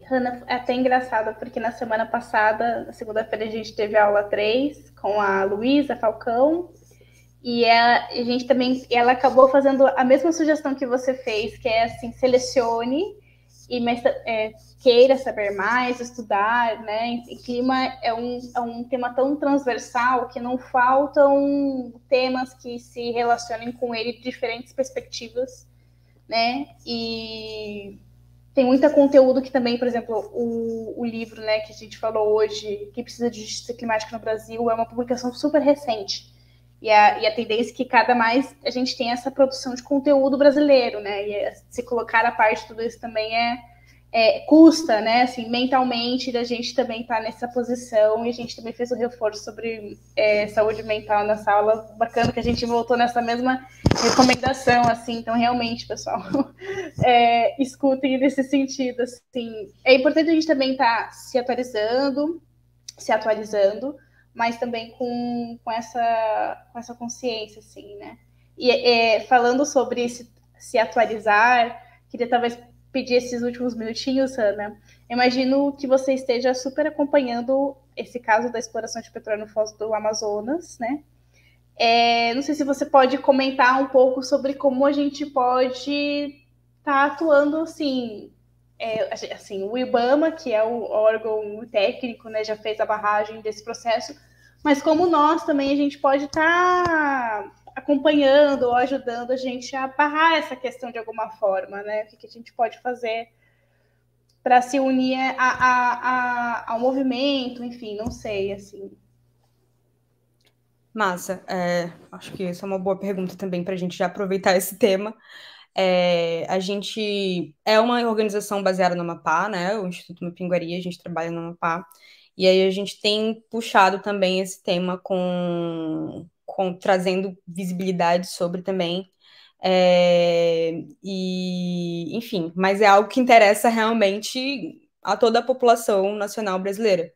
Hanna, é até engraçado, porque na semana passada, na segunda-feira, a gente teve aula 3 com a Luísa Falcão, e a, a gente também, ela acabou fazendo a mesma sugestão que você fez, que é assim, selecione e mas, é, queira saber mais, estudar, né? E clima é um, é um tema tão transversal que não faltam temas que se relacionem com ele de diferentes perspectivas, né? E tem muito conteúdo que também, por exemplo, o, o livro né, que a gente falou hoje, que precisa de justiça climática no Brasil, é uma publicação super recente. E a, e a tendência é que cada mais a gente tem essa produção de conteúdo brasileiro, né? E se colocar a parte de tudo isso também é, é, custa, né? Assim, mentalmente, da gente também estar tá nessa posição. E a gente também fez um reforço sobre é, saúde mental nessa aula. Bacana que a gente voltou nessa mesma recomendação, assim. Então, realmente, pessoal, é, escutem nesse sentido, assim. É importante a gente também estar tá se atualizando, se atualizando, mas também com, com, essa, com essa consciência, assim, né? E é, falando sobre se, se atualizar, queria talvez pedir esses últimos minutinhos, Ana. Imagino que você esteja super acompanhando esse caso da exploração de petróleo no Foz do Amazonas, né? É, não sei se você pode comentar um pouco sobre como a gente pode estar tá atuando assim. É, assim, o IBAMA, que é o órgão técnico, né, já fez a barragem desse processo, mas como nós também a gente pode estar tá acompanhando ou ajudando a gente a barrar essa questão de alguma forma, né? O que, a gente pode fazer para se unir a, a, a, ao movimento, enfim, não sei, assim. Massa, é, acho que essa é uma boa pergunta também para a gente já aproveitar esse tema. É, a gente é uma organização baseada no Amapá, né? O Instituto Mapinguari, a gente trabalha no Amapá. E aí a gente tem puxado também esse tema com, com trazendo visibilidade sobre também. É, e, enfim, mas é algo que interessa realmente a toda a população nacional brasileira.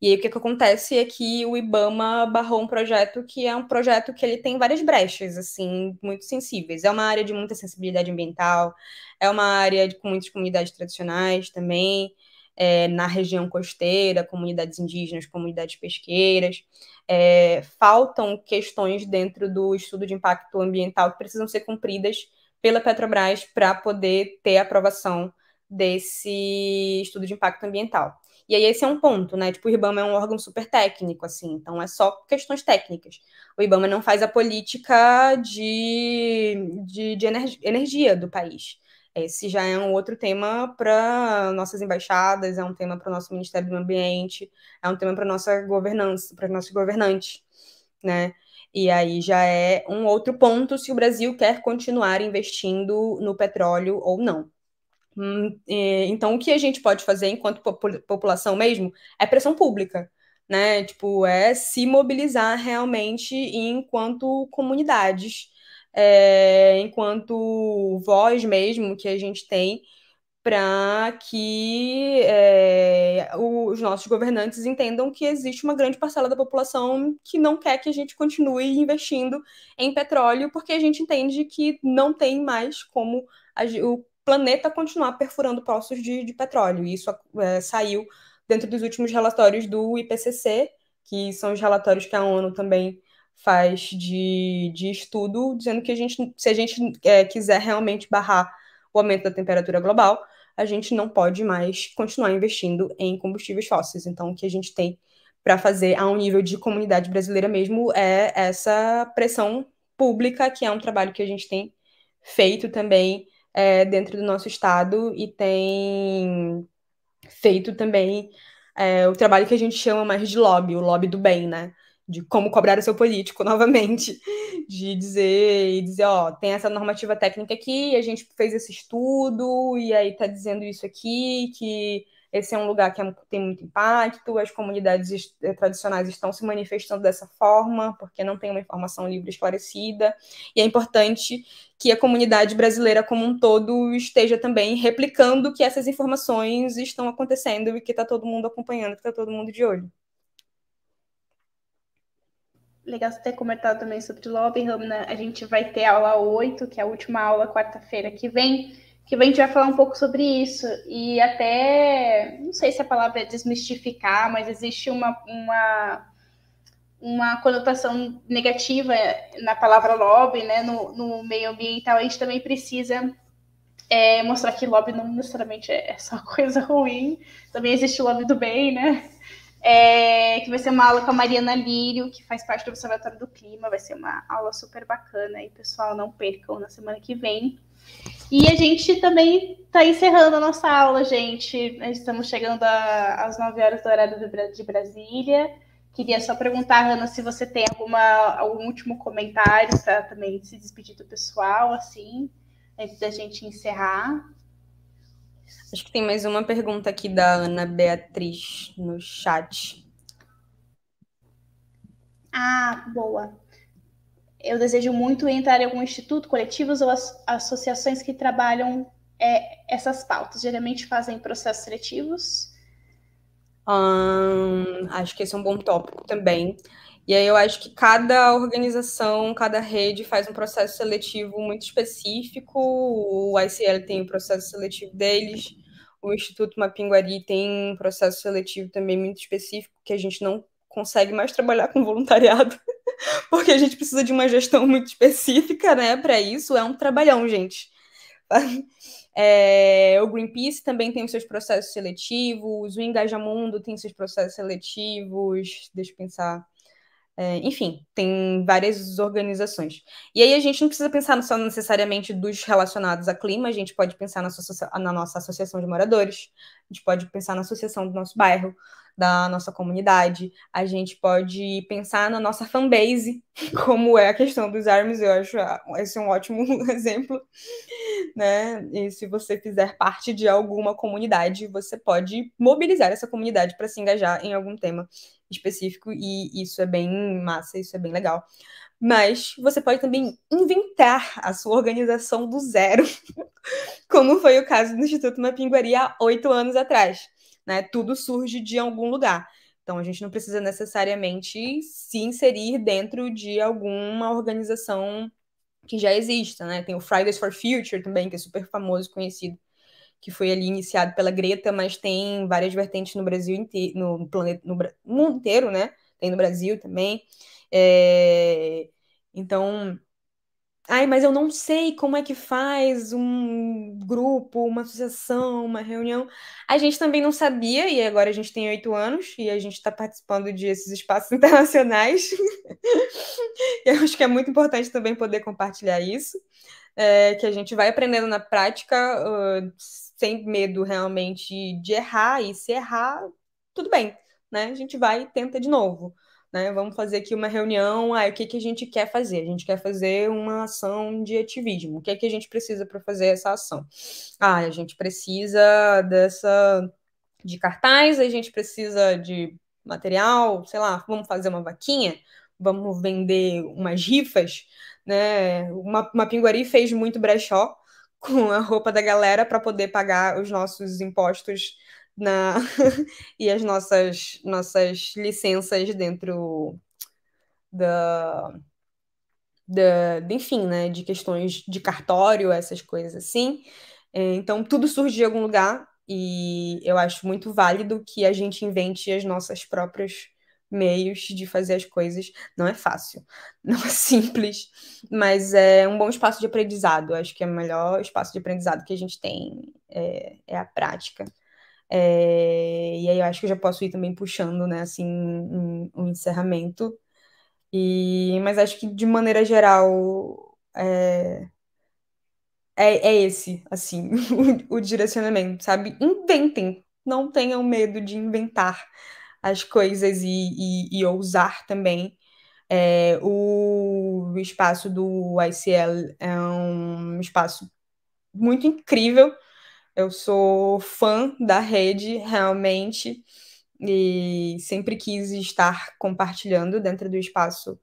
E aí o que, que acontece é que o IBAMA barrou um projeto que é um projeto que ele tem várias brechas, assim, muito sensíveis. É uma área de muita sensibilidade ambiental, é uma área de, com muitas comunidades tradicionais também, é, na região costeira, comunidades indígenas, comunidades pesqueiras. É, faltam questões dentro do estudo de impacto ambiental que precisam ser cumpridas pela Petrobras para poder ter aprovação desse estudo de impacto ambiental. E aí esse é um ponto, né? Tipo, o IBAMA é um órgão super técnico, assim, então é só questões técnicas. O IBAMA não faz a política de, de, de energia do país. Esse já é um outro tema para nossas embaixadas, é um tema para o nosso Ministério do Ambiente, é um tema para nossa governança, para nossos governantes, né? E aí já é um outro ponto se o Brasil quer continuar investindo no petróleo ou não. Hum, então, o que a gente pode fazer enquanto população mesmo é pressão pública, né? Tipo, é se mobilizar realmente enquanto comunidades, é, enquanto voz mesmo que a gente tem para que é, os nossos governantes entendam que existe uma grande parcela da população que não quer que a gente continue investindo em petróleo, porque a gente entende que não tem mais como a, o planeta continuar perfurando poços de, de petróleo. E isso é, saiu dentro dos últimos relatórios do IPCC, que são os relatórios que a ONU também faz de, de estudo, dizendo que a gente, se a gente é, quiser realmente barrar o aumento da temperatura global, a gente não pode mais continuar investindo em combustíveis fósseis. Então, o que a gente tem para fazer a um nível de comunidade brasileira mesmo é essa pressão pública, que é um trabalho que a gente tem feito também é, dentro do nosso estado e tem feito também é, o trabalho que a gente chama mais de lobby, o lobby do bem, né? De como cobrar o seu político novamente, de dizer, dizer, ó, tem essa normativa técnica aqui, a gente fez esse estudo, e aí tá dizendo isso aqui, que esse é um lugar que é tem muito impacto, as comunidades eh, tradicionais estão se manifestando dessa forma, porque não tem uma informação livre esclarecida, e é importante que a comunidade brasileira como um todo esteja também replicando que essas informações estão acontecendo e que está todo mundo acompanhando, que está todo mundo de olho. Legal você ter comentado também sobre lobby, Ramna. A gente vai ter aula 8, que é a última aula quarta-feira que vem que a gente vai falar um pouco sobre isso. E até, não sei se a palavra é desmistificar, mas existe uma, uma, uma conotação negativa na palavra lobby, né, no, no meio ambiental. A gente também precisa é, mostrar que lobby não necessariamente é só coisa ruim, também existe o lobby do bem, né? É, que vai ser uma aula com a Mariana Lírio, que faz parte do Observatório do Clima, vai ser uma aula super bacana aí, pessoal, não percam na semana que vem. E a gente também está encerrando a nossa aula, gente. Estamos chegando a, às 9 horas do horário de Brasília. Queria só perguntar, Ana, se você tem alguma, algum último comentário para também se despedir do pessoal, assim, antes da gente encerrar. Acho que tem mais uma pergunta aqui da Ana Beatriz no chat. Ah, boa eu desejo muito entrar em algum instituto, coletivos ou as, associações que trabalham é, essas pautas. Geralmente fazem processos seletivos. Hum, acho que esse é um bom tópico também. E aí eu acho que cada organização, cada rede faz um processo seletivo muito específico. O ICL tem o processo seletivo deles, o Instituto Mapinguari tem um processo seletivo também muito específico, que a gente não consegue mais trabalhar com voluntariado. porque a gente precisa de uma gestão muito específica, né, para isso. É um trabalhão, gente. É, o Greenpeace também tem os seus processos seletivos, o Engajamundo tem seus processos seletivos, deixa eu pensar. É, enfim, tem várias organizações. E aí a gente não precisa pensar só necessariamente dos relacionados a clima, a gente pode pensar na, na nossa associação de moradores, a gente pode pensar na associação do nosso bairro, da nossa comunidade, a gente pode pensar na nossa fanbase, como é a questão dos armas, eu acho esse um ótimo exemplo, né? E se você fizer parte de alguma comunidade, você pode mobilizar essa comunidade para se engajar em algum tema específico, e isso é bem massa, isso é bem legal. Mas você pode também inventar a sua organização do zero, como foi o caso do Instituto Mapinguari há oito anos atrás né? Tudo surge de algum lugar. Então, a gente não precisa necessariamente se inserir dentro de alguma organização que já exista, né? Tem o Fridays for Future também, que é super famoso, conhecido, que foi ali iniciado pela Greta, mas tem várias vertentes no Brasil inteiro, no planeta, no, mundo inteiro, né? Tem no Brasil também. É... Então, Ai, mas eu não sei como é que faz um grupo, uma associação, uma reunião. A gente também não sabia, e agora a gente tem oito anos, e a gente está participando de esses espaços internacionais. eu acho que é muito importante também poder compartilhar isso, é, que a gente vai aprendendo na prática, uh, sem medo realmente de errar, e se errar, tudo bem, né? A gente vai e tenta de novo né? Vamos fazer aqui uma reunião. Ah, o que, que a gente quer fazer? A gente quer fazer uma ação de ativismo. O que, que a gente precisa para fazer essa ação? Ah, a gente precisa dessa de cartaz, a gente precisa de material, sei lá, vamos fazer uma vaquinha, vamos vender umas rifas, né? Uma, uma pinguari fez muito brechó com a roupa da galera para poder pagar os nossos impostos na e as nossas nossas licenças dentro da, da enfim, né, de questões de cartório, essas coisas assim. É, então tudo surge de algum lugar e eu acho muito válido que a gente invente as nossas próprios meios de fazer as coisas. Não é fácil, não é simples, mas é um bom espaço de aprendizado. Acho que é o melhor espaço de aprendizado que a gente tem é, é a prática. É, e aí eu acho que eu já posso ir também puxando, né, assim, um, um encerramento. E, mas acho que de maneira geral é, é, é esse, assim, o, o direcionamento, sabe? Inventem, não tenham medo de inventar as coisas e, e, e ousar também. É, o espaço do ICL é um espaço muito incrível eu sou fã da rede, realmente, e sempre quis estar compartilhando dentro do espaço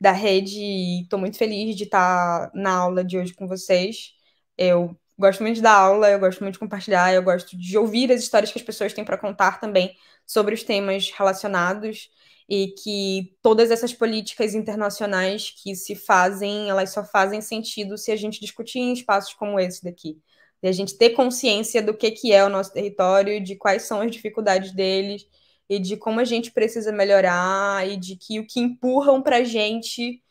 da rede. E estou muito feliz de estar na aula de hoje com vocês. Eu gosto muito dar aula, eu gosto muito de compartilhar, eu gosto de ouvir as histórias que as pessoas têm para contar também sobre os temas relacionados e que todas essas políticas internacionais que se fazem, elas só fazem sentido se a gente discutir em espaços como esse daqui. De a gente ter consciência do que, que é o nosso território, de quais são as dificuldades deles, e de como a gente precisa melhorar, e de que o que empurram para a gente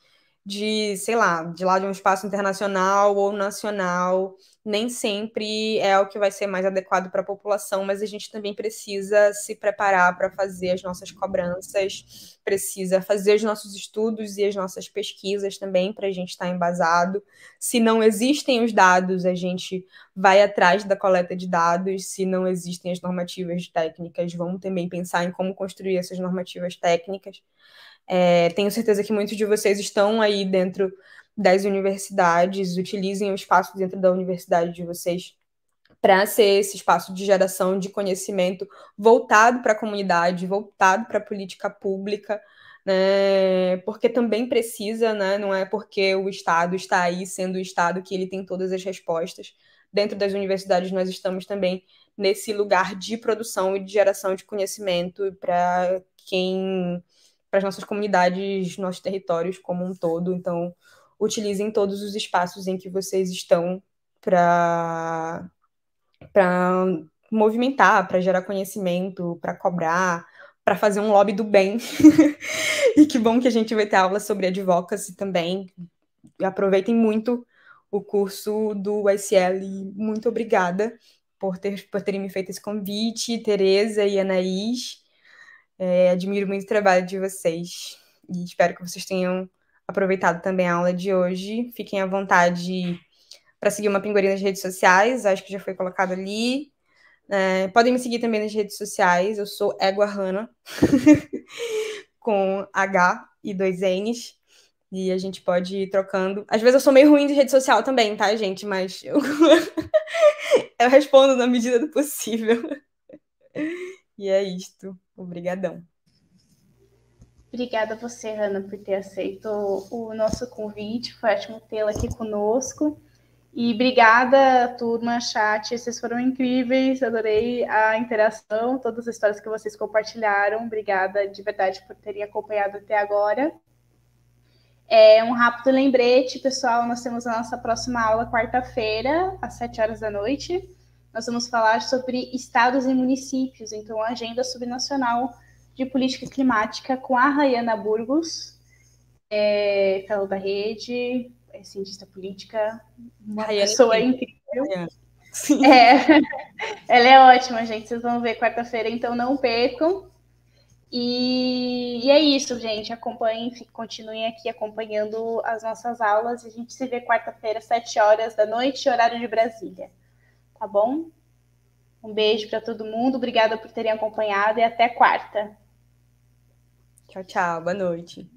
de, sei lá, de lá de um espaço internacional ou nacional, nem sempre é o que vai ser mais adequado para a população, mas a gente também precisa se preparar para fazer as nossas cobranças, precisa fazer os nossos estudos e as nossas pesquisas também para a gente estar embasado. Se não existem os dados, a gente vai atrás da coleta de dados. Se não existem as normativas técnicas, vamos também pensar em como construir essas normativas técnicas. É, tenho certeza que muitos de vocês estão aí dentro das universidades, utilizem o espaço dentro da universidade de vocês para ser esse espaço de geração de conhecimento voltado para a comunidade, voltado para a política pública, né? Porque também precisa, né? Não é porque o Estado está aí sendo o Estado que ele tem todas as respostas. Dentro das universidades nós estamos também nesse lugar de produção e de geração de conhecimento para quem para as nossas comunidades, nossos territórios como um todo. Então, utilizem todos os espaços em que vocês estão para para movimentar, para gerar conhecimento, para cobrar, para fazer um lobby do bem. e que bom que a gente vai ter aula sobre advocacy também. Aproveitem muito o curso do ICL. Muito obrigada por, ter, por terem me feito esse convite, Tereza e Anaís. É, admiro muito o trabalho de vocês e espero que vocês tenham aproveitado também a aula de hoje. Fiquem à vontade para seguir uma pinguari nas redes sociais, acho que já foi colocado ali. É, podem me seguir também nas redes sociais, eu sou Égua Hanna, com H e dois N's. E a gente pode ir trocando. Às vezes eu sou meio ruim de rede social também, tá, gente? Mas eu, eu respondo na medida do possível. E é isto. Obrigadão. Obrigada a você, Ana, por ter aceito o nosso convite. Foi ótimo tê-la aqui conosco. E obrigada, turma, chat, vocês foram incríveis, adorei a interação, todas as histórias que vocês compartilharam. Obrigada de verdade por terem acompanhado até agora. É um rápido lembrete, pessoal, nós temos a nossa próxima aula quarta-feira, às 7 horas da noite. Nós vamos falar sobre estados e municípios, então a agenda subnacional de política climática com a Rayana Burgos, é, fellow da rede, é cientista política, uma Rayana pessoa incrível. É, ela é ótima, gente. Vocês vão ver quarta-feira, então não percam. E, e, é isso, gente. Acompanhem, continuem aqui acompanhando as nossas aulas. A gente se vê quarta-feira, sete horas da noite, horário de Brasília. Tá bom? Um beijo para todo mundo. Obrigada por terem acompanhado e até quarta. Tchau, tchau. Boa noite.